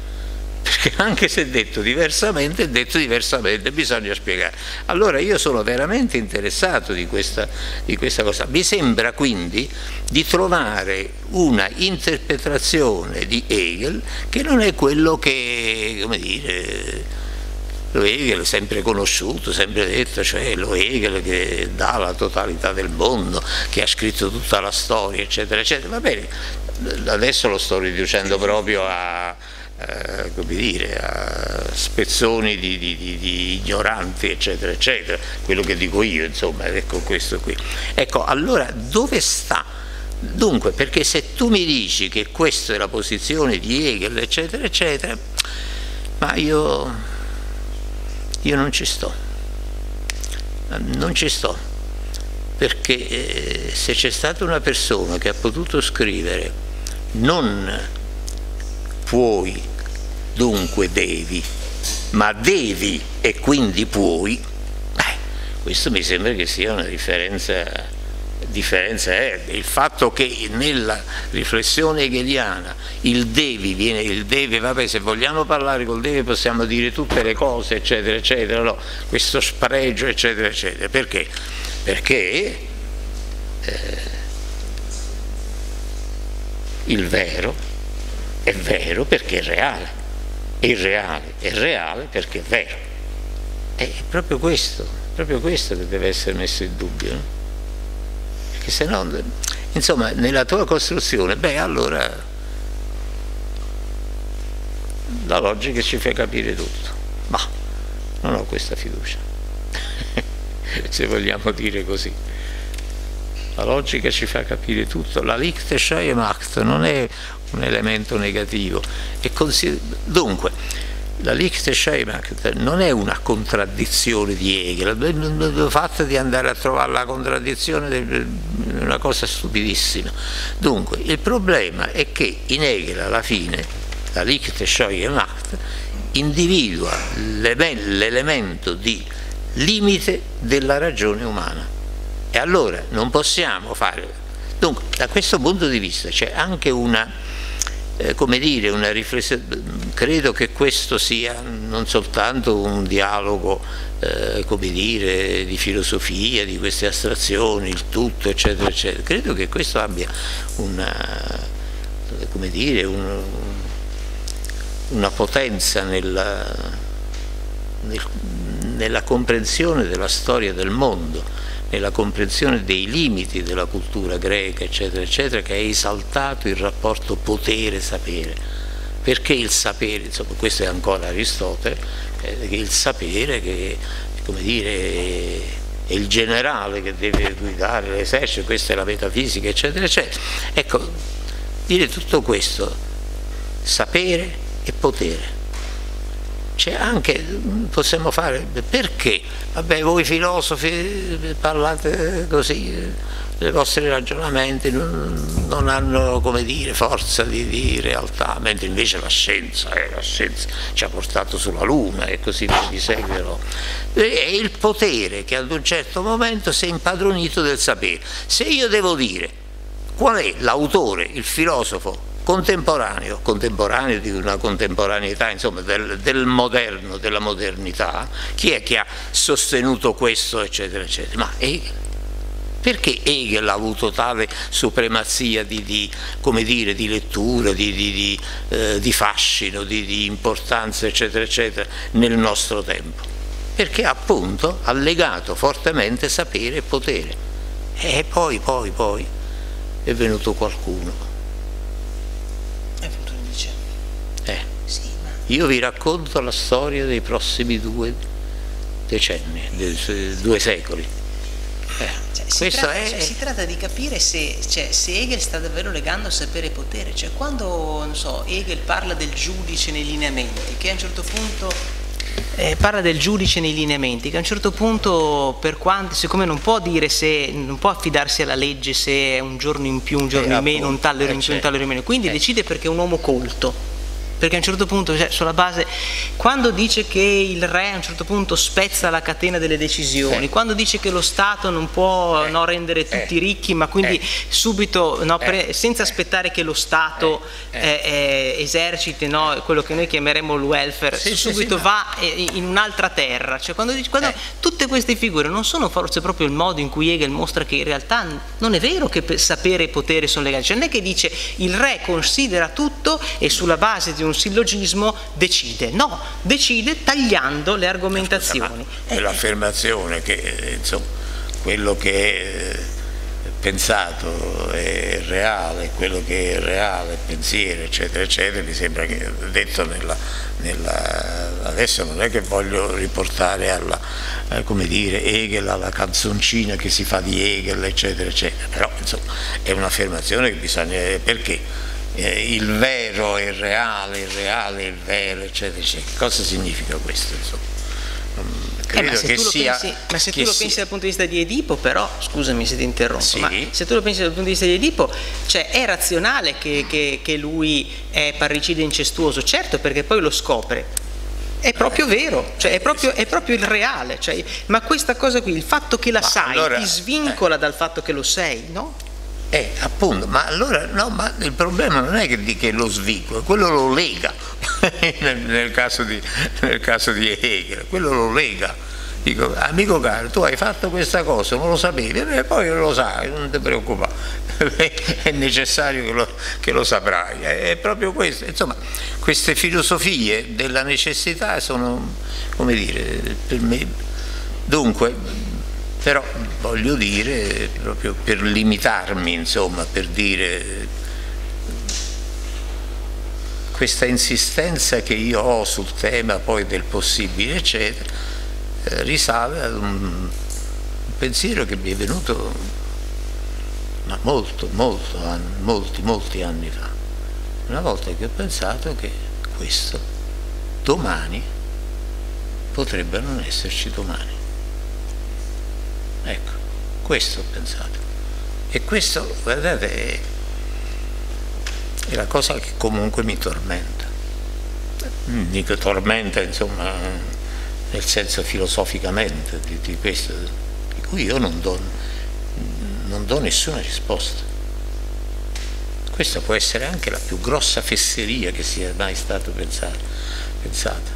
perché anche se detto diversamente, è detto diversamente, bisogna spiegare. Allora io sono veramente interessato di questa, di questa cosa. Mi sembra quindi di trovare una interpretazione di Hegel che non è quello che, come dire, lo Hegel sempre conosciuto, sempre detto, cioè lo Hegel che dà la totalità del mondo, che ha scritto tutta la storia, eccetera, eccetera. Va bene, adesso lo sto riducendo proprio a eh, come dire, a spezzoni di, di, di, di, ignoranti, eccetera, eccetera, quello che dico io, insomma, ecco questo qui. Ecco, allora dove sta? Dunque, perché se tu mi dici che questa è la posizione di Hegel, eccetera, eccetera, ma io, io non ci sto, non ci sto, perché eh, se c'è stata una persona che ha potuto scrivere non puoi, dunque devi, ma devi e quindi puoi, eh, questo mi sembra che sia una differenza differenza è il fatto che nella riflessione hegeliana il devi viene il deve, vabbè se vogliamo parlare col deve possiamo dire tutte le cose eccetera eccetera, no? questo spregio eccetera eccetera, perché? Perché eh, il vero è vero perché è reale, il reale è reale perché è vero. È proprio questo, proprio questo che deve essere messo in dubbio. No? Perché se no, insomma, nella tua costruzione, beh allora la logica ci fa capire tutto. Ma non ho questa fiducia, se vogliamo dire così. La logica ci fa capire tutto. La Lichte Scheimacht non è un elemento negativo. Dunque, la Lichte-Scheimacht non è una contraddizione di Hegel, il fatto di andare a trovare la contraddizione è una cosa stupidissima. Dunque, il problema è che in Hegel alla fine la Lichte-Scheimacht individua l'elemento di limite della ragione umana. E allora non possiamo fare... Dunque, da questo punto di vista c'è anche una eh, come dire, una riflessione, credo che questo sia non soltanto un dialogo eh, come dire, di filosofia, di queste astrazioni, il tutto, eccetera, eccetera, credo che questo abbia una, come dire, un, una potenza nella, nel, nella comprensione della storia del mondo nella comprensione dei limiti della cultura greca, eccetera, eccetera, che ha esaltato il rapporto potere-sapere. Perché il sapere, insomma, questo è ancora Aristotele, eh, il sapere che, come dire, è il generale che deve guidare l'esercito, questa è la metafisica, eccetera, eccetera. Ecco, dire tutto questo, sapere e potere. C'è anche, possiamo fare, perché? Vabbè, voi filosofi parlate così, i vostri ragionamenti non, hanno, come dire, forza di, di, realtà, mentre invece la scienza, eh, la scienza ci ha portato sulla Luna e così di seguito. È il potere che ad un certo momento si è impadronito del sapere. Se io devo dire qual è l'autore, il filosofo contemporaneo, contemporaneo di una contemporaneità, insomma del, del, moderno, della modernità, chi è che ha sostenuto questo, eccetera, eccetera? Ma Hegel. Perché Hegel ha avuto tale supremazia di, di, dire, di lettura, di, di eh, fascino, di importanza, eccetera, eccetera, nel nostro tempo? Perché appunto ha legato fortemente sapere e potere. E poi, poi, poi è venuto qualcuno Io vi racconto la storia dei prossimi due decenni, due secoli.
Eh, cioè, si, tratta, è... cioè, si, tratta, di capire se, cioè, se, Hegel sta davvero legando sapere e potere, cioè quando so, Hegel parla del giudice nei lineamenti, che a un certo punto eh, parla del giudice nei lineamenti, che a un certo punto, per quanto, siccome non può dire se, non può affidarsi alla legge se è un giorno in più, un giorno eh, in meno, un tallero in più, un tallero in meno, quindi eh. decide perché è un uomo colto perché a un certo punto, cioè, sulla base, quando dice che il re a un certo punto spezza la catena delle decisioni, eh. quando dice che lo Stato non può eh. no, rendere tutti eh. ricchi, ma quindi eh. subito, no, pre, eh. senza aspettare che lo Stato eh. eserciti no, quello che noi chiameremo il welfare, sì, subito sì, sì, va in un'altra terra. Cioè, quando, quando tutte queste figure non sono forse proprio il modo in cui Hegel mostra che in realtà non è vero che sapere e potere sono legati, cioè non è che dice il re considera tutto e sulla base di un sillogismo decide, no, decide tagliando le argomentazioni.
È l'affermazione che insomma, quello che è pensato è reale, quello che è reale, pensiero, eccetera, eccetera, mi sembra che detto nella, nella, adesso non è che voglio riportare alla, eh, come dire, Hegel alla canzoncina che si fa di Hegel, eccetera, eccetera, però insomma è un'affermazione che bisogna, perché? Eh, il vero è il reale, il reale è il vero, eccetera, eccetera. Cosa significa questo? Insomma?
Eh, ma, se sia, pensi, ma se tu lo sia. pensi dal punto di vista di Edipo, però, scusami se ti interrompo, sì. ma se tu lo pensi dal punto di vista di Edipo, cioè è razionale che, che, che lui è parricida incestuoso, certo perché poi lo scopre, è proprio vero, cioè è, proprio, è proprio, il reale, cioè, ma questa cosa qui, il fatto che la ma sai, allora, ti svincola eh. dal fatto che lo sei, no?
Eh, appunto, ma allora no, ma il problema non è che, che lo svincolo, quello lo lega, nel, nel, caso di, nel caso di Hegel, quello lo lega. Dico, amico caro, tu hai fatto questa cosa, non lo sapevi, e poi lo sai, non ti preoccupare, è necessario che lo, che lo saprai. È proprio questo. Insomma, queste filosofie della necessità sono, come dire, per me, dunque, però voglio dire, proprio per limitarmi, insomma, per dire questa insistenza che io ho sul tema poi del possibile, eccetera, eh, risale ad un, pensiero che mi è venuto ma molto, molto, molti, molti anni fa. Una volta che ho pensato che questo domani potrebbe non esserci domani. Ecco, questo ho pensato. E questo, guardate, è, è la cosa che comunque mi tormenta. Mi tormenta, insomma, nel senso filosoficamente di, di questo, di cui io non do, non do nessuna risposta. Questa può essere anche la più grossa fesseria che sia mai stata pensata. pensata.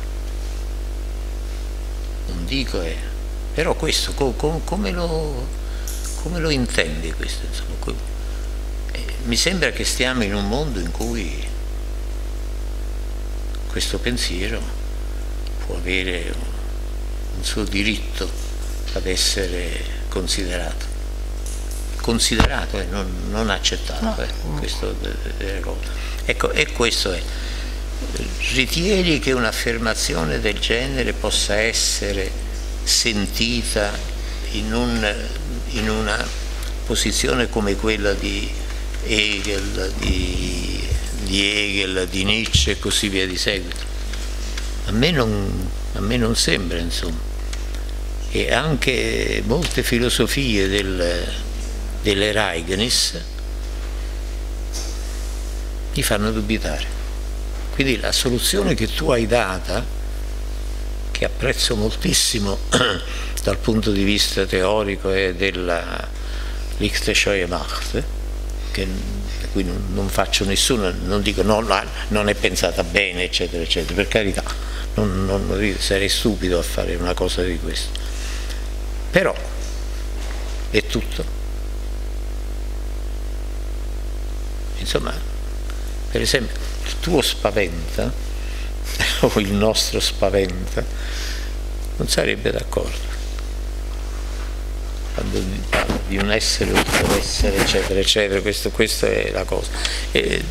Non dico è però questo co, co, come, lo, come, lo, intendi questo? Insomma, eh, mi sembra che stiamo in un mondo in cui questo pensiero può avere un suo diritto ad essere considerato. Considerato e non, non, accettato eh, questo, eh, ecco e questo è ritieni che un'affermazione del genere possa essere sentita in, un, in una posizione come quella di Hegel, di, di Hegel, di Nietzsche e così via di seguito. A me non, a me non sembra, insomma. E anche molte filosofie del, dell'Eraigenis mi fanno dubitare. Quindi la soluzione che tu hai data, che apprezzo moltissimo dal punto di vista teorico e della Lichtscheue Macht, che cui non faccio nessuno, non dico no, non è pensata bene, eccetera, eccetera, per carità, non, non, sarei stupido a fare una cosa di questo. Però è tutto. Insomma, per esempio, il tuo spaventa, o il nostro spaventa, non sarebbe d'accordo quando parla di un essere oltre l'essere, eccetera, eccetera, questo, questa è la cosa. E,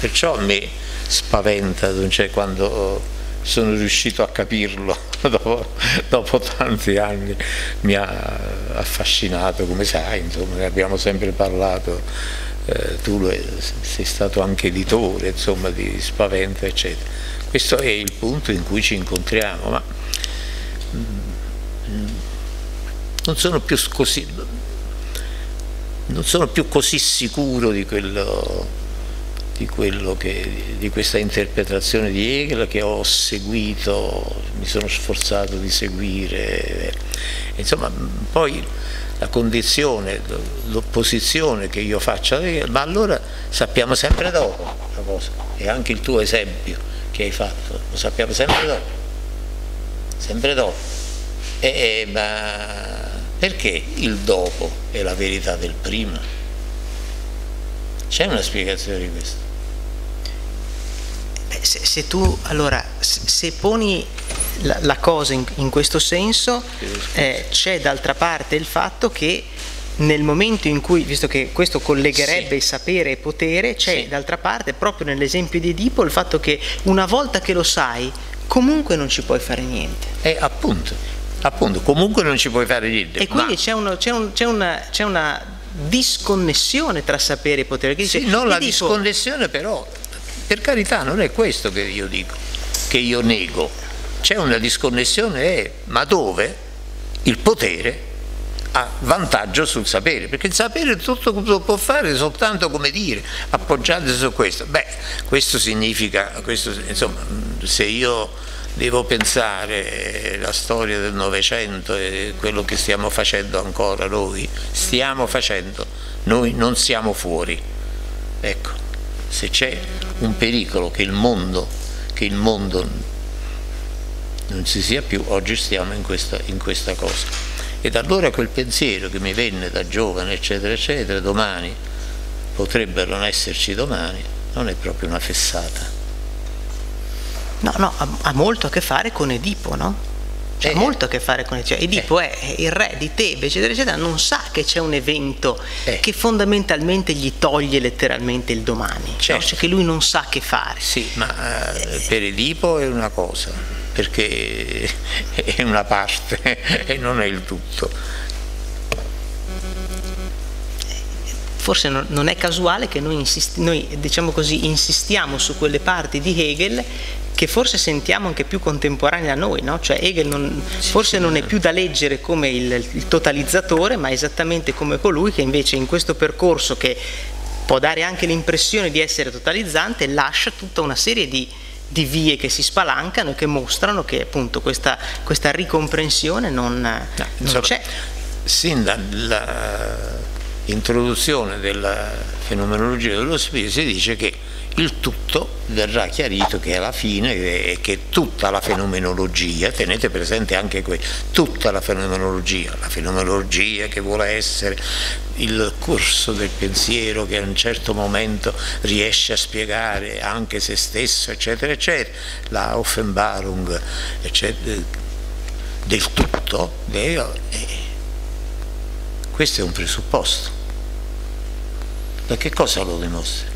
perciò a me spaventa cioè, quando sono riuscito a capirlo dopo, dopo, tanti anni, mi ha affascinato, come sai, insomma, ne abbiamo sempre parlato, eh, tu sei stato anche editore, insomma, di Spaventa, eccetera. Questo è il punto in cui ci incontriamo, ma non sono più così, non sono più così sicuro di, quello, di, quello che, di questa interpretazione di Hegel che ho seguito, mi sono sforzato di seguire. Insomma, poi la condizione, l'opposizione che io faccio a Hegel, ma allora sappiamo sempre dopo la cosa. E anche il tuo esempio che hai fatto, lo sappiamo sempre dopo. Sempre dopo. E, ma perché il dopo è la verità del prima? C'è una spiegazione di questo?
Se, se, tu allora se poni la, la cosa in, in, questo senso eh, c'è d'altra parte il fatto che nel momento in cui, visto che questo collegherebbe sì. sapere e potere, c'è sì. d'altra parte proprio nell'esempio di Edipo il fatto che una volta che lo sai comunque non ci puoi fare niente.
Eh, appunto appunto comunque non ci puoi fare niente
e quindi c'è, un, un, una, una, disconnessione tra sapere e potere
che dice, sì, non la dico, disconnessione però per carità non è questo che io dico che io nego c'è una disconnessione eh, ma dove il potere ha vantaggio sul sapere, perché il sapere tutto lo può fare soltanto come dire, appoggiate su questo. Beh, questo significa, questo, insomma, se io devo pensare la storia del Novecento e quello che stiamo facendo ancora noi, stiamo facendo, noi non siamo fuori. Ecco, se c'è un pericolo che il mondo, che il mondo non si sia più, oggi stiamo in questa, in questa cosa. Ed allora quel pensiero che mi venne da giovane, eccetera, eccetera, domani potrebbero non esserci domani, non è proprio una fessata
No, no, ha, ha, molto a che fare con Edipo, no? Cioè, eh, molto a che fare con Edipo. Cioè, Edipo eh. è il re di Tebe, eccetera, eccetera, non sa che c'è un evento eh. che fondamentalmente gli toglie letteralmente il domani, certo. no? cioè che lui non sa che fare.
Sì, ma eh, per Edipo è una cosa, perché è una parte e non è il tutto.
forse non, è casuale che noi, insisti, noi diciamo così, insistiamo su quelle parti di Hegel che forse sentiamo anche più contemporanea a noi, no? cioè Hegel non, forse non è più da leggere come il, il totalizzatore, ma esattamente come colui che invece in questo percorso che può dare anche l'impressione di essere totalizzante, lascia tutta una serie di, di, vie che si spalancano e che mostrano che appunto questa, questa ricomprensione non, no, non c'è.
Sin dall'introduzione della fenomenologia dello spirito si dice che il tutto verrà chiarito che alla fine è che tutta la fenomenologia, tenete presente anche questo, tutta la fenomenologia, la fenomenologia che vuole essere il corso del pensiero che a un certo momento riesce a spiegare anche se stesso, eccetera, eccetera, la Offenbarung, eccetera, del tutto, eh, questo è un presupposto. Da che cosa lo dimostra?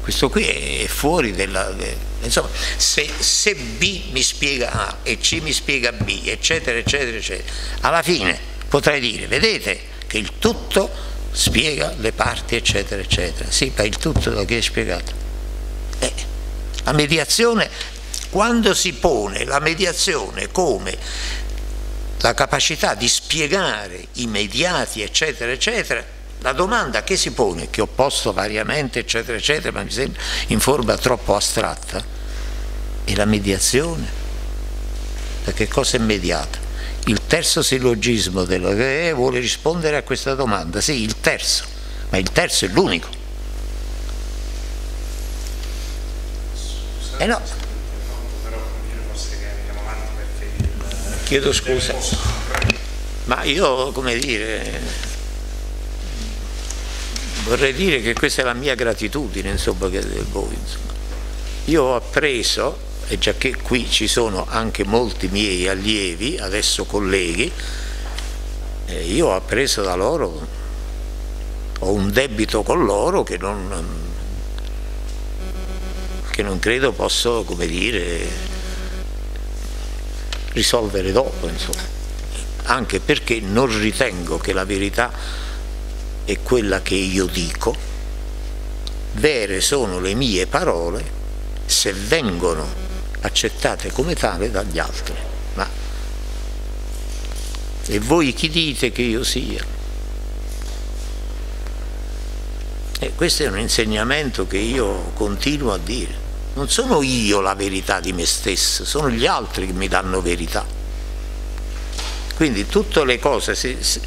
Questo qui è fuori della... insomma, se, se, B mi spiega A e C mi spiega B, eccetera, eccetera, eccetera, alla fine potrei dire, vedete che il tutto spiega le parti, eccetera, eccetera. Sì, ma il tutto da chi è spiegato? Eh, la mediazione Quando si pone la mediazione come la capacità di spiegare i mediati, eccetera, eccetera, la domanda che si pone, che ho posto variamente, eccetera, eccetera, ma mi sembra in forma troppo astratta, è la mediazione. Perché cosa è mediata? Il terzo sillogismo dello, eh, vuole rispondere a questa domanda, sì, il terzo, ma il terzo è l'unico. Eh no. Chiedo scusa, ma io, come dire, vorrei dire che questa è la mia gratitudine, insomma, che voi, insomma. Io ho appreso, e già che qui ci sono anche molti miei allievi, adesso colleghi, eh, io ho appreso da loro, ho un debito con loro che non, che non credo posso, come dire, risolvere dopo, insomma. anche perché non ritengo che la verità è quella che io dico, vere sono le mie parole se vengono accettate come tale dagli altri. Ma e voi chi dite che io sia? E questo è un insegnamento che io continuo a dire non sono io la verità di me stesso, sono gli altri che mi danno verità. Quindi tutte le cose, se, se,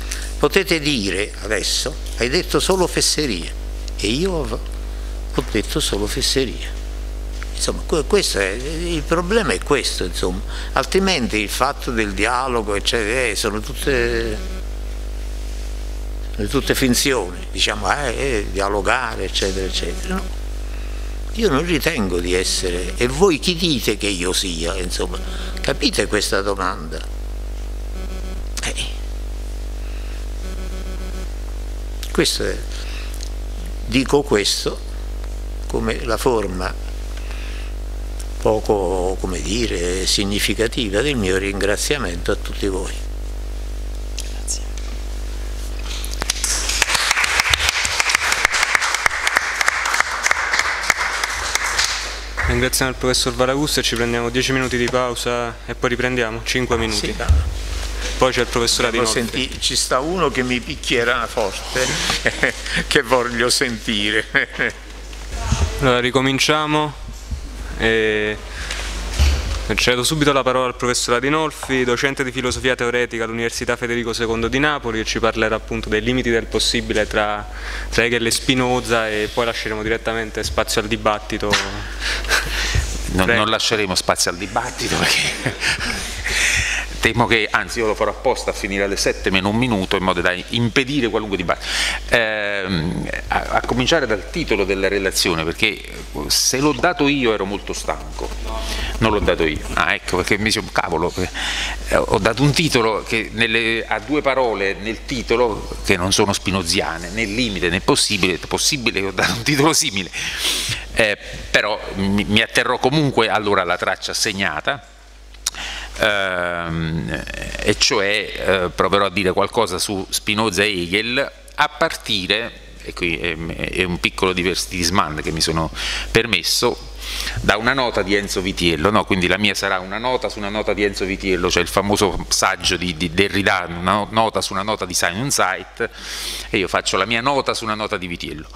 potete dire adesso, hai detto solo fesserie e io ho, detto solo fesserie. Insomma, è, il problema è questo, insomma. altrimenti il fatto del dialogo eccetera, eh, sono tutte, tutte finzioni, diciamo, eh, eh, dialogare eccetera eccetera. No. Io non ritengo di essere, e voi chi dite che io sia? Insomma, capite questa domanda? Eh. Questo è, dico questo come la forma poco, come dire, significativa del mio ringraziamento a tutti voi.
Ringraziamo il professor Varagusta e ci prendiamo 10 minuti di pausa e poi riprendiamo, 5 minuti. Sì. Poi c'è il professore Adinolfi.
Senti, ci sta uno che mi picchierà forte, che voglio sentire.
allora ricominciamo. E Cedo subito la parola al professor Adinolfi, docente di filosofia teoretica all'Università Federico II di Napoli che ci parlerà appunto dei limiti del possibile tra, tra Hegel e Spinoza e poi lasceremo direttamente spazio al dibattito.
Non, non lasceremo spazio al dibattito perché temo che, anzi io lo farò apposta a finire alle 7 meno un minuto in modo da impedire qualunque dibattito. Eh, a, a, cominciare dal titolo della relazione, perché se l'ho dato io ero molto stanco, non l'ho dato io, ah ecco perché mi dicevo, cavolo, eh, ho dato un titolo che nelle, ha due parole nel titolo che non sono spinoziane, nel limite, nel possibile, possibile ho dato un titolo simile, eh, però mi, mi atterrò comunque allora alla traccia segnata, e cioè eh, proverò a dire qualcosa su Spinoza e Hegel a partire, e qui è, è un piccolo divertisman che mi sono permesso, da una nota di Enzo Vitiello, no? quindi la mia sarà una nota su una nota di Enzo Vitiello, cioè il famoso saggio di, di Derrida, una nota su una nota di Simon Sight, e io faccio la mia nota su una nota di Vitiello.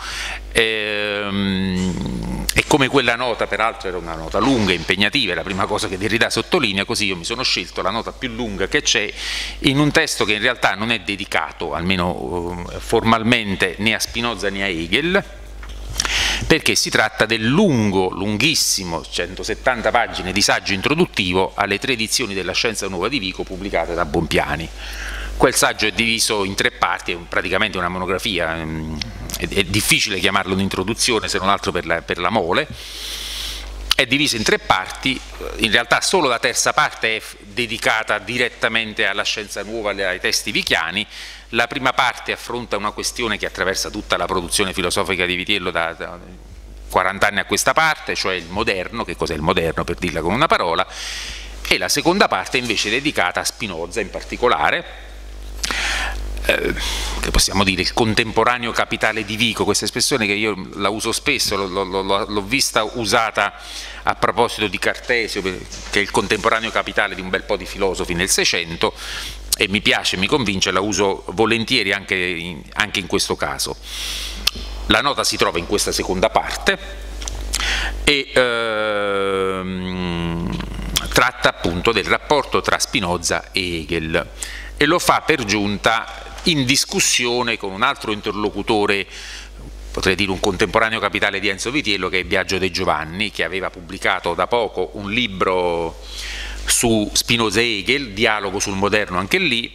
Ehm, e come quella nota peraltro era una nota lunga, impegnativa, è la prima cosa che Derrida sottolinea, così io mi sono scelto la nota più lunga che c'è in un testo che in realtà non è dedicato, almeno eh, formalmente, né a Spinoza né a Hegel, perché si tratta del lungo, lunghissimo, 170 pagine di saggio introduttivo alle tre edizioni della Scienza Nuova di Vico pubblicate da Bompiani. Quel saggio è diviso in tre parti, è praticamente una monografia, mm, è, difficile chiamarlo un'introduzione se non altro per la, per la mole, è diviso in tre parti, in realtà solo la terza parte è dedicata direttamente alla scienza nuova, ai testi vichiani, la prima parte affronta una questione che attraversa tutta la produzione filosofica di Vitiello da, da 40 anni a questa parte, cioè il moderno, che cos'è il moderno per dirla con una parola, e la seconda parte invece è dedicata a Spinoza in particolare, eh, che possiamo dire, il contemporaneo capitale di Vico, questa espressione che io la uso spesso, l'ho vista usata a proposito di Cartesio, che è il contemporaneo capitale di un bel po' di filosofi nel Seicento, e mi piace, mi convince, la uso volentieri anche in, anche in questo caso. La nota si trova in questa seconda parte e ehm, tratta appunto del rapporto tra Spinoza e Hegel e lo fa per giunta in discussione con un altro interlocutore potrei dire un contemporaneo capitale di Enzo Vitiello che è Biagio De Giovanni che aveva pubblicato da poco un libro su Spinoza e Hegel, dialogo sul moderno anche lì,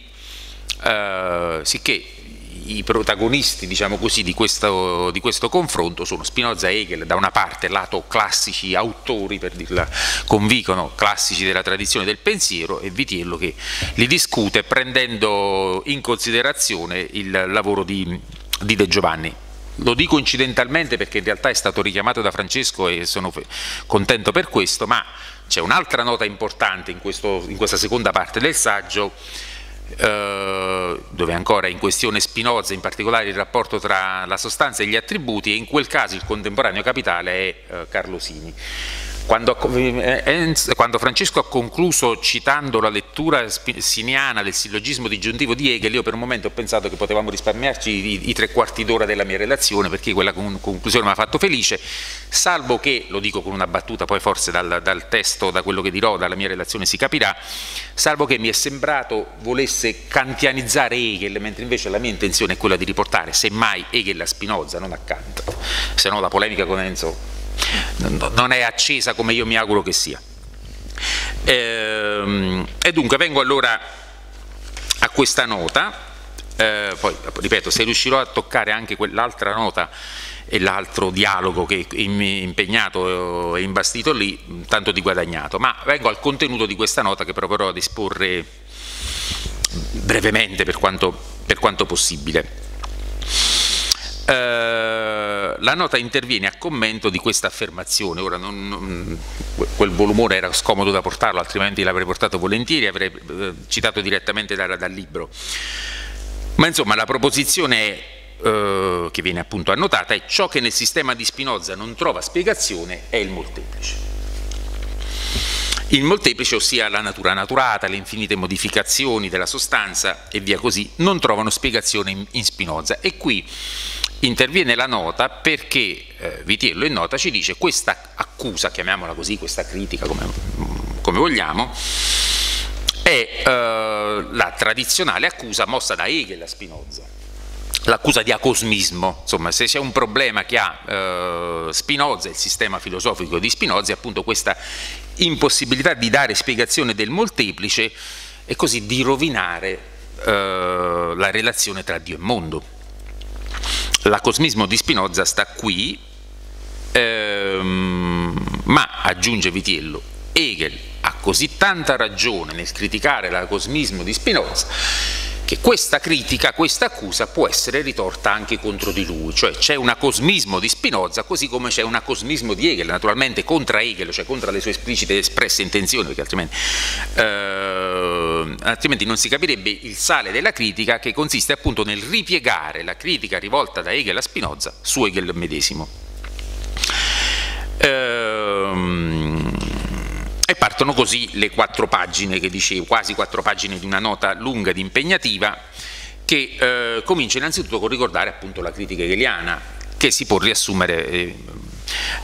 eh, sicché i protagonisti diciamo così, di, questo, di, questo, confronto sono Spinoza e Hegel da una parte lato classici autori per dirla con classici della tradizione del pensiero e Vitiello che li discute prendendo in considerazione il lavoro di, di De Giovanni. Lo dico incidentalmente perché in realtà è stato richiamato da Francesco e sono contento per questo, ma c'è un'altra nota importante in, questo, in questa seconda parte del saggio eh, dove ancora in questione Spinoza, in particolare il rapporto tra la sostanza e gli attributi e in quel caso il contemporaneo capitale è eh, Carlo Sini. Quando, eh, quando, Francesco ha concluso citando la lettura siniana del sillogismo disgiuntivo di Hegel, io per un momento ho pensato che potevamo risparmiarci i, i tre quarti d'ora della mia relazione, perché quella conclusione mi ha fatto felice, salvo che, lo dico con una battuta, poi forse dal, dal testo, da quello che dirò, dalla mia relazione si capirà, salvo che mi è sembrato volesse kantianizzare Hegel, mentre invece la mia intenzione è quella di riportare semmai Hegel a Spinoza, non a Kant, se no la polemica con Enzo non è accesa come io mi auguro che sia. Ehm, e dunque vengo allora a questa nota, eh, poi ripeto, se riuscirò a toccare anche quell'altra nota e l'altro dialogo che è impegnato e imbastito lì, tanto di guadagnato, ma vengo al contenuto di questa nota che proverò a disporre brevemente per quanto, per quanto possibile. Eh, la nota interviene a commento di questa affermazione, ora non, non, quel volumone era scomodo da portarlo, altrimenti l'avrei portato volentieri, avrei eh, citato direttamente da, dal libro. Ma insomma la proposizione eh, che viene appunto annotata è ciò che nel sistema di Spinoza non trova spiegazione è il molteplice. Il molteplice, ossia la natura naturata, le infinite modificazioni della sostanza e via così, non trovano spiegazione in, in Spinoza e qui interviene la nota perché eh, Vitiello in nota ci dice questa accusa, chiamiamola così, questa critica come, come vogliamo, è eh, la tradizionale accusa mossa da Hegel a Spinoza l'accusa di acosmismo, insomma se c'è un problema che ha eh, Spinoza, il sistema filosofico di Spinoza è appunto questa impossibilità di dare spiegazione del molteplice e così di rovinare eh, la relazione tra Dio e mondo. L'acosmismo di Spinoza sta qui, ehm, ma aggiunge Vitiello, Hegel ha così tanta ragione nel criticare l'acosmismo di Spinoza che questa critica, questa accusa può essere ritorta anche contro di lui, cioè c'è un acosmismo di Spinoza così come c'è un acosmismo di Hegel, naturalmente contro Hegel, cioè contro le sue esplicite espresse intenzioni, perché altrimenti, eh, altrimenti non si capirebbe il sale della critica che consiste appunto nel ripiegare la critica rivolta da Hegel a Spinoza su Hegel medesimo. Ehm, e partono così le quattro pagine che dicevo, quasi quattro pagine di una nota lunga ed impegnativa che eh, comincia innanzitutto con ricordare appunto la critica hegeliana che si può riassumere eh,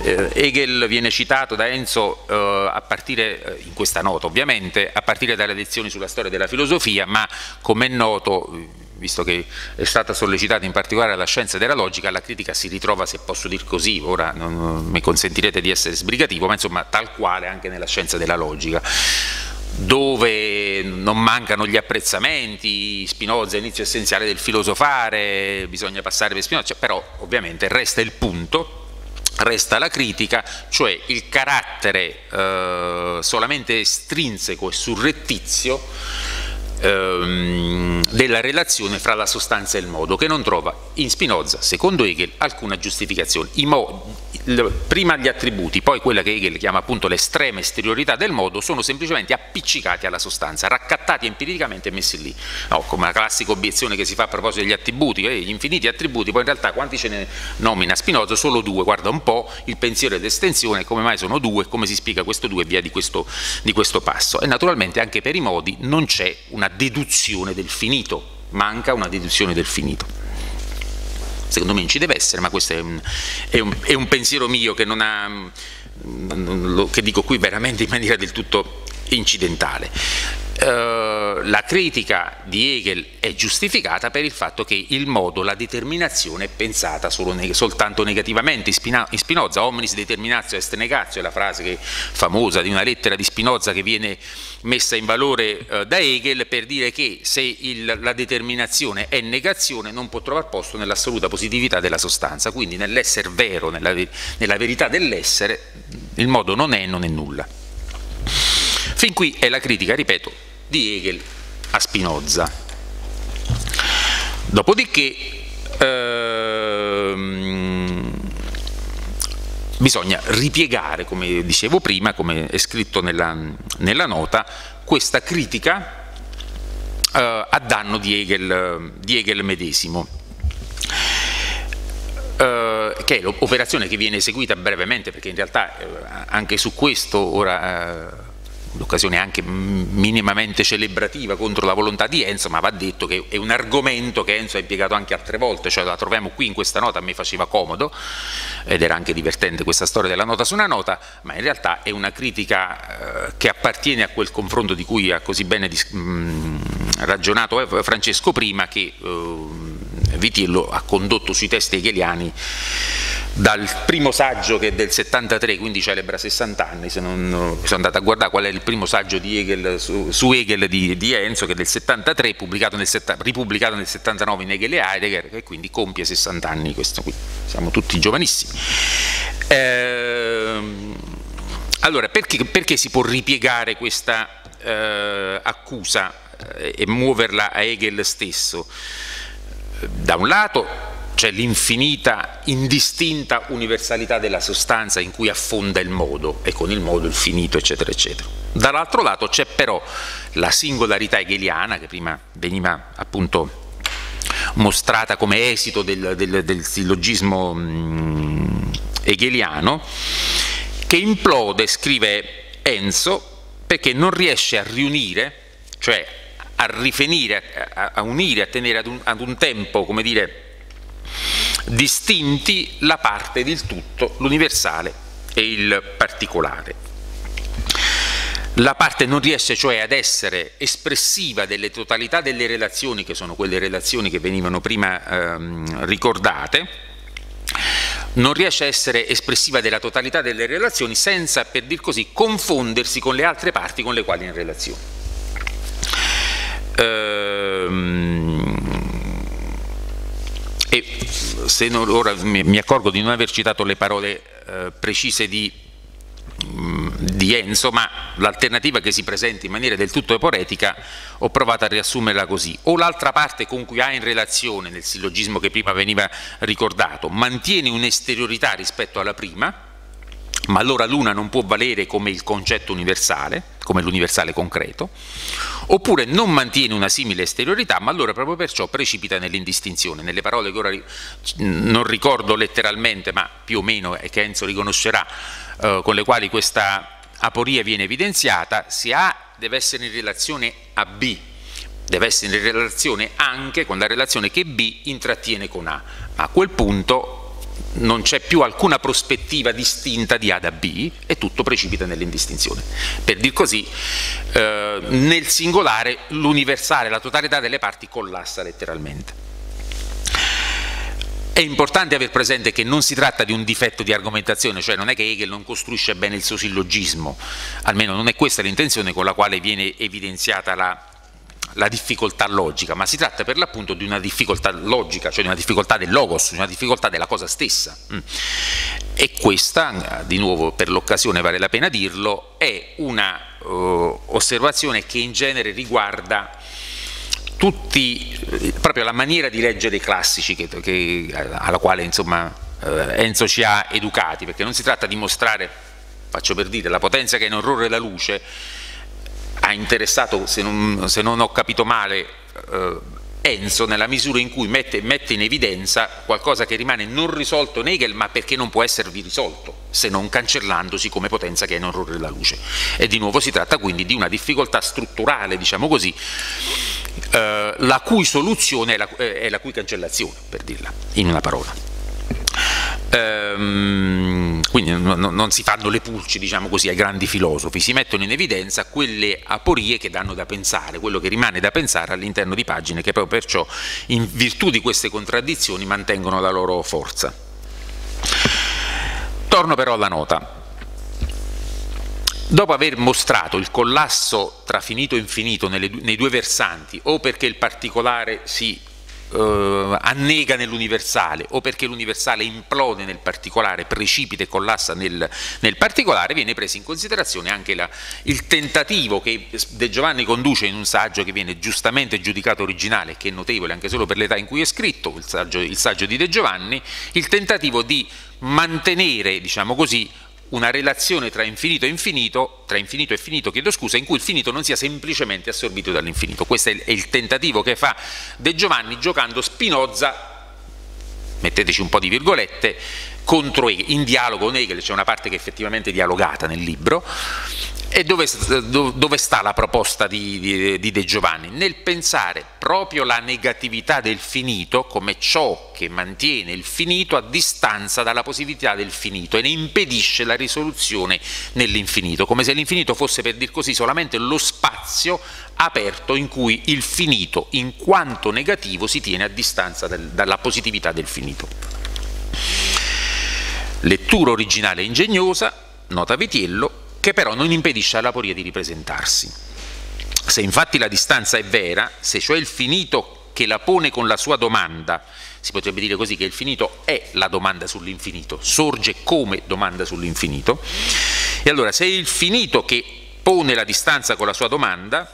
eh, Hegel viene citato da Enzo eh, a partire, eh, in questa nota ovviamente, a partire dalle lezioni sulla storia della filosofia, ma come è noto visto che è stata sollecitata in particolare la scienza della logica, la critica si ritrova, se posso dir così, ora non, mi consentirete di essere sbrigativo, ma insomma tal quale anche nella scienza della logica dove non mancano gli apprezzamenti, Spinoza è inizio essenziale del filosofare, bisogna passare per Spinoza, però ovviamente resta il punto, resta la critica, cioè il carattere eh, solamente estrinseco e surrettizio ehm, della relazione fra la sostanza e il modo, che non trova in Spinoza, secondo Hegel, alcuna giustificazione. prima gli attributi, poi quella che Hegel chiama appunto l'estrema esteriorità del modo, sono semplicemente appiccicati alla sostanza, raccattati empiricamente e messi lì. No, come la classica obiezione che si fa a proposito degli attributi, eh, gli infiniti attributi, poi in realtà quanti ce ne nomina Spinoza? Solo due, guarda un po' il pensiero ed estensione, come mai sono due, come si spiega questo due via di questo, di questo passo. E naturalmente anche per i modi non c'è una deduzione del finito, manca una deduzione del finito. Secondo me non ci deve essere, ma questo è un, è un, è un pensiero mio che, non ha, che dico qui veramente in maniera del tutto incidentale. Uh, la critica di Hegel è giustificata per il fatto che il modo, la determinazione è pensata neg soltanto negativamente. In, in Spinoza, omnis determinatio est negatio, è la frase che, famosa di una lettera di Spinoza che viene messa in valore uh, da Hegel per dire che se il, la determinazione è negazione non può trovare posto nell'assoluta positività della sostanza, quindi nell'essere vero, nella, nella verità dell'essere, il modo non è e non è nulla. Fin qui è la critica, ripeto, di Hegel a Spinoza. Dopodiché ehm, bisogna ripiegare, come dicevo prima, come è scritto nella, nella nota, questa critica eh, a danno di Hegel, di Hegel medesimo. Uh, che è l'operazione che viene eseguita brevemente perché in realtà uh, anche su questo ora uh, l'occasione anche minimamente celebrativa contro la volontà di Enzo, ma va detto che è un argomento che Enzo ha impiegato anche altre volte, cioè la troviamo qui in questa nota, a me faceva comodo, ed era anche divertente questa storia della nota su una nota, ma in realtà è una critica eh, che appartiene a quel confronto di cui ha così bene mh, ragionato eh, Francesco prima, che eh, Vitiello ha condotto sui testi hegeliani dal primo saggio che è del 73, quindi celebra 60 anni, se non, sono andato a guardare qual è il primo saggio di Hegel, su, su Hegel di, di, Enzo, che è del 73, pubblicato nel, ripubblicato nel 79 in Hegel e Heidegger, e quindi compie 60 anni questo qui, siamo tutti giovanissimi. Eh, allora, perché, perché, si può ripiegare questa eh, accusa eh, e muoverla a Hegel stesso? Da un lato c'è l'infinita, indistinta universalità della sostanza in cui affonda il modo e con il modo il finito, eccetera, eccetera. Dall'altro lato c'è però la singolarità hegeliana che prima veniva appunto mostrata come esito del, del, del sillogismo mh, hegeliano, che implode, scrive Enzo, perché non riesce a riunire, cioè a rifinire, a, a unire, a tenere ad un, ad un tempo, come dire, distinti la parte del tutto, l'universale e il particolare. La parte non riesce cioè ad essere espressiva delle totalità delle relazioni, che sono quelle relazioni che venivano prima ehm, ricordate, non riesce a essere espressiva della totalità delle relazioni senza, per dir così, confondersi con le altre parti con le quali è in relazione. Ehm, non, ora mi, accorgo di non aver citato le parole eh, precise di, mm, di, Enzo, ma l'alternativa che si presenta in maniera del tutto eporetica ho provato a riassumerla così. O l'altra parte con cui ha in relazione, nel sillogismo che prima veniva ricordato, mantiene un'esteriorità rispetto alla prima, ma allora l'una non può valere come il concetto universale, come l'universale concreto, oppure non mantiene una simile esteriorità, ma allora proprio perciò precipita nell'indistinzione. Nelle parole che ora non ricordo letteralmente, ma più o meno e che Enzo riconoscerà, eh, con le quali questa aporia viene evidenziata, se A deve essere in relazione a B, deve essere in relazione anche con la relazione che B intrattiene con A. Ma a quel punto non c'è più alcuna prospettiva distinta di A da B e tutto precipita nell'indistinzione. Per dir così, eh, nel singolare l'universale, la totalità delle parti collassa letteralmente. È importante aver presente che non si tratta di un difetto di argomentazione, cioè non è che Hegel non costruisce bene il suo sillogismo, almeno non è questa l'intenzione con la quale viene evidenziata la la difficoltà logica, ma si tratta per l'appunto di una difficoltà logica, cioè di una difficoltà del logos, di una difficoltà della cosa stessa. Mm. E questa, di nuovo per l'occasione vale la pena dirlo, è una uh, osservazione che in genere riguarda tutti, proprio la maniera di leggere i classici che, che, alla quale insomma, eh, Enzo ci ha educati, perché non si tratta di mostrare, faccio per dire, la potenza che è in orrore la luce, ha interessato, se non, se non ho capito male, eh, Enzo nella misura in cui mette, mette, in evidenza qualcosa che rimane non risolto in Hegel ma perché non può esservi risolto se non cancellandosi come potenza che è in orrore della luce. E di nuovo si tratta quindi di una difficoltà strutturale diciamo così eh, la cui soluzione è la, è la cui cancellazione per dirla in una parola Ehm, quindi non, non, si fanno le pulci diciamo così, ai grandi filosofi, si mettono in evidenza quelle aporie che danno da pensare, quello che rimane da pensare all'interno di pagine che proprio perciò in virtù di queste contraddizioni mantengono la loro forza. Torno però alla nota. Dopo aver mostrato il collasso tra finito e infinito nelle, nei due versanti, o perché il particolare si eh, annega nell'universale o perché l'universale implode nel particolare, precipita e collassa nel, nel particolare, viene preso in considerazione anche la, il tentativo che De Giovanni conduce in un saggio che viene giustamente giudicato originale, che è notevole anche solo per l'età in cui è scritto, il saggio, il saggio di De Giovanni, il tentativo di mantenere, diciamo così, una relazione tra infinito e infinito, tra infinito e finito, chiedo scusa, in cui il finito non sia semplicemente assorbito dall'infinito. Questo è il tentativo che fa De Giovanni giocando Spinoza, metteteci un po' di virgolette, contro Hegel, in dialogo con Hegel, c'è una parte che è effettivamente dialogata nel libro, e dove, dove, sta la proposta di, di, di, De Giovanni? Nel pensare proprio la negatività del finito come ciò che mantiene il finito a distanza dalla positività del finito e ne impedisce la risoluzione nell'infinito, come se l'infinito fosse per dir così solamente lo spazio aperto in cui il finito in quanto negativo si tiene a distanza del, dalla positività del finito. Lettura originale ingegnosa, nota Vitiello, che però non impedisce all'aporia di ripresentarsi. Se infatti la distanza è vera, se cioè il finito che la pone con la sua domanda, si potrebbe dire così che il finito è la domanda sull'infinito, sorge come domanda sull'infinito, e allora se è il finito che pone la distanza con la sua domanda,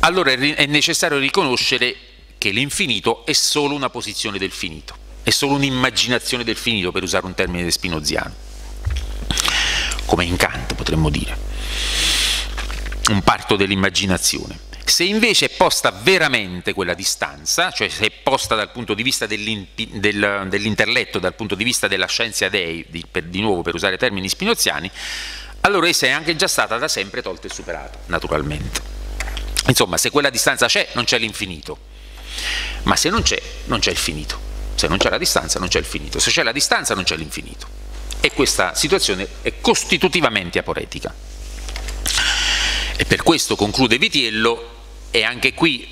allora è necessario riconoscere che l'infinito è solo una posizione del finito, è solo un'immaginazione del finito, per usare un termine spinoziano come in Kant potremmo dire, un parto dell'immaginazione. Se invece è posta veramente quella distanza, cioè se è posta dal punto di vista dell'intelletto, dal punto di vista della scienza dei, di, per, di nuovo per usare termini spinoziani, allora essa è anche già stata da sempre tolta e superata, naturalmente. Insomma, se quella distanza c'è, non c'è l'infinito, ma se non c'è, non c'è il finito. Se non c'è la distanza, non c'è il finito. Se c'è la distanza, non c'è l'infinito e questa situazione è costitutivamente aporetica. E per questo conclude Vitiello e anche qui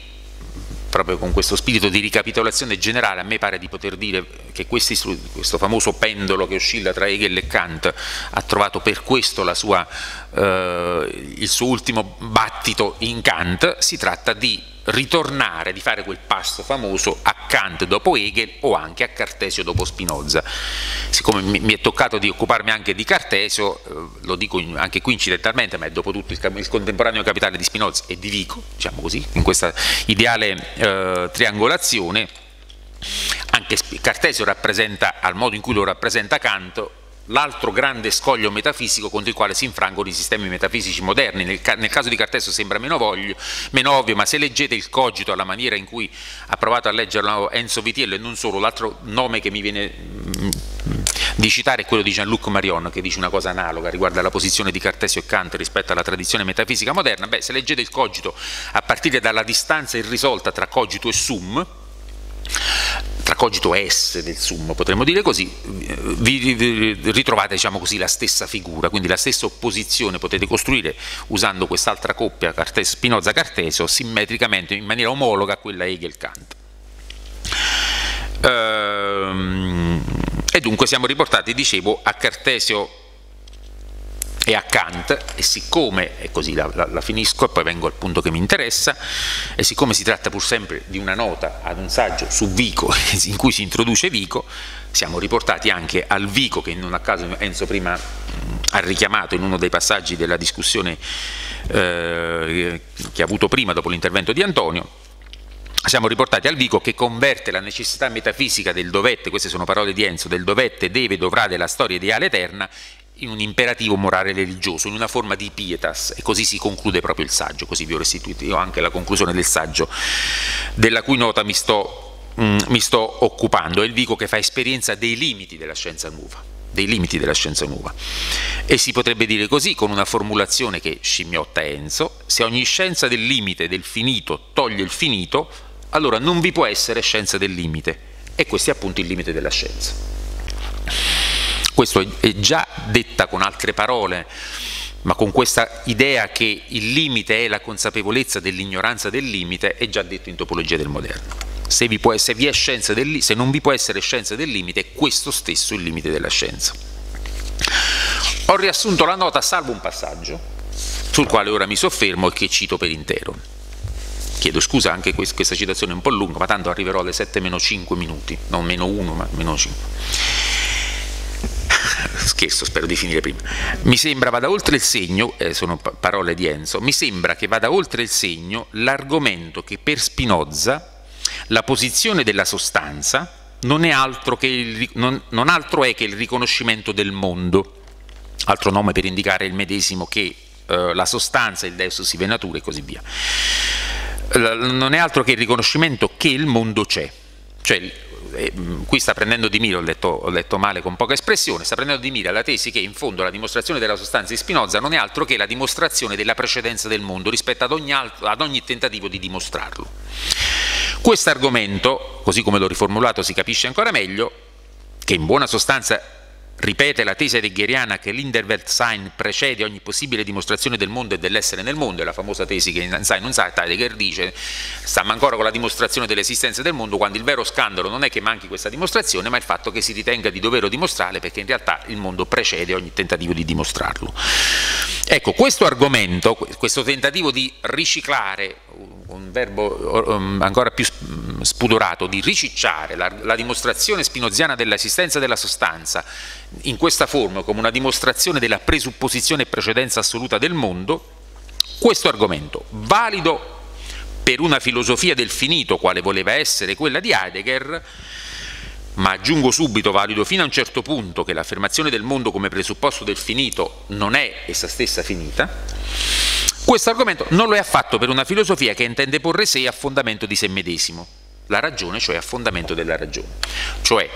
proprio con questo spirito di ricapitolazione generale, a me pare di poter dire che questo famoso pendolo che oscilla tra Hegel e Kant ha trovato per questo sua, eh, il suo ultimo battito in Kant, si tratta di ritornare, di fare quel passo famoso a Kant dopo Hegel o anche a Cartesio dopo Spinoza. Siccome mi è toccato di occuparmi anche di Cartesio, eh, lo dico anche qui incidentalmente, ma è dopo tutto il, contemporaneo capitale di Spinoza e di Vico, diciamo così, in questa ideale eh, triangolazione, anche Cartesio rappresenta, al modo in cui lo rappresenta Kant, l'altro grande scoglio metafisico contro il quale si infrangono i sistemi metafisici moderni. Nel, ca nel caso di Carteso sembra meno, voglio, meno, ovvio, ma se leggete il cogito alla maniera in cui ha provato a leggerlo Enzo Vitiello e non solo, l'altro nome che mi viene mm, di citare è quello di Jean-Luc Marion che dice una cosa analoga riguardo alla posizione di Cartesio e Kant rispetto alla tradizione metafisica moderna, beh se leggete il cogito a partire dalla distanza irrisolta tra cogito e sum, tra cogito S del sum, potremmo dire così, vi ritrovate diciamo così, la stessa figura, quindi la stessa opposizione potete costruire usando quest'altra coppia Spinoza-Cartesio simmetricamente in maniera omologa a quella Hegel-Kant. Ehm, e dunque siamo riportati, dicevo, a Cartesio e a Kant e siccome, e così la, la, la, finisco e poi vengo al punto che mi interessa, e siccome si tratta pur sempre di una nota ad un saggio su Vico in cui si introduce Vico, siamo riportati anche al Vico che non a caso Enzo prima ha richiamato in uno dei passaggi della discussione eh, che ha avuto prima dopo l'intervento di Antonio, siamo riportati al Vico che converte la necessità metafisica del dovette, queste sono parole di Enzo, del dovette, deve, dovrà della storia ideale eterna in un imperativo morale religioso, in una forma di pietas e così si conclude proprio il saggio, così vi ho restituito io anche la conclusione del saggio della cui nota mi sto, mm, mi sto occupando, è il Vico che fa esperienza dei limiti della scienza nuova dei limiti della scienza nuova. E si potrebbe dire così, con una formulazione che scimmiotta Enzo, se ogni scienza del limite, del finito, toglie il finito, allora non vi può essere scienza del limite. E questo è appunto il limite della scienza. Questo è già detta con altre parole, ma con questa idea che il limite è la consapevolezza dell'ignoranza del limite, è già detto in topologia del moderno. Se, vi può, se, vi del, se non vi può essere scienza del limite, è questo stesso il limite della scienza. Ho riassunto la nota salvo un passaggio, sul quale ora mi soffermo e che cito per intero. Chiedo scusa anche questa citazione è un po' lunga, ma tanto arriverò alle 7 meno 5 minuti, non meno 1 ma meno 5. Scherzo, spero di finire prima. Mi sembra vada oltre il segno, eh, sono parole di Enzo, mi sembra che vada oltre il segno l'argomento che per Spinoza la posizione della sostanza non è altro, il, non, non altro è che il riconoscimento del mondo, altro nome per indicare il medesimo che eh, la sostanza, il deus si venatura e così via. Non è altro che il riconoscimento che il mondo c'è, cioè eh, qui sta prendendo di mira, ho letto, ho letto, male con poca espressione, sta prendendo di mira la tesi che in fondo la dimostrazione della sostanza di Spinoza non è altro che la dimostrazione della precedenza del mondo rispetto ad ogni, altro, ad ogni tentativo di dimostrarlo. Questo argomento, così come l'ho riformulato, si capisce ancora meglio, che in buona sostanza ripete la tesi heideggeriana che l'Interweltsein precede ogni possibile dimostrazione del mondo e dell'essere nel mondo, è la famosa tesi che in Sein sa, Heidegger dice stiamo ancora con la dimostrazione dell'esistenza del mondo quando il vero scandalo non è che manchi questa dimostrazione ma il fatto che si ritenga di doverlo dimostrare perché in realtà il mondo precede ogni tentativo di dimostrarlo. Ecco, questo argomento, questo tentativo di riciclare un verbo um, ancora più spudorato, di ricicciare la, la dimostrazione spinoziana dell'esistenza della sostanza in questa forma come una dimostrazione della presupposizione e precedenza assoluta del mondo, questo argomento, valido per una filosofia del finito quale voleva essere quella di Heidegger, ma aggiungo subito, valido fino a un certo punto, che l'affermazione del mondo come presupposto del finito non è essa stessa finita, questo argomento non lo è affatto per una filosofia che intende porre sé a fondamento di se medesimo, la ragione cioè a fondamento della ragione. Cioè,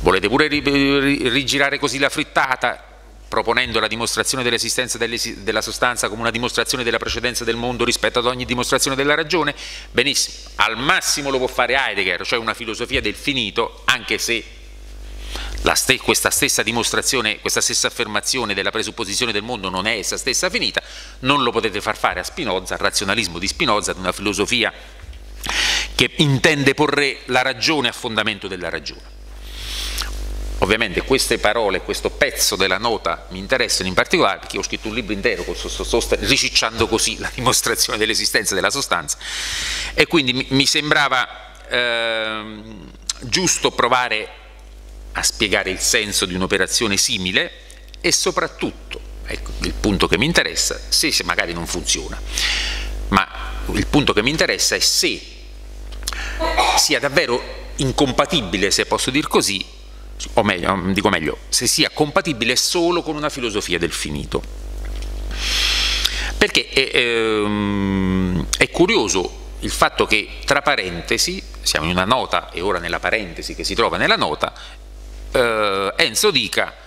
volete pure rigirare così la frittata, proponendo la dimostrazione dell'esistenza della sostanza come una dimostrazione della precedenza del mondo rispetto ad ogni dimostrazione della ragione? Benissimo, al massimo lo può fare Heidegger, cioè una filosofia del finito, anche se Ste questa stessa dimostrazione, questa stessa affermazione della presupposizione del mondo non è essa stessa finita, non lo potete far fare a Spinoza, al razionalismo di Spinoza, ad una filosofia che intende porre la ragione a fondamento della ragione. Ovviamente queste parole, questo pezzo della nota mi interessano in particolare perché ho scritto un libro intero ricicciando così la dimostrazione dell'esistenza della sostanza e quindi mi, sembrava eh, giusto provare a spiegare il senso di un'operazione simile e soprattutto, ecco il punto che mi interessa, se magari non funziona, ma il punto che mi interessa è se sia davvero incompatibile, se posso dir così, o meglio, dico meglio, se sia compatibile solo con una filosofia del finito. Perché è, è, ehm, è curioso il fatto che tra parentesi, siamo in una nota e ora nella parentesi che si trova nella nota, eh, Enzo dica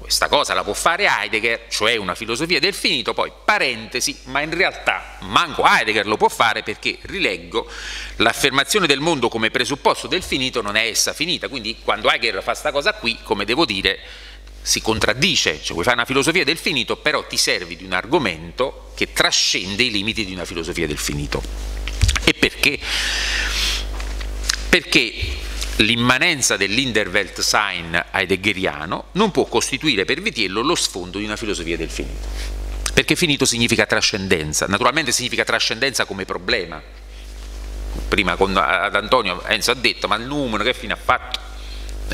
questa cosa la può fare Heidegger, cioè una filosofia del finito, poi parentesi, ma in realtà manco Heidegger lo può fare perché, rileggo, l'affermazione del mondo come presupposto del finito non è essa finita, quindi quando Heidegger fa questa cosa qui, come devo dire, si contraddice, cioè vuoi fare una filosofia del finito, però ti servi di un argomento che trascende i limiti di una filosofia del finito. E perché? Perché l'immanenza dell'Inderweltsein heideggeriano non può costituire per Vitiello lo sfondo di una filosofia del finito. Perché finito significa trascendenza, naturalmente significa trascendenza come problema. Prima con, ad Antonio Enzo ha detto, ma il numero che fine ha fatto?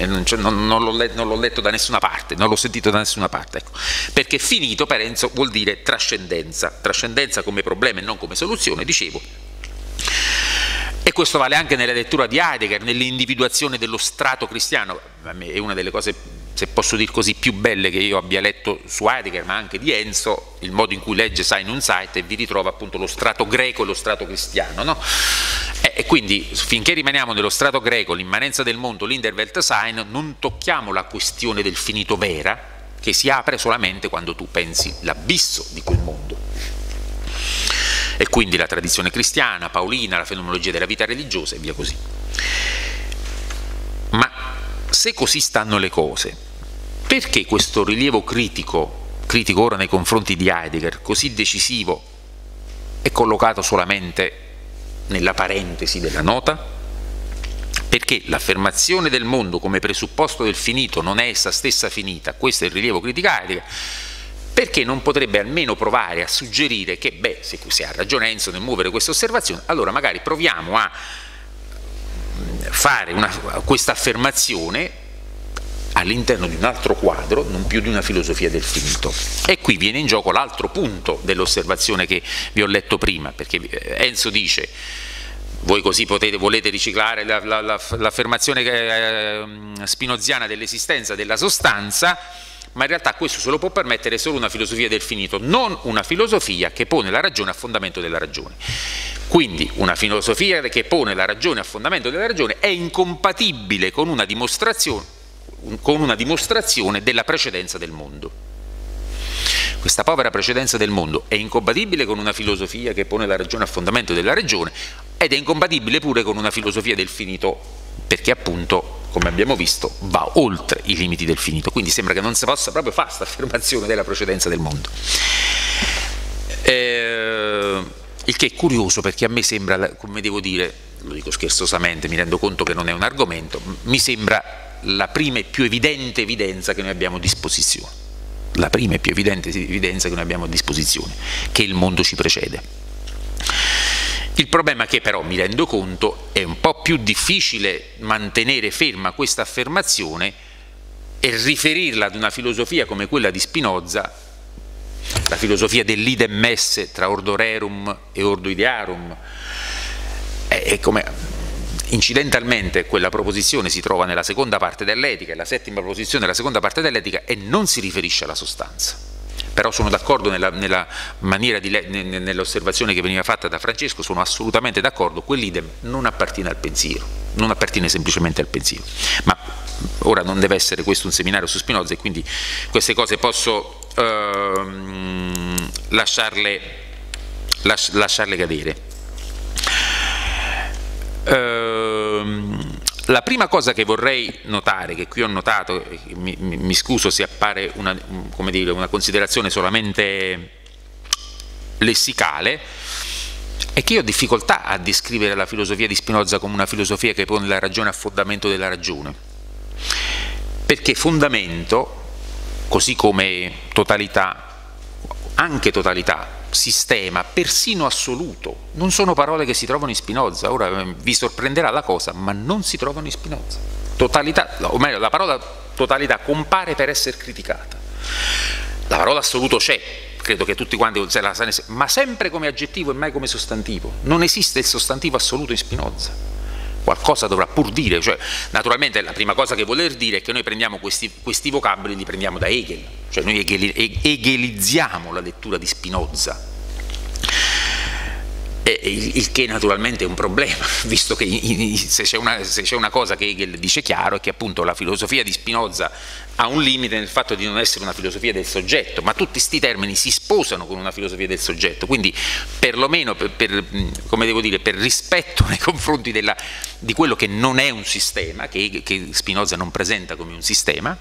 non, non, non, l'ho letto, non, l'ho letto, da nessuna parte, non l'ho sentito da nessuna parte, ecco. perché finito per Enzo vuol dire trascendenza, trascendenza come problema e non come soluzione, dicevo. E questo vale anche nella lettura di Heidegger, nell'individuazione dello strato cristiano, è una delle cose se posso dire così, più belle che io abbia letto su Heidegger, ma anche di Enzo, il modo in cui legge Sein und Zeit e vi ritrova appunto lo strato greco e lo strato cristiano. No? E, quindi finché rimaniamo nello strato greco, l'immanenza del mondo, l'Interwelt Sein, non tocchiamo la questione del finito vera, che si apre solamente quando tu pensi l'abisso di quel mondo. E quindi la tradizione cristiana, paolina, la fenomenologia della vita religiosa e via così. Ma se così stanno le cose, perché questo rilievo critico, critico ora nei confronti di Heidegger, così decisivo, è collocato solamente nella parentesi della nota? Perché l'affermazione del mondo come presupposto del finito non è essa stessa finita, questo è il rilievo critico Heidegger, perché non potrebbe almeno provare a suggerire che, beh, se, se ha ragione Enzo nel muovere questa osservazione, allora magari proviamo a fare questa affermazione all'interno di un altro quadro, non più di una filosofia del finito. E qui viene in gioco l'altro punto dell'osservazione che vi ho letto prima, perché eh, Enzo dice voi così potete, volete riciclare l'affermazione la, la, eh, spinoziana dell'esistenza della sostanza, ma in realtà questo se lo può permettere solo una filosofia del finito, non una filosofia che pone la ragione a fondamento della ragione. Quindi una filosofia che pone la ragione a fondamento della ragione è incompatibile con una dimostrazione con una dimostrazione della precedenza del mondo. Questa povera precedenza del mondo è incompatibile con una filosofia che pone la ragione a fondamento della ragione ed è incompatibile pure con una filosofia del finito perché appunto, come abbiamo visto, va oltre i limiti del finito, quindi sembra che non si possa proprio fare questa affermazione della precedenza del mondo. Eh, il che è curioso perché a me sembra, come devo dire, lo dico scherzosamente, mi rendo conto che non è un argomento, mi sembra la prima e più evidente evidenza che noi abbiamo a disposizione, la prima e più evidente evidenza che noi abbiamo a disposizione, che il mondo ci precede. Il problema è che però mi rendo conto è un po' più difficile mantenere ferma questa affermazione e riferirla ad una filosofia come quella di Spinoza, la filosofia dell'idem messe tra ordo rerum e ordo idearum, è come Incidentalmente quella proposizione si trova nella seconda parte dell'etica, la settima proposizione della seconda parte dell'etica e non si riferisce alla sostanza. Però sono d'accordo nella, nella di nell'osservazione che veniva fatta da Francesco, sono assolutamente d'accordo, quell'idem non appartiene al pensiero, non appartiene semplicemente al pensiero. Ma ora non deve essere questo un seminario su Spinoza e quindi queste cose posso ehm, lasciarle, las, lasciarle cadere. Ehm, la prima cosa che vorrei notare, che qui ho notato, mi, mi scuso se appare una, dire, una considerazione solamente lessicale, è che io ho difficoltà a descrivere la filosofia di Spinoza come una filosofia che pone la ragione a fondamento della ragione, perché fondamento, così come totalità, anche totalità, sistema, persino assoluto, non sono parole che si trovano in Spinoza, ora eh, vi sorprenderà la cosa, ma non si trovano in Spinoza. Totalità, o meglio, la parola totalità compare per essere criticata. La parola assoluto c'è, credo che tutti quanti se la sanno, ma sempre come aggettivo e mai come sostantivo. Non esiste il sostantivo assoluto in Spinoza qualcosa dovrà pur dire, cioè, naturalmente la prima cosa che voler dire è che noi prendiamo questi, questi vocaboli, li prendiamo da Hegel, cioè noi hegelizziamo la lettura di Spinoza, il che naturalmente è un problema, visto che se c'è una, una, cosa che Hegel dice chiaro è che appunto la filosofia di Spinoza ha un limite nel fatto di non essere una filosofia del soggetto, ma tutti questi termini si sposano con una filosofia del soggetto, quindi perlomeno per, per, dire, per rispetto nei confronti della, di quello che non è un sistema, che, che Spinoza non presenta come un sistema,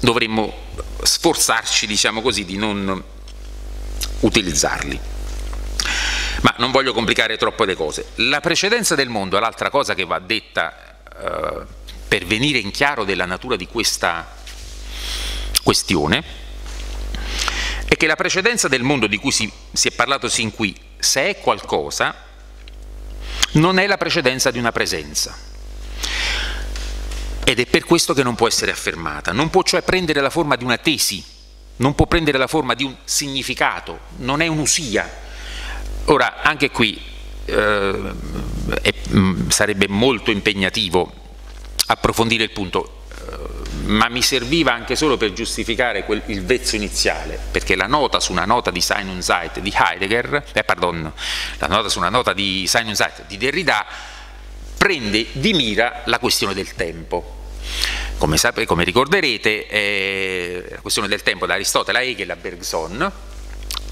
dovremmo sforzarci diciamo così, di non utilizzarli. Ma non voglio complicare troppo le cose. La precedenza del mondo è l'altra cosa che va detta eh, per venire in chiaro della natura di questa questione, è che la precedenza del mondo di cui si, si è parlato sin qui, se è qualcosa, non è la precedenza di una presenza. ed è per questo che non può essere affermata, non può cioè prendere la forma di una tesi, non può prendere la forma di un significato, non è un'usia. Ora, anche qui eh, è, mm, sarebbe molto impegnativo approfondire il punto, ma mi serviva anche solo per giustificare quel, il vezzo iniziale, perché la nota su una nota di Sein Zeit di Heidegger, eh, pardon, la nota su una nota di Sein Zeit di Derrida prende di mira la questione del tempo. Come, sapete, come ricorderete, eh, la questione del tempo da Aristotele a Hegel a Bergson,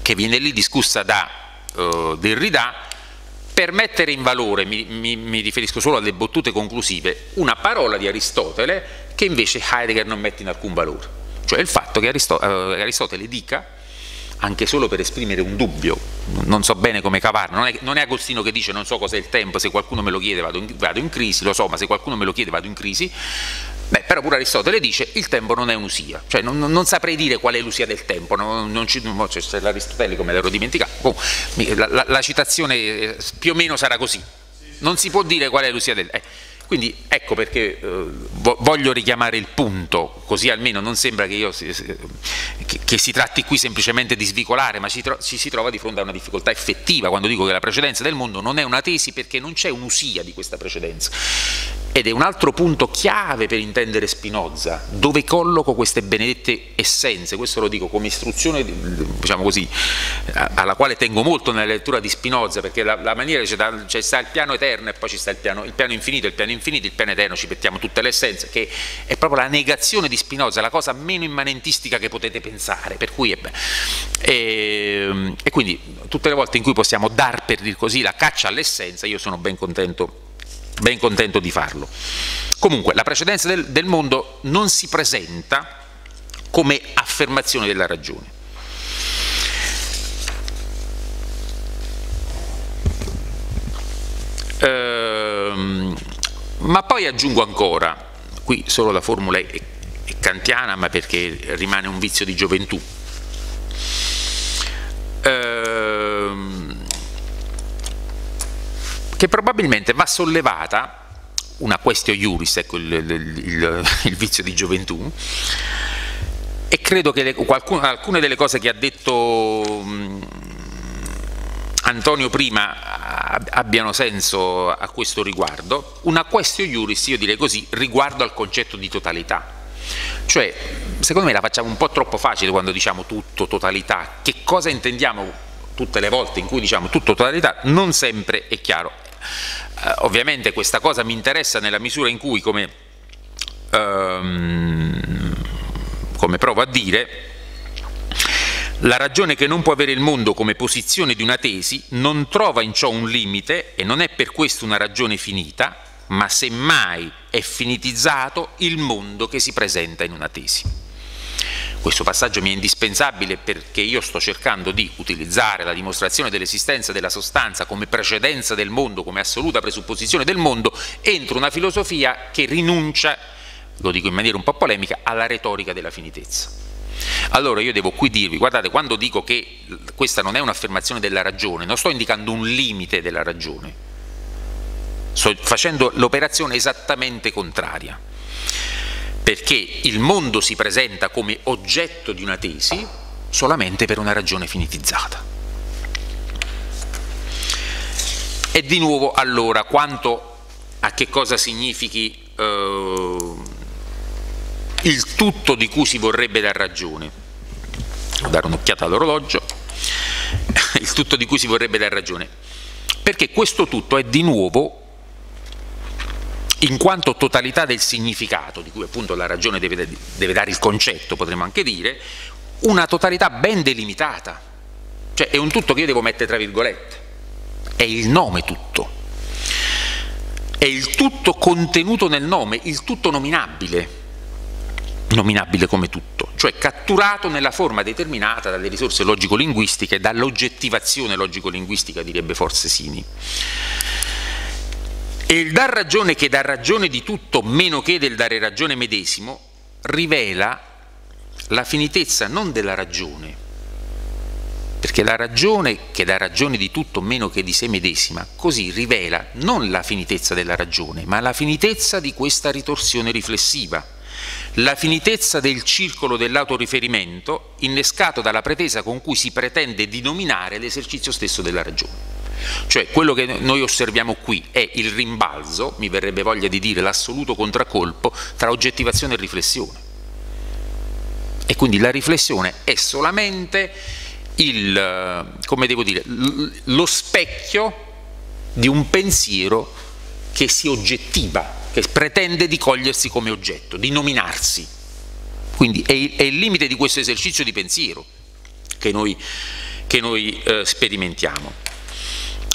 che viene lì discussa da uh, Derrida, per mettere in valore, mi, mi, mi, riferisco solo alle battute conclusive, una parola di Aristotele che invece Heidegger non mette in alcun valore, cioè il fatto che Aristo, uh, Aristotele dica anche solo per esprimere un dubbio, non so bene come cavarlo, non non è Agostino che dice non so cos'è il tempo, se qualcuno me lo chiede vado in, vado in, crisi, lo so, ma se qualcuno me lo chiede vado in crisi, beh, però pure Aristotele dice il tempo non è un'usia, cioè non, non, saprei dire qual è l'usia del tempo, non, non ci, cioè, l'Aristotele come l'ero dimenticato, oh, la, la, la, citazione eh, più o meno sarà così, non si può dire qual è l'usia del tempo. Eh, quindi ecco perché eh, voglio richiamare il punto, così almeno non sembra che, io, che, che si tratti qui semplicemente di svicolare, ma ci, ci, si trova di fronte a una difficoltà effettiva quando dico che la precedenza del mondo non è una tesi perché non c'è un'usia di questa precedenza. Ed è un altro punto chiave per intendere Spinoza, dove colloco queste benedette essenze, questo lo dico come istruzione, diciamo così, alla quale tengo molto nella lettura di Spinoza, perché la, la maniera c'è, c'è sta il piano eterno e poi ci sta il piano, il piano infinito, il piano infinito, il piano eterno, ci mettiamo tutte le essenze, che è proprio la negazione di Spinoza, la cosa meno immanentistica che potete pensare, per cui è, e, e quindi tutte le volte in cui possiamo dar, per dir così, la caccia all'essenza, io sono ben contento ben contento di farlo. Comunque la precedenza del, del mondo non si presenta come affermazione della ragione. Ehm, ma poi aggiungo ancora, qui solo la formula è, è kantiana ma perché rimane un vizio di gioventù, ehm, che probabilmente va sollevata una questio iuris, ecco il, il, il, vizio di gioventù, e credo che le, qualcun, alcune delle cose che ha detto mh, Antonio prima abbiano senso a questo riguardo. Una questio iuris, io direi così, riguardo al concetto di totalità. Cioè, secondo me la facciamo un po' troppo facile quando diciamo tutto, totalità. Che cosa intendiamo tutte le volte in cui diciamo tutto, totalità? Non sempre è chiaro eh, ovviamente questa cosa mi interessa nella misura in cui, come, ehm, come provo a dire, la ragione che non può avere il mondo come posizione di una tesi non trova in ciò un limite e non è per questo una ragione finita, ma semmai è finitizzato il mondo che si presenta in una tesi. Questo passaggio mi è indispensabile perché io sto cercando di utilizzare la dimostrazione dell'esistenza della sostanza come precedenza del mondo, come assoluta presupposizione del mondo, entro una filosofia che rinuncia, lo dico in maniera un po' polemica, alla retorica della finitezza. Allora io devo qui dirvi, guardate, quando dico che questa non è un'affermazione della ragione, non sto indicando un limite della ragione, sto facendo l'operazione esattamente contraria perché il mondo si presenta come oggetto di una tesi solamente per una ragione finitizzata. E di nuovo allora quanto a che cosa significhi eh, il tutto di cui si vorrebbe dar ragione. Devo dare un'occhiata all'orologio, il tutto di cui si vorrebbe dar ragione, perché questo tutto è di nuovo in quanto totalità del significato, di cui appunto la ragione deve, deve dare il concetto, potremmo anche dire, una totalità ben delimitata, cioè è un tutto che io devo mettere tra virgolette, è il nome tutto, è il tutto contenuto nel nome, il tutto nominabile, nominabile come tutto, cioè catturato nella forma determinata dalle risorse logico-linguistiche, dall'oggettivazione logico-linguistica, direbbe forse Sini. E il dar ragione che dà ragione di tutto meno che del dare ragione medesimo rivela la finitezza non della ragione, perché la ragione che dà ragione di tutto meno che di sé medesima, così rivela non la finitezza della ragione, ma la finitezza di questa ritorsione riflessiva, la finitezza del circolo dell'autoriferimento innescato dalla pretesa con cui si pretende di nominare l'esercizio stesso della ragione. Cioè quello che noi osserviamo qui è il rimbalzo, mi verrebbe voglia di dire l'assoluto contraccolpo, tra oggettivazione e riflessione. E quindi la riflessione è solamente il, devo dire, lo specchio di un pensiero che si oggettiva, che pretende di cogliersi come oggetto, di nominarsi. Quindi è il, è il limite di questo esercizio di pensiero che noi, che noi eh, sperimentiamo.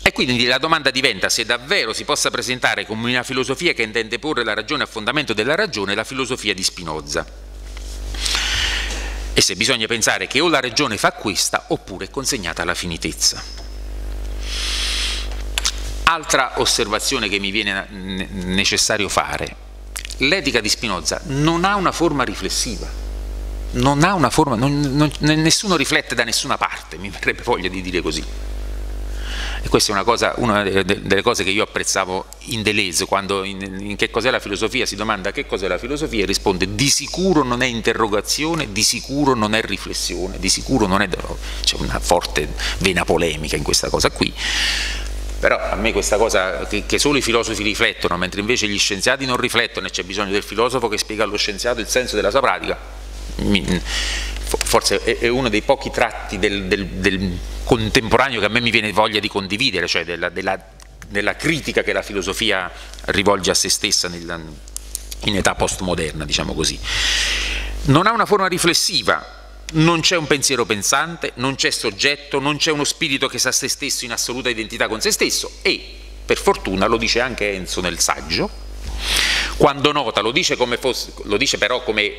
E quindi la domanda diventa se davvero si possa presentare come una filosofia che intende porre la ragione a fondamento della ragione la filosofia di Spinoza. E se bisogna pensare che o la ragione fa questa oppure è consegnata alla finitezza. Altra osservazione che mi viene necessario fare, l'etica di Spinoza non ha una forma riflessiva, non ha una forma, non, non, nessuno riflette da nessuna parte, mi verrebbe voglia di dire così e questa è una, cosa, una delle cose che io apprezzavo in Deleuze, quando in, in che cos'è la filosofia si domanda che cos'è la filosofia e risponde di sicuro non è interrogazione, di sicuro non è riflessione, di sicuro non è... c'è una forte vena polemica in questa cosa qui, però a me questa cosa che, che, solo i filosofi riflettono, mentre invece gli scienziati non riflettono e c'è bisogno del filosofo che spiega allo scienziato il senso della sua pratica, mi, forse è, uno dei pochi tratti del, del, del contemporaneo che a me mi viene voglia di condividere, cioè della, della, della critica che la filosofia rivolge a se stessa nella, in età postmoderna, diciamo così. Non ha una forma riflessiva, non c'è un pensiero pensante, non c'è soggetto, non c'è uno spirito che sa se stesso in assoluta identità con se stesso e, per fortuna, lo dice anche Enzo nel saggio, quando nota, lo dice, fosse, lo dice però come,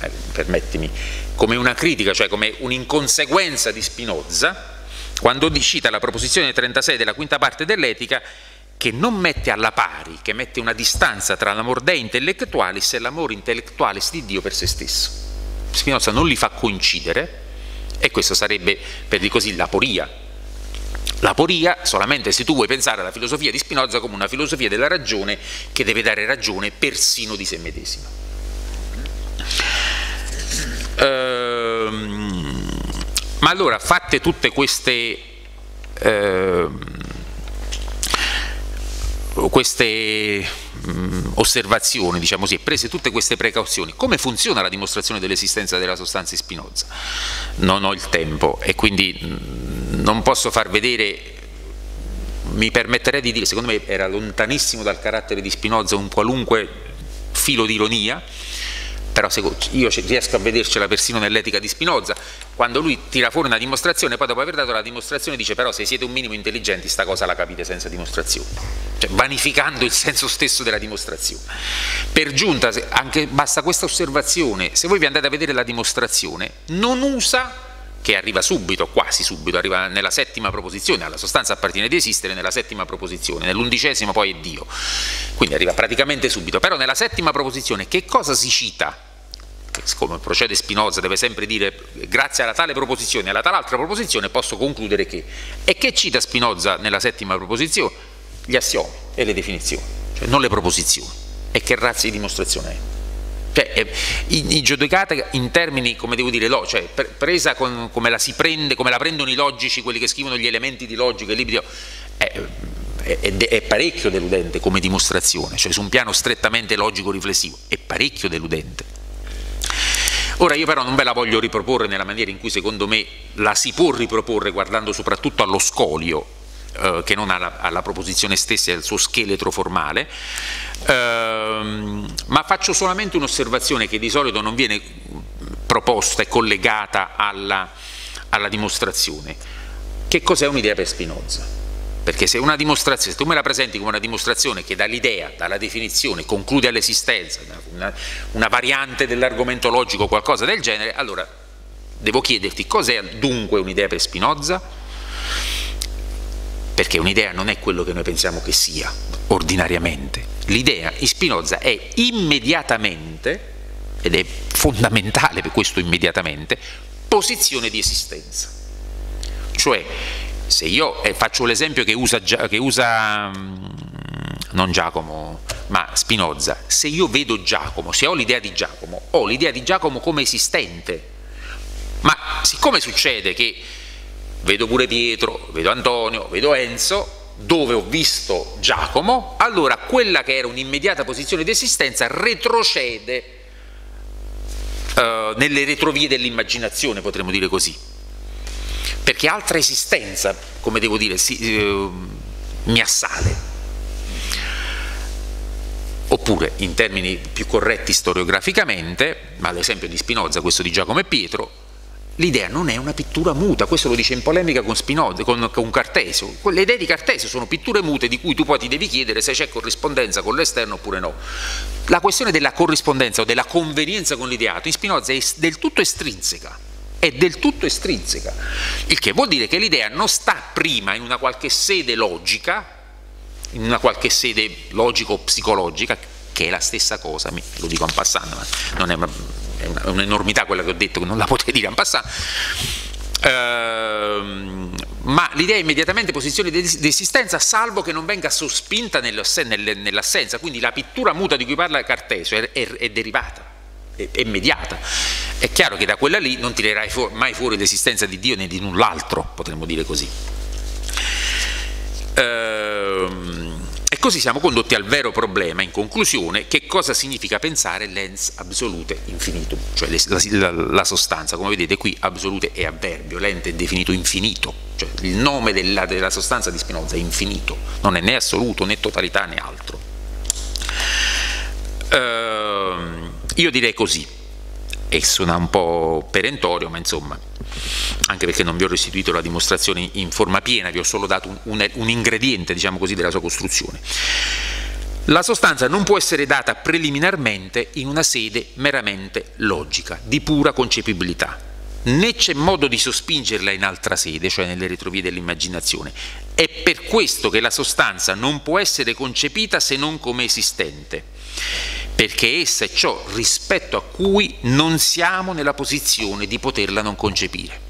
eh, permettimi, come una critica, cioè come un'inconseguenza di Spinoza, quando cita la proposizione 36 della quinta parte dell'etica, che non mette alla pari, che mette una distanza tra l'amor dei intellettualis e l'amore intellettualis di Dio per se stesso. Spinoza non li fa coincidere e questo sarebbe, per dire così, l'aporia. L'aporia solamente se tu vuoi pensare alla filosofia di Spinoza come una filosofia della ragione che deve dare ragione persino di se medesima. Ehm, ma allora, fatte tutte queste, eh, queste mh, osservazioni, diciamo così, prese tutte queste precauzioni, come funziona la dimostrazione dell'esistenza della sostanza in Spinoza? Non ho il tempo e quindi mh, non posso far vedere mi permetterei di dire, secondo me era lontanissimo dal carattere di Spinoza un qualunque filo di ironia, però io riesco a vedercela persino nell'etica di Spinoza, quando lui tira fuori una dimostrazione, poi dopo aver dato la dimostrazione dice però se siete un minimo intelligenti sta cosa la capite senza dimostrazione, cioè vanificando il senso stesso della dimostrazione. Per giunta, anche, basta questa osservazione, se voi vi andate a vedere la dimostrazione, non usa che arriva subito, quasi subito, arriva nella settima proposizione, alla sostanza appartiene di esistere nella settima proposizione, nell'undicesima poi è Dio, quindi arriva praticamente subito, però nella settima proposizione che cosa si cita? come procede Spinoza deve sempre dire grazie alla tale proposizione e alla tal altra proposizione posso concludere che e che cita Spinoza nella settima proposizione? gli assiomi e le definizioni cioè non le proposizioni. E che razza di dimostrazione è cioè, i, giudicata in termini, come devo dire, lo, cioè, presa con, come la si prende, come la prendono i logici, quelli che scrivono gli elementi di logica, i libri, è, è, è, parecchio deludente come dimostrazione, cioè su un piano strettamente logico-riflessivo, è parecchio deludente. Ora io però non ve la voglio riproporre nella maniera in cui secondo me la si può riproporre guardando soprattutto allo scolio eh, che non alla, alla, proposizione stessa e al suo scheletro formale, ehm, ma faccio solamente un'osservazione che di solito non viene proposta e collegata alla, alla dimostrazione. Che cos'è un'idea per Spinoza? perché se una dimostrazione, se tu me la presenti come una dimostrazione che dall'idea, dalla definizione, conclude all'esistenza, una, una, variante dell'argomento logico, qualcosa del genere, allora devo chiederti cos'è dunque un'idea per Spinoza? Perché un'idea non è quello che noi pensiamo che sia, ordinariamente. L'idea in Spinoza è immediatamente, ed è fondamentale per questo immediatamente, posizione di esistenza. Cioè, se io eh, faccio l'esempio che usa, che usa mm, non Giacomo, ma Spinoza, se io vedo Giacomo, se ho l'idea di Giacomo, ho l'idea di Giacomo come esistente, ma siccome succede che vedo pure Pietro, vedo Antonio, vedo Enzo, dove ho visto Giacomo, allora quella che era un'immediata posizione di esistenza retrocede eh, nelle retrovie dell'immaginazione, potremmo dire così. Perché altra esistenza, come devo dire, si, eh, mi assale. Oppure, in termini più corretti storiograficamente, ma l'esempio di Spinoza, questo di Giacomo e Pietro, l'idea non è una pittura muta, questo lo dice in polemica con Spinoza, con, con Cartesio. Le idee di Cartesio sono pitture mute di cui tu poi ti devi chiedere se c'è corrispondenza con l'esterno oppure no. La questione della corrispondenza o della convenienza con l'ideato in Spinoza è del tutto estrinseca è del tutto estrinseca, il che vuol dire che l'idea non sta prima in una qualche sede logica, in una qualche sede logico-psicologica, che è la stessa cosa, lo dico en passant, ma non è è un'enormità quella che ho detto, non la potrei dire en passant, ehm, ma l'idea è immediatamente posizione di esistenza salvo che non venga sospinta nell'assenza, quindi la pittura muta di cui parla Cartesio è, è, è derivata, è, è, immediata. È chiaro che da quella lì non tirerai fu mai fuori l'esistenza di Dio né di null'altro, potremmo dire così. Ehm, e così siamo condotti al vero problema, in conclusione, che cosa significa pensare lens absolute infinitum, cioè la, la, la sostanza, come vedete qui absolute è avverbio, lente è definito infinito, cioè il nome della, della sostanza di Spinoza è infinito, non è né assoluto né totalità né altro. Uh, io direi così, e suona un po' perentorio, ma insomma, anche perché non vi ho restituito la dimostrazione in forma piena, vi ho solo dato un, un, un ingrediente, diciamo così, della sua costruzione. La sostanza non può essere data preliminarmente in una sede meramente logica, di pura concepibilità, né c'è modo di sospingerla in altra sede, cioè nelle retrovie dell'immaginazione. È per questo che la sostanza non può essere concepita se non come esistente, perché essa è ciò rispetto a cui non siamo nella posizione di poterla non concepire.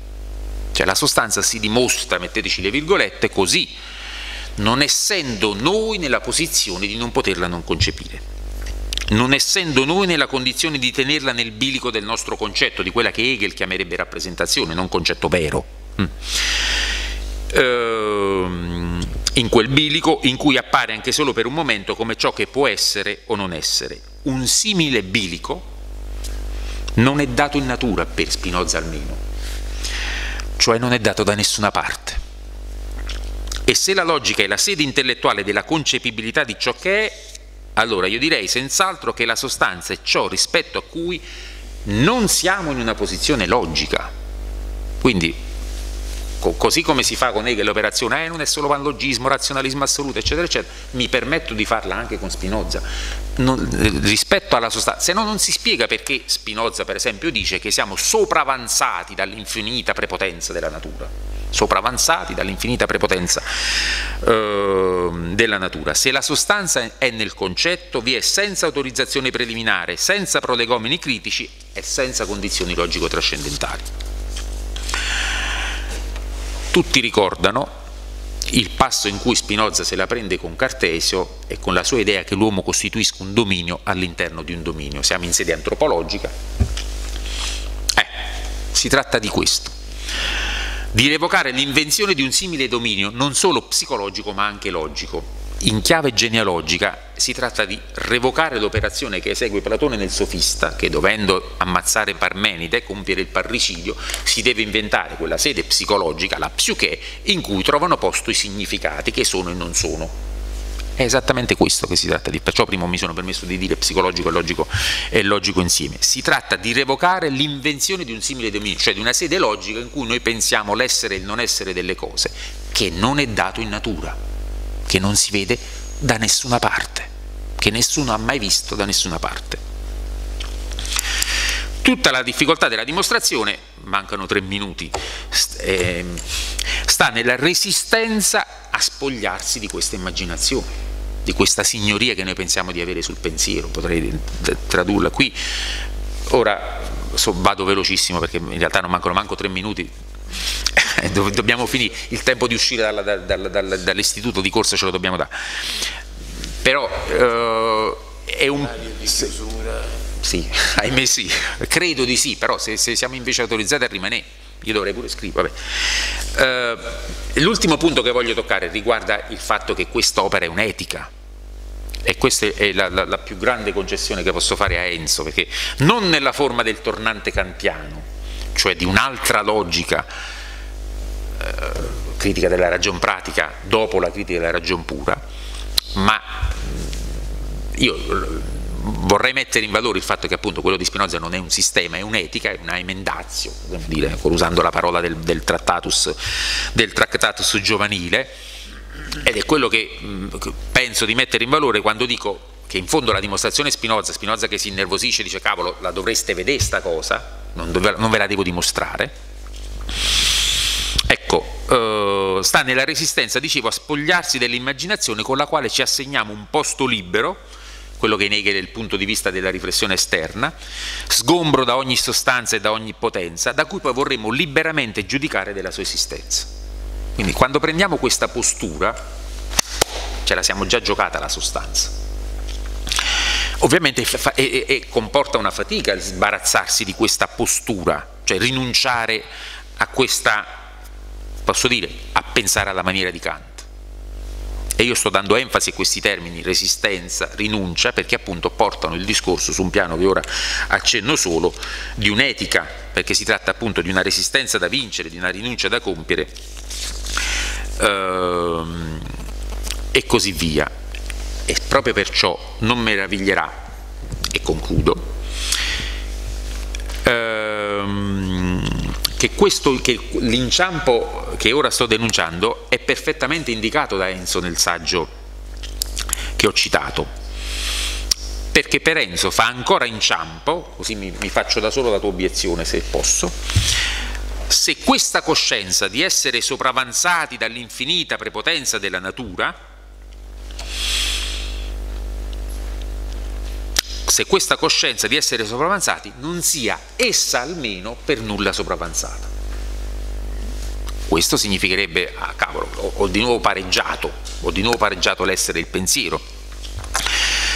Cioè la sostanza si dimostra, metteteci le virgolette, così, non essendo noi nella posizione di non poterla non concepire, non essendo noi nella condizione di tenerla nel bilico del nostro concetto, di quella che Hegel chiamerebbe rappresentazione, non concetto vero. Mm. Ehm, in quel bilico in cui appare anche solo per un momento come ciò che può essere o non essere. Un simile bilico non è dato in natura, per Spinoza almeno, cioè non è dato da nessuna parte. E se la logica è la sede intellettuale della concepibilità di ciò che è, allora io direi senz'altro che la sostanza è ciò rispetto a cui non siamo in una posizione logica. Quindi, co così come si fa con Hegel l'operazione, eh, non è solo panlogismo, razionalismo assoluto, eccetera, eccetera, mi permetto di farla anche con Spinoza. Non, rispetto alla sostanza, se no non si spiega perché Spinoza, per esempio, dice che siamo sopravanzati dall'infinita prepotenza della natura sopravanzati dall'infinita prepotenza eh, della natura. Se la sostanza è nel concetto, vi è senza autorizzazione preliminare, senza prolegomeni critici e senza condizioni logico-trascendentali. Tutti ricordano il passo in cui Spinoza se la prende con Cartesio e con la sua idea che l'uomo costituisca un dominio all'interno di un dominio. Siamo in sede antropologica. Eh, si tratta di questo di revocare l'invenzione di un simile dominio non solo psicologico ma anche logico. In chiave genealogica si tratta di revocare l'operazione che esegue Platone nel sofista, che dovendo ammazzare Parmenide, compiere il parricidio, si deve inventare quella sede psicologica, la psiche, in cui trovano posto i significati che sono e non sono. È esattamente questo che si tratta di, perciò prima mi sono permesso di dire psicologico e logico, e logico insieme. Si tratta di revocare l'invenzione di un simile dominio, cioè di una sede logica in cui noi pensiamo l'essere e il non essere delle cose, che non è dato in natura, che non si vede da nessuna parte, che nessuno ha mai visto da nessuna parte. Tutta la difficoltà della dimostrazione, mancano tre minuti, ehm, sta nella resistenza a spogliarsi di questa immaginazione di questa signoria che noi pensiamo di avere sul pensiero, potrei tradurla qui. Ora so, vado velocissimo perché in realtà non mancano manco tre minuti, dobbiamo finire, il tempo di uscire dalla, dalla, dalla, dall'istituto di corsa ce lo dobbiamo dare. Però eh, è un... Sì, ahimè sì, credo di sì, però se, se siamo invece autorizzati a rimanere, io dovrei pure scrivere. Eh, l'ultimo punto che voglio toccare riguarda il fatto che quest'opera è un'etica, e questa è la, la, la, più grande concessione che posso fare a Enzo, perché non nella forma del tornante kantiano, cioè di un'altra logica eh, critica della ragion pratica dopo la critica della ragion pura, ma io vorrei mettere in valore il fatto che appunto quello di Spinoza non è un sistema, è un'etica, è una emendazio, dire, usando la parola del, del, tractatus, del tractatus giovanile, ed è quello che penso di mettere in valore quando dico che in fondo la dimostrazione Spinoza, Spinoza che si innervosisce e dice cavolo la dovreste vedere sta cosa, non, dove, non ve la devo dimostrare, ecco, eh, sta nella resistenza, dicevo, a spogliarsi dell'immaginazione con la quale ci assegniamo un posto libero, quello che Hegel è il punto di vista della riflessione esterna, sgombro da ogni sostanza e da ogni potenza, da cui poi vorremmo liberamente giudicare della sua esistenza. Quindi quando prendiamo questa postura, ce la siamo già giocata la sostanza. Ovviamente e, e, comporta una fatica sbarazzarsi di questa postura, cioè rinunciare a questa, posso dire, a pensare alla maniera di Kant. E io sto dando enfasi a questi termini, resistenza, rinuncia, perché appunto portano il discorso su un piano che ora accenno solo, di un'etica, perché si tratta appunto di una resistenza da vincere, di una rinuncia da compiere, ehm, e così via. E proprio perciò non meraviglierà, e concludo, ehm, che, che l'inciampo che ora sto denunciando è perfettamente indicato da Enzo nel saggio che ho citato, perché per Enzo fa ancora inciampo, così mi, mi faccio da solo la tua obiezione se posso, se questa coscienza di essere sopravanzati dall'infinita prepotenza della natura, se questa coscienza di essere sopravanzati non sia essa almeno per nulla sopravanzata. Questo significherebbe, ah cavolo, ho, ho di nuovo pareggiato, ho di nuovo pareggiato l'essere e il pensiero.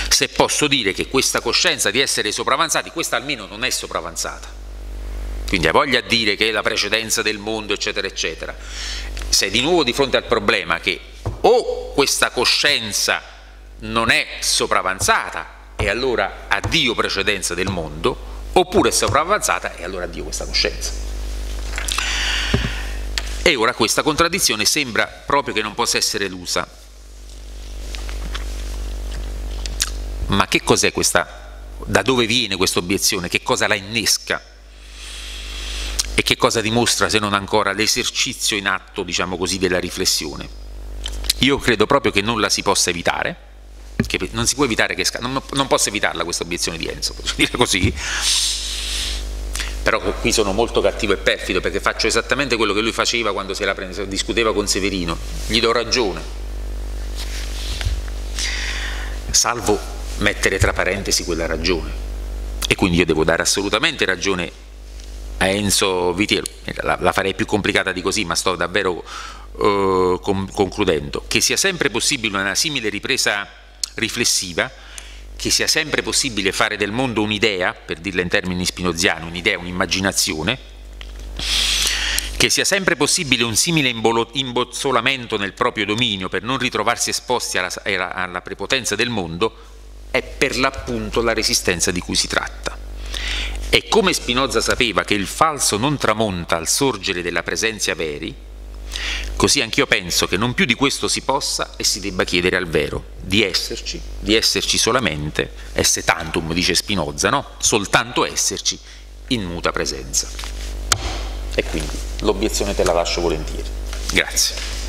Se posso dire che questa coscienza di essere sopravanzati, questa almeno non è sopravanzata, quindi hai voglia a dire che è la precedenza del mondo, eccetera, eccetera. Sei di nuovo di fronte al problema che o questa coscienza non è sopravanzata e allora ha Dio precedenza del mondo, oppure è sopravanzata e allora ha Dio questa coscienza. E ora questa contraddizione sembra proprio che non possa essere elusa. Ma che cos'è questa? Da dove viene questa obiezione? Che cosa la innesca? E che cosa dimostra se non ancora l'esercizio in atto, diciamo così, della riflessione? Io credo proprio che non la si possa evitare, che non si può evitare che non, non posso evitarla questa obiezione di Enzo, posso dire così, però qui sono molto cattivo e perfido perché faccio esattamente quello che lui faceva quando se la prende, discuteva con Severino, gli do ragione, salvo mettere tra parentesi quella ragione. E quindi io devo dare assolutamente ragione a Enzo Vitiero, la, la, farei più complicata di così ma sto davvero uh, con, concludendo, che sia sempre possibile una simile ripresa riflessiva, che sia sempre possibile fare del mondo un'idea, per dirla in termini spinoziani, un'idea, un'immaginazione, che sia sempre possibile un simile imbozzolamento nel proprio dominio per non ritrovarsi esposti alla, alla prepotenza del mondo, è per l'appunto la resistenza di cui si tratta. E come Spinoza sapeva che il falso non tramonta al sorgere della presenza veri, così anch'io penso che non più di questo si possa e si debba chiedere al vero, di esserci, di esserci solamente, esse tantum, dice Spinoza, no? Soltanto esserci in muta presenza. E quindi l'obiezione te la lascio volentieri. Grazie.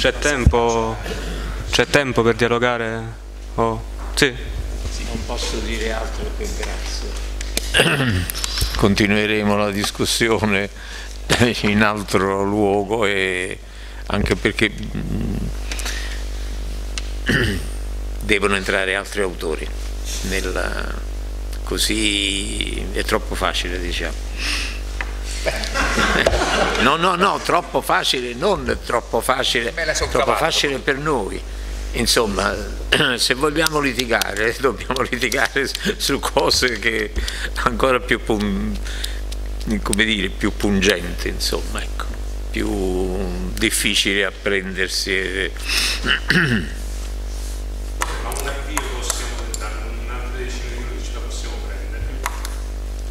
C'è tempo, c'è tempo per dialogare? Oh. Sì.
Non posso dire altro che grazie. Continueremo la discussione in altro luogo e anche perché devono entrare altri autori nella, così è troppo facile diciamo no no no troppo facile non troppo facile troppo facile per noi. Insomma se vogliamo litigare dobbiamo litigare su cose che ancora più come dire più pungenti insomma ecco più difficili a prendersi.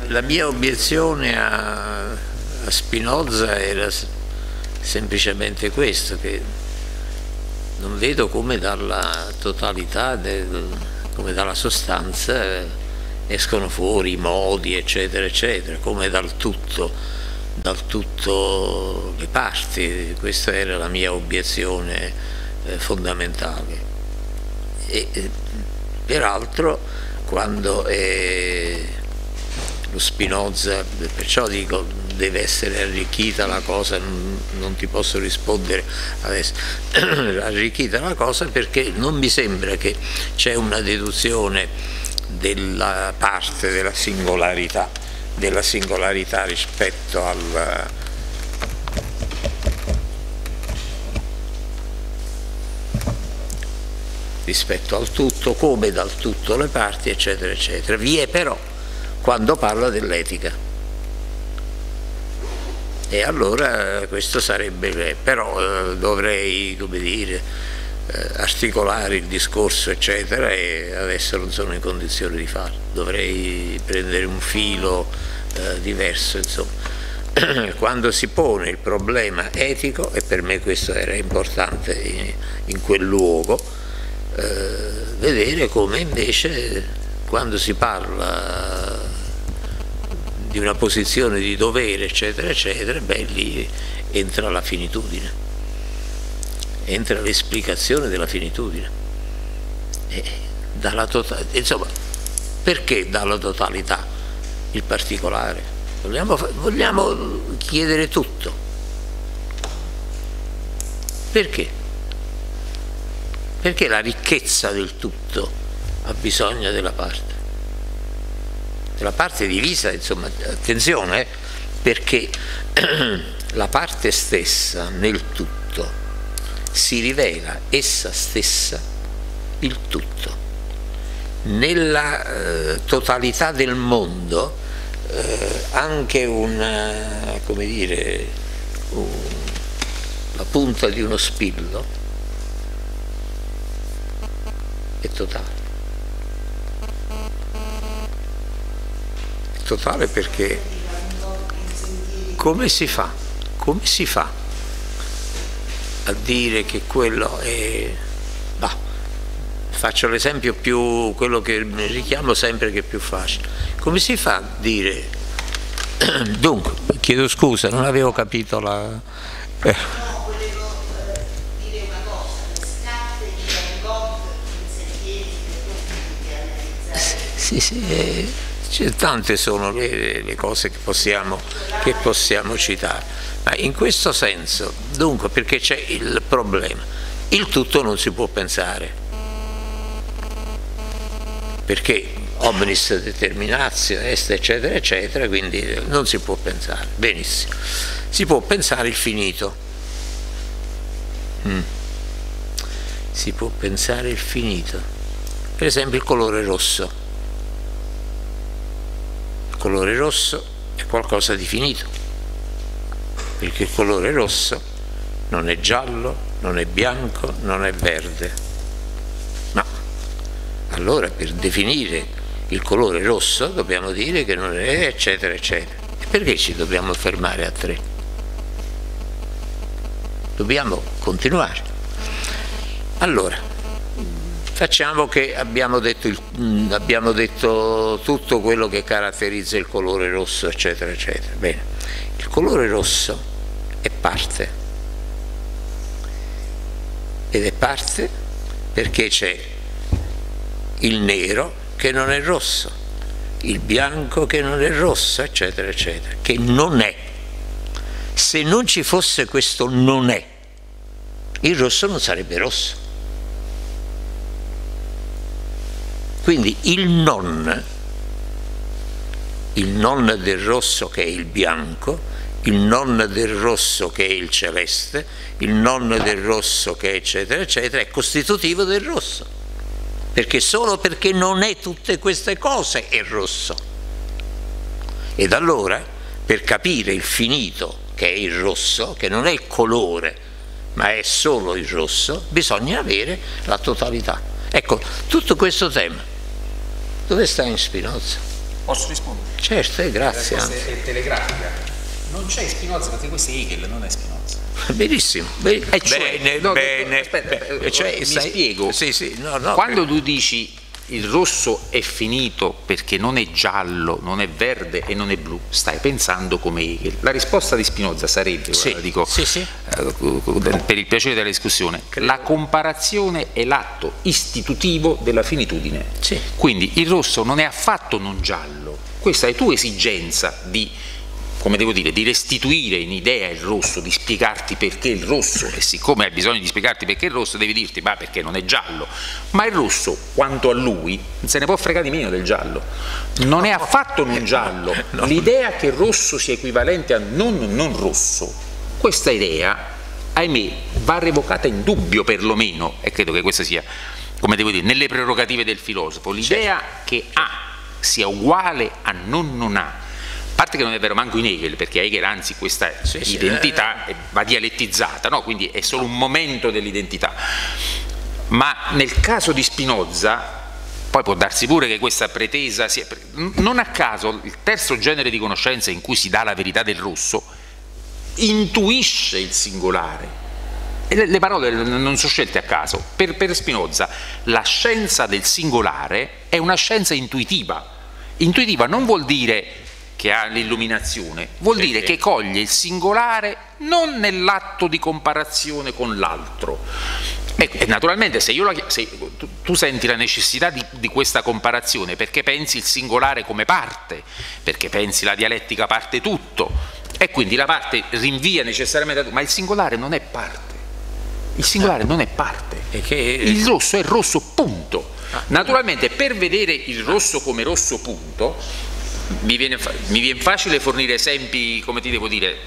La mia obiezione a, a Spinoza era semplicemente questo, che non vedo come dalla totalità, del, come dalla sostanza eh, escono fuori i modi, eccetera, eccetera, come dal tutto, dal tutto le parti, questa era la mia obiezione eh, fondamentale. E, eh, peraltro quando è lo Spinoza, perciò dico deve essere arricchita la cosa, non, ti posso rispondere adesso, arricchita la cosa perché non mi sembra che c'è una deduzione della parte della singolarità, della singolarità rispetto al, rispetto al tutto, come dal tutto le parti, eccetera, eccetera. Vi è però quando parla dell'etica. E allora questo sarebbe, però eh, dovrei, come dire, eh, articolare il discorso eccetera e adesso non sono in condizione di farlo, dovrei prendere un filo eh, diverso insomma. Quando si pone il problema etico, e per me questo era importante in, in quel luogo, eh, vedere come invece quando si parla di una posizione di dovere, eccetera, eccetera, beh, lì entra la finitudine, entra l'esplicazione della finitudine. E dalla tota-, insomma, perché dalla totalità il particolare? Vogliamo, vogliamo chiedere tutto. Perché? Perché la ricchezza del tutto ha bisogno della parte la parte divisa, insomma, attenzione, eh, perché la parte stessa nel tutto si rivela essa stessa il tutto. Nella eh, totalità del mondo eh, anche una, come dire, un, la punta di uno spillo è totale. Totale perché come si fa? Come si fa a dire che quello è... Bah, faccio l'esempio più, quello che richiamo sempre che è più facile. Come si fa a dire... Dunque, chiedo scusa, non avevo capito la... Eh. Sì, sì, eh, tante sono le, le cose che possiamo, che possiamo citare, ma in questo senso, dunque, perché c'è il problema, il tutto non si può pensare, perché omnis determinatio est eccetera eccetera, quindi non si può pensare, benissimo, si può pensare il finito, mm. si può pensare il finito, per esempio il colore rosso, colore rosso è qualcosa di finito, perché il colore rosso non è giallo, non è bianco, non è verde. No, allora per definire il colore rosso dobbiamo dire che non è eccetera eccetera. E perché ci dobbiamo fermare a tre? Dobbiamo continuare. Allora, Facciamo che abbiamo detto, il, mm, abbiamo detto, tutto quello che caratterizza il colore rosso, eccetera, eccetera. Bene, il colore rosso è parte. Ed è parte perché c'è il nero che non è rosso, il bianco che non è rosso, eccetera, eccetera, che non è. Se non ci fosse questo non è, il rosso non sarebbe rosso. Quindi il non, il non del rosso che è il bianco, il non del rosso che è il celeste, il non del rosso che è eccetera eccetera, è costitutivo del rosso. Perché solo perché non è tutte queste cose è rosso. Ed allora, per capire il finito che è il rosso, che non è il colore, ma è solo il rosso, bisogna avere la totalità. Ecco, tutto questo tema, dove sta in Spinoza?
Posso rispondere?
Certo, eh, grazie.
È telegrafica. Non c'è Spinoza perché questo è Hegel, non è Spinoza.
Benissimo, bene,
E cioè,
bene,
no,
bene,
aspetta,
bene.
eh,
Cioè,
mi spiego.
Sì, sì, no, no,
Quando tu dici il rosso è finito perché non è giallo, non è verde e non è blu, stai pensando come Hegel. La risposta di Spinoza sarebbe,
Sì,
dico,
sì, sì.
eh, per il piacere della discussione, la comparazione è l'atto istitutivo della finitudine. Quindi il rosso non è affatto non giallo, questa è tua esigenza di come devo dire, di restituire in idea il rosso, di spiegarti perché il rosso, e siccome hai bisogno di spiegarti perché il rosso, devi dirti, ma perché non è giallo, ma il rosso, quanto a lui, se ne può fregare di meno del giallo, non è affatto non giallo, l'idea che il rosso sia equivalente a non non rosso, questa idea, ahimè, va revocata in dubbio perlomeno, e credo che questa sia, come devo dire, nelle prerogative del filosofo, l'idea che A sia uguale a non non a parte che non è vero manco in Hegel, perché Hegel anzi questa
Sì, sì,
identità eh, va dialettizzata, no? quindi è solo un momento dell'identità. Ma nel caso di Spinoza, poi può darsi pure che questa pretesa sia... Non a caso il terzo genere di conoscenza in cui si dà la verità del rosso intuisce il singolare. E le, le parole non sono scelte a caso. Per, per Spinoza la scienza del singolare è una scienza intuitiva. Intuitiva non vuol dire che ha l'illuminazione, vuol dire che coglie il singolare non nell'atto di comparazione con l'altro. E, naturalmente se, io la se tu, tu senti la necessità di, di questa comparazione perché pensi il singolare come parte, perché pensi la dialettica parte tutto, e quindi la parte rinvia necessariamente a tu, ma il singolare non è parte. Il singolare non è parte. Il rosso è rosso, punto. Naturalmente per vedere il rosso come rosso, punto, mi viene, mi viene facile fornire esempi, come ti devo dire,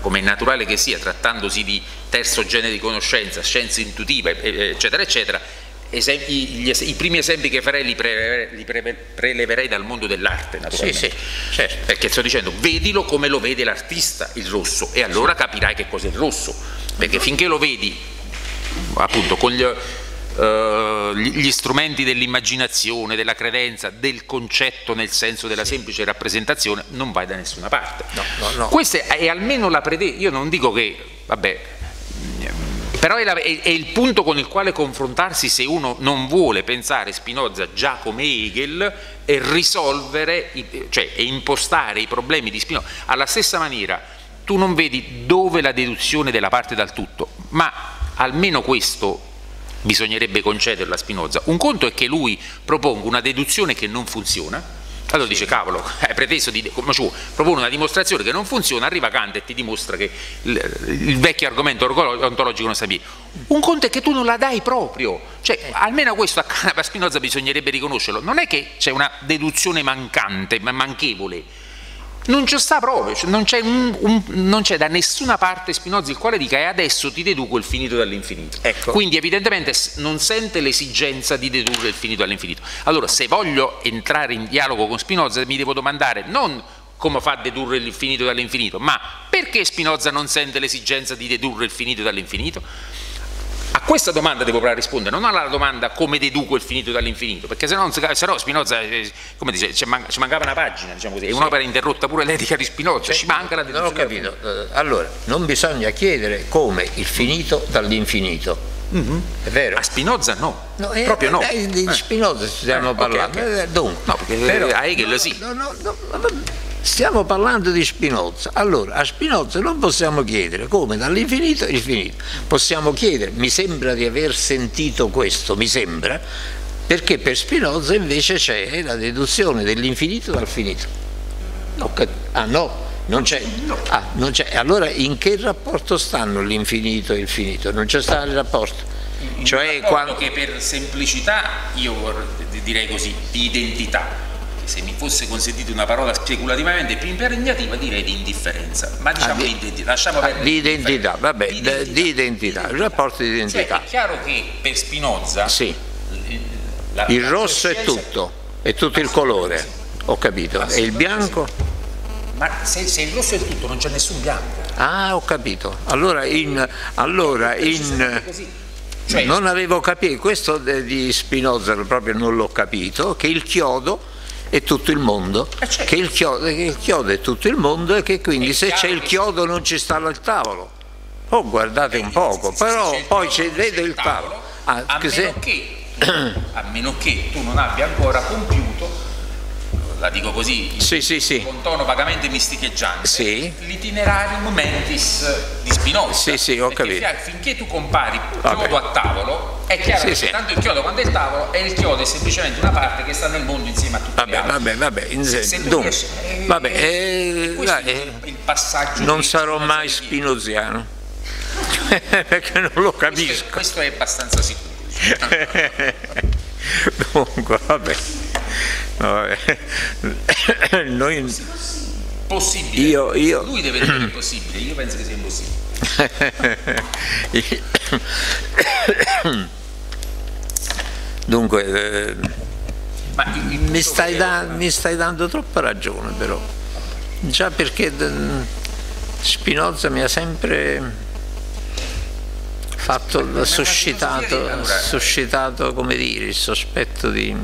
come è naturale che sia, trattandosi di terzo genere di conoscenza, scienza intuitiva, e- e- eccetera, eccetera. Esempi- gli I primi esempi che farei li, pre- li pre- preleverei dal mondo dell'arte,
Sì,
naturalmente.
sì, certo.
Perché sto dicendo, vedilo come lo vede l'artista, il rosso, e allora capirai che cos'è il rosso. Perché finché lo vedi, appunto, con gli, eh, gli- strumenti dell'immaginazione, della credenza, del concetto nel senso della semplice rappresentazione, non vai da nessuna parte.
No, no, no.
Questa è almeno la pretesa. Io non dico che, vabbè, però è, la- è- è il punto con il quale confrontarsi se uno non vuole pensare Spinoza già come Hegel e risolvere, cioè e impostare i problemi di Spinoza. Alla stessa maniera tu non vedi dove la deduzione della parte dal tutto, ma almeno questo bisognerebbe concederlo a Spinoza. Un conto è che lui proponga una deduzione che non funziona, allora dice cavolo, hai preteso di come ci propone una dimostrazione che non funziona, arriva Kant e ti dimostra che il, il vecchio argomento ontologico non sta bene. Un conto è che tu non la dai proprio, cioè almeno questo a Canapa Spinoza bisognerebbe riconoscerlo, non è che c'è una deduzione mancante, ma manchevole. Non ci sta proprio, cioè non, c'è un- un- non c'è da nessuna parte Spinoza il quale dica e adesso ti deduco il finito dall'infinito.
Ecco.
Quindi evidentemente non sente l'esigenza di dedurre il finito dall'infinito. Allora se voglio entrare in dialogo con Spinoza mi devo domandare non come fa a dedurre il finito dall'infinito, ma perché Spinoza non sente l'esigenza di dedurre il finito dall'infinito? A questa domanda devo provare a rispondere, non alla domanda come deduco il finito dall'infinito, perché se no, se no Spinoza, eh, come dice, ci, man- ci mancava una pagina, diciamo così, è un'opera interrotta pure l'etica di Spinoza, ci manca la
Non ho
deduzione.
capito. Eh, Allora, non bisogna chiedere come il finito dall'infinito. È vero?
A Spinoza no,
No, eh,
proprio no.
eh, di Spinoza stiamo
Eh,
parlando.
ok.
Eh, Dunque,
No, perché a Hegel sì.
No, no, no, no, no, Stiamo parlando di Spinoza. Allora, a Spinoza non possiamo chiedere come dall'infinito il finito. Possiamo chiedere, mi sembra di aver sentito questo, mi sembra, perché per Spinoza invece c'è la deduzione dell'infinito dal finito. No, ah no, Non c'è. Ah, non c'è. Allora in che rapporto stanno l'infinito e il finito? Non c'è stato il rapporto.
In cioè, quando... che per semplicità io direi così, di identità, se mi fosse consentita una parola speculativamente più impegnativa direi di indifferenza, ma diciamo ah, di identità, lasciamo
ah, di identità, vabbè, di identità, di identità, il rapporto di identità.
Cioè, è chiaro che per Spinoza
sì. la, il rosso è tutto, è tutto il colore, ho capito, e il bianco?
Ma se, se, il rosso è tutto non c'è nessun bianco.
Ah, ho capito. Allora in... Allora in cioè, non avevo capito, questo di Spinoza proprio non l'ho capito, che il chiodo è tutto il mondo, eh certo. che, il chiodo, che, il chiodo, è tutto il mondo e che quindi è se c'è il chiodo non ci sta il tavolo. Oh guardate un poco, però poi c'è vedo il tavolo.
Ah, a, meno che, a meno che tu non abbia ancora compiuto la dico così,
sì, sì, sì.
con tono vagamente misticheggiante, sì. l'itinerarium mentis di Spinoza.
Sì, sì, ho capito.
Finché tu compari chiodo a tavolo, è chiaro sì, che tanto il chiodo quando è il tavolo e il chiodo è semplicemente una parte che sta nel mondo insieme a tutti
vabbè,
gli altri.
Vabbè, vabbè, in se, se dunque, riesci, eh, vabbè, eh,
eh, il passaggio
non sarò mai spinoziano, perché non lo capisco.
Questo è, questo è abbastanza sicuro.
Dunque, vabbè. No, eh, noi...
Possibile.
Io, io...
Lui deve dire che è possibile, io penso che sia impossibile.
Dunque, eh, mi, stai da, mi, stai dando troppa ragione però, già perché mm, Spinoza mi ha sempre fatto, suscitato, suscitato come dire, il sospetto di,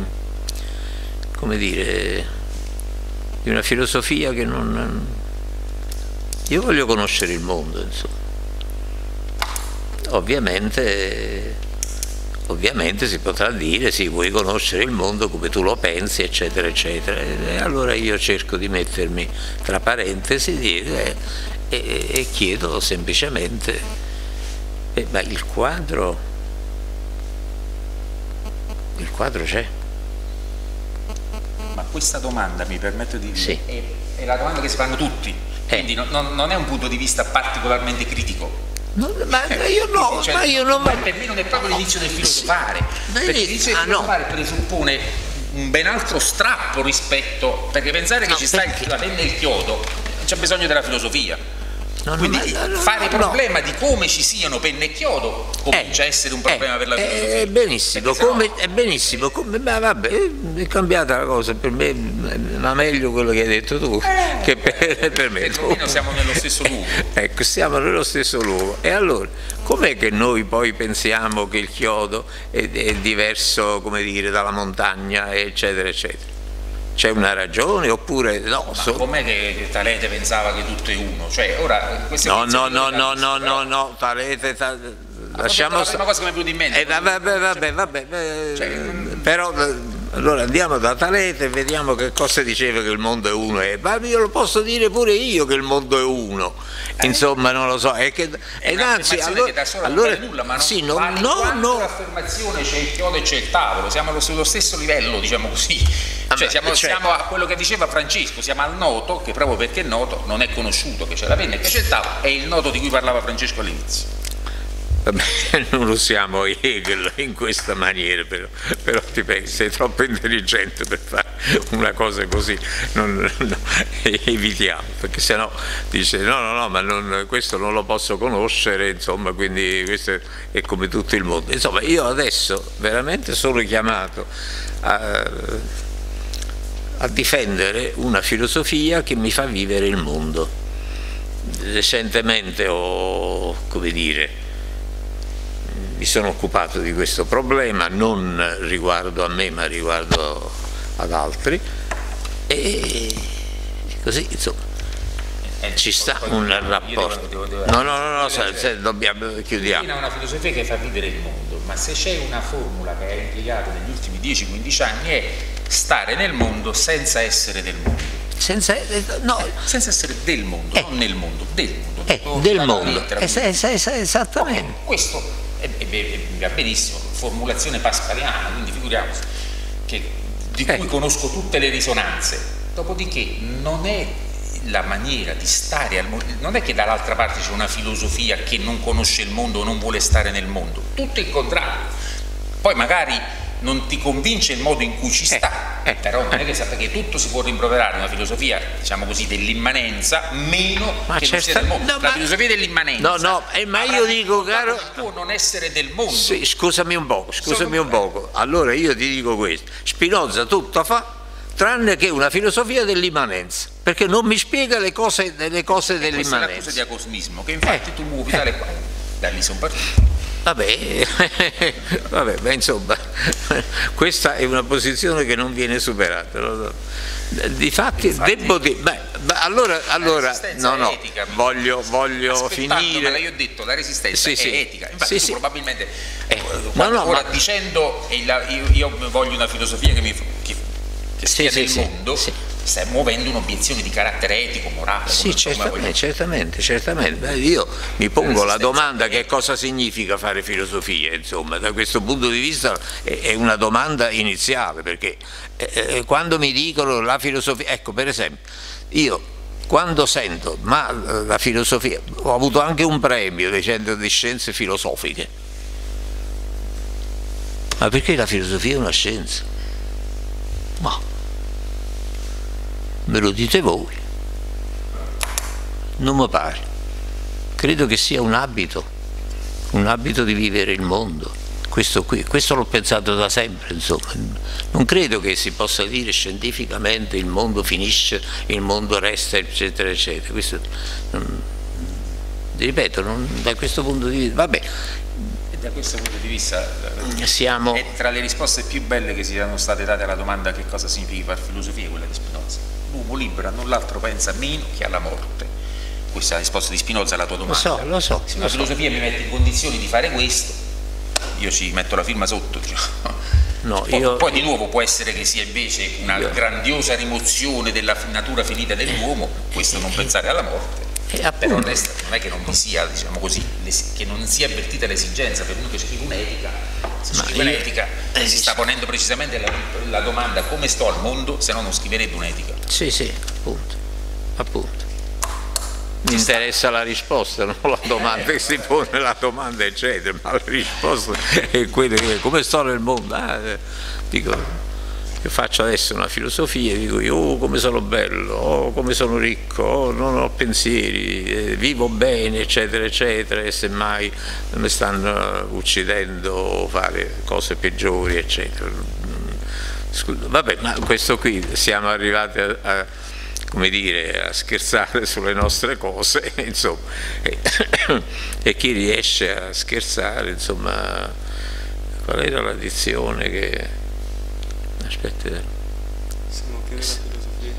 come dire, di una filosofia che non... Io voglio conoscere il mondo, insomma. Ovviamente, ovviamente si potrà dire sì, vuoi conoscere il mondo come tu lo pensi, eccetera, eccetera. E allora io cerco di mettermi tra parentesi e, e, e chiedo semplicemente eh, ma il quadro, il quadro c'è.
Ma questa domanda mi permetto di dire,
sì.
è, è, la domanda che si fanno tutti, eh. quindi no, no, non è un punto di vista particolarmente critico.
No, ma eh, io no, cioè, ma io non... Ma
per me non è proprio l'inizio del filosofare, sì. perché l'inizio del ah, filosofare presuppone un ben altro strappo rispetto, perché pensare che ci sta perché... la penna e il chiodo, c'è bisogno della filosofia. No, Quindi no, no, fare problema di come ci siano penne e chiodo comincia eh, a essere un problema
eh,
per la filosofia.
È benissimo, come, è benissimo, come, ma vabbè, è cambiata la cosa, per me va meglio quello che hai detto tu eh, che per, per me.
Perlomeno siamo nello stesso luogo.
ecco, siamo nello stesso luogo. E allora, com'è che noi poi pensiamo che il chiodo è, è diverso, come dire, dalla montagna, eccetera, eccetera? C'è una ragione oppure no?
Ma so... com'è che Talete pensava che tutto è uno? Cioè, ora,
no, no, no, no, no, no, no, Talete... Ta...
Lasciamo... La prima cosa che mi è venuta in mente.
Eh, vabbè, vabbè, vabbè, cioè, però allora andiamo da Talete e vediamo che cosa diceva che il mondo è uno. E, ma io lo posso dire pure io che il mondo è uno. Eh. Insomma, non lo so. È che,
è anzi, allora, allora non nulla, ma non
sì,
no, vale no, no. l'affermazione c'è il chiodo e c'è il tavolo, siamo sullo stesso livello, diciamo così. Ah, cioè, siamo, cioè, siamo, a quello che diceva Francesco, siamo al noto, che proprio perché è noto non è conosciuto che c'è la penna e che c'è il tavolo, è il noto di cui parlava Francesco all'inizio.
Non usiamo Hegel in questa maniera, però, però ti pensi, sei troppo intelligente per fare una cosa così, non, no, evitiamo, perché sennò dice no, no, no, ma non, questo non lo posso conoscere, insomma, quindi questo è come tutto il mondo. Insomma, io adesso veramente sono chiamato a, a difendere una filosofia che mi fa vivere il mondo. Recentemente ho, come dire, mi sono occupato di questo problema, non riguardo a me ma riguardo ad altri e così insomma eh, ci sta un rapporto. no, no, no, no se, dobbiamo, chiudiamo.
È una filosofia che fa vivere il mondo, ma se c'è una formula che è impiegato negli ultimi 10-15 anni è stare nel mondo senza essere del mondo.
Senza, eh, no.
eh, senza essere del mondo, eh. non nel mondo, del mondo.
Eh, del mondo, esattamente.
Questo e, va benissimo, formulazione pascaliana, quindi figuriamoci, che, di cui eh. conosco tutte le risonanze, dopodiché non è la maniera di stare al mondo, non è che dall'altra parte c'è una filosofia che non conosce il mondo o non vuole stare nel mondo, tutto il contrario. Poi magari non ti convince il modo in cui ci sta, eh, eh, però non è che sa perché tutto si può rimproverare una filosofia, diciamo così, dell'immanenza, meno ma che non sia del mondo. No, la ma... filosofia dell'immanenza.
No, no, eh, ma io dico, caro.
può non essere del mondo.
Sì, scusami un poco, scusami un poco. Allora io ti dico questo: Spinoza tutto fa tranne che una filosofia dell'immanenza, perché non mi spiega le cose, le cose dell'immanenza. Questa è
la cosa di acosmismo, che infatti eh, tu muovi eh. dalle qua, da lì sono partito.
Vabbè, vabbè, beh, insomma, questa è una posizione che non viene superata. Difatti, Infatti, devo dire, beh, allora, allora no, no, etica, voglio, voglio finire.
io ho detto, la resistenza sì, è sì, etica. Infatti,
sì,
probabilmente, eh, no, no, ora ma... dicendo, io, io, voglio una filosofia che mi, che che sì, nel mondo. Stai muovendo un'obiezione di carattere etico, morale.
Sì, certamente, certamente, certamente. Beh, io mi pongo la domanda che cosa significa fare filosofia, insomma, da questo punto di vista è una domanda iniziale, perché eh, eh, quando mi dicono la filosofia, ecco per esempio, io quando sento, ma eh, la filosofia, ho avuto anche un premio dei centri di scienze filosofiche, ma perché la filosofia è una scienza? Ma me lo dite voi. Non mi pare. Credo che sia un abito, un abito di vivere il mondo. Questo, questo l'ho pensato da sempre, insomma. Non credo che si possa dire scientificamente il mondo finisce, il mondo resta, eccetera, eccetera. Questo, non, ripeto, non, da questo punto di vista, vabbè,
da questo punto di vista
siamo...
è tra le risposte più belle che siano state date alla domanda che cosa significa fare filosofia quella di Spinoza l'uomo libero a null'altro pensa meno che alla morte. Questa è la risposta di Spinoza alla tua domanda.
Lo so, lo so.
Se una filosofia so. mi mette in condizioni di fare questo, io ci metto la firma sotto. Diciamo.
No,
poi,
io,
poi, di nuovo può essere che sia invece una io, grandiosa rimozione della natura finita dell'uomo, questo non pensare alla morte. Però non è che non vi sia, diciamo così, che non sia avvertita l'esigenza per uno che scrive un'etica scrive un'etica eh, si sta ponendo precisamente la, la, domanda come sto al mondo se no non scriverebbe un'etica.
Sì sì appunto appunto. Mi interessa la risposta, non la domanda. Che si pone la domanda eccetera, ma la risposta è quella che come sto nel mondo, ah, dico io faccio adesso una filosofia, dico io oh, come sono bello, oh, come sono ricco, oh, non ho pensieri, eh, vivo bene, eccetera, eccetera, e semmai mi stanno uccidendo fare cose peggiori, eccetera. Scusa, vabbè, ma questo qui siamo arrivati a, a come dire, a scherzare sulle nostre cose, insomma, e, e chi riesce a scherzare, insomma, qual era la dizione che aspetti
siamo che della filosofia.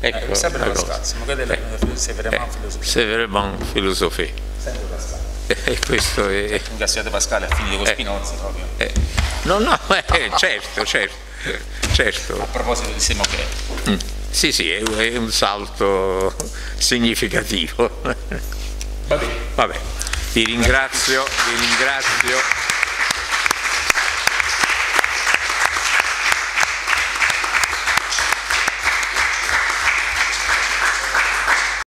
Ecco
eh, sempre Pascal siamo che della eh, c'est vraiment
eh,
filosofia.
c'est vraiment filosofia.
Sempre Pascal.
E questo è
un Gassiate Pascal ha finito con eh, Spinoza proprio.
Eh. no no eh, certo certo certo.
A proposito di Semoché
mm. sì sì è, è un salto significativo.
Vabbè
vabbè ti ringrazio ti ringrazio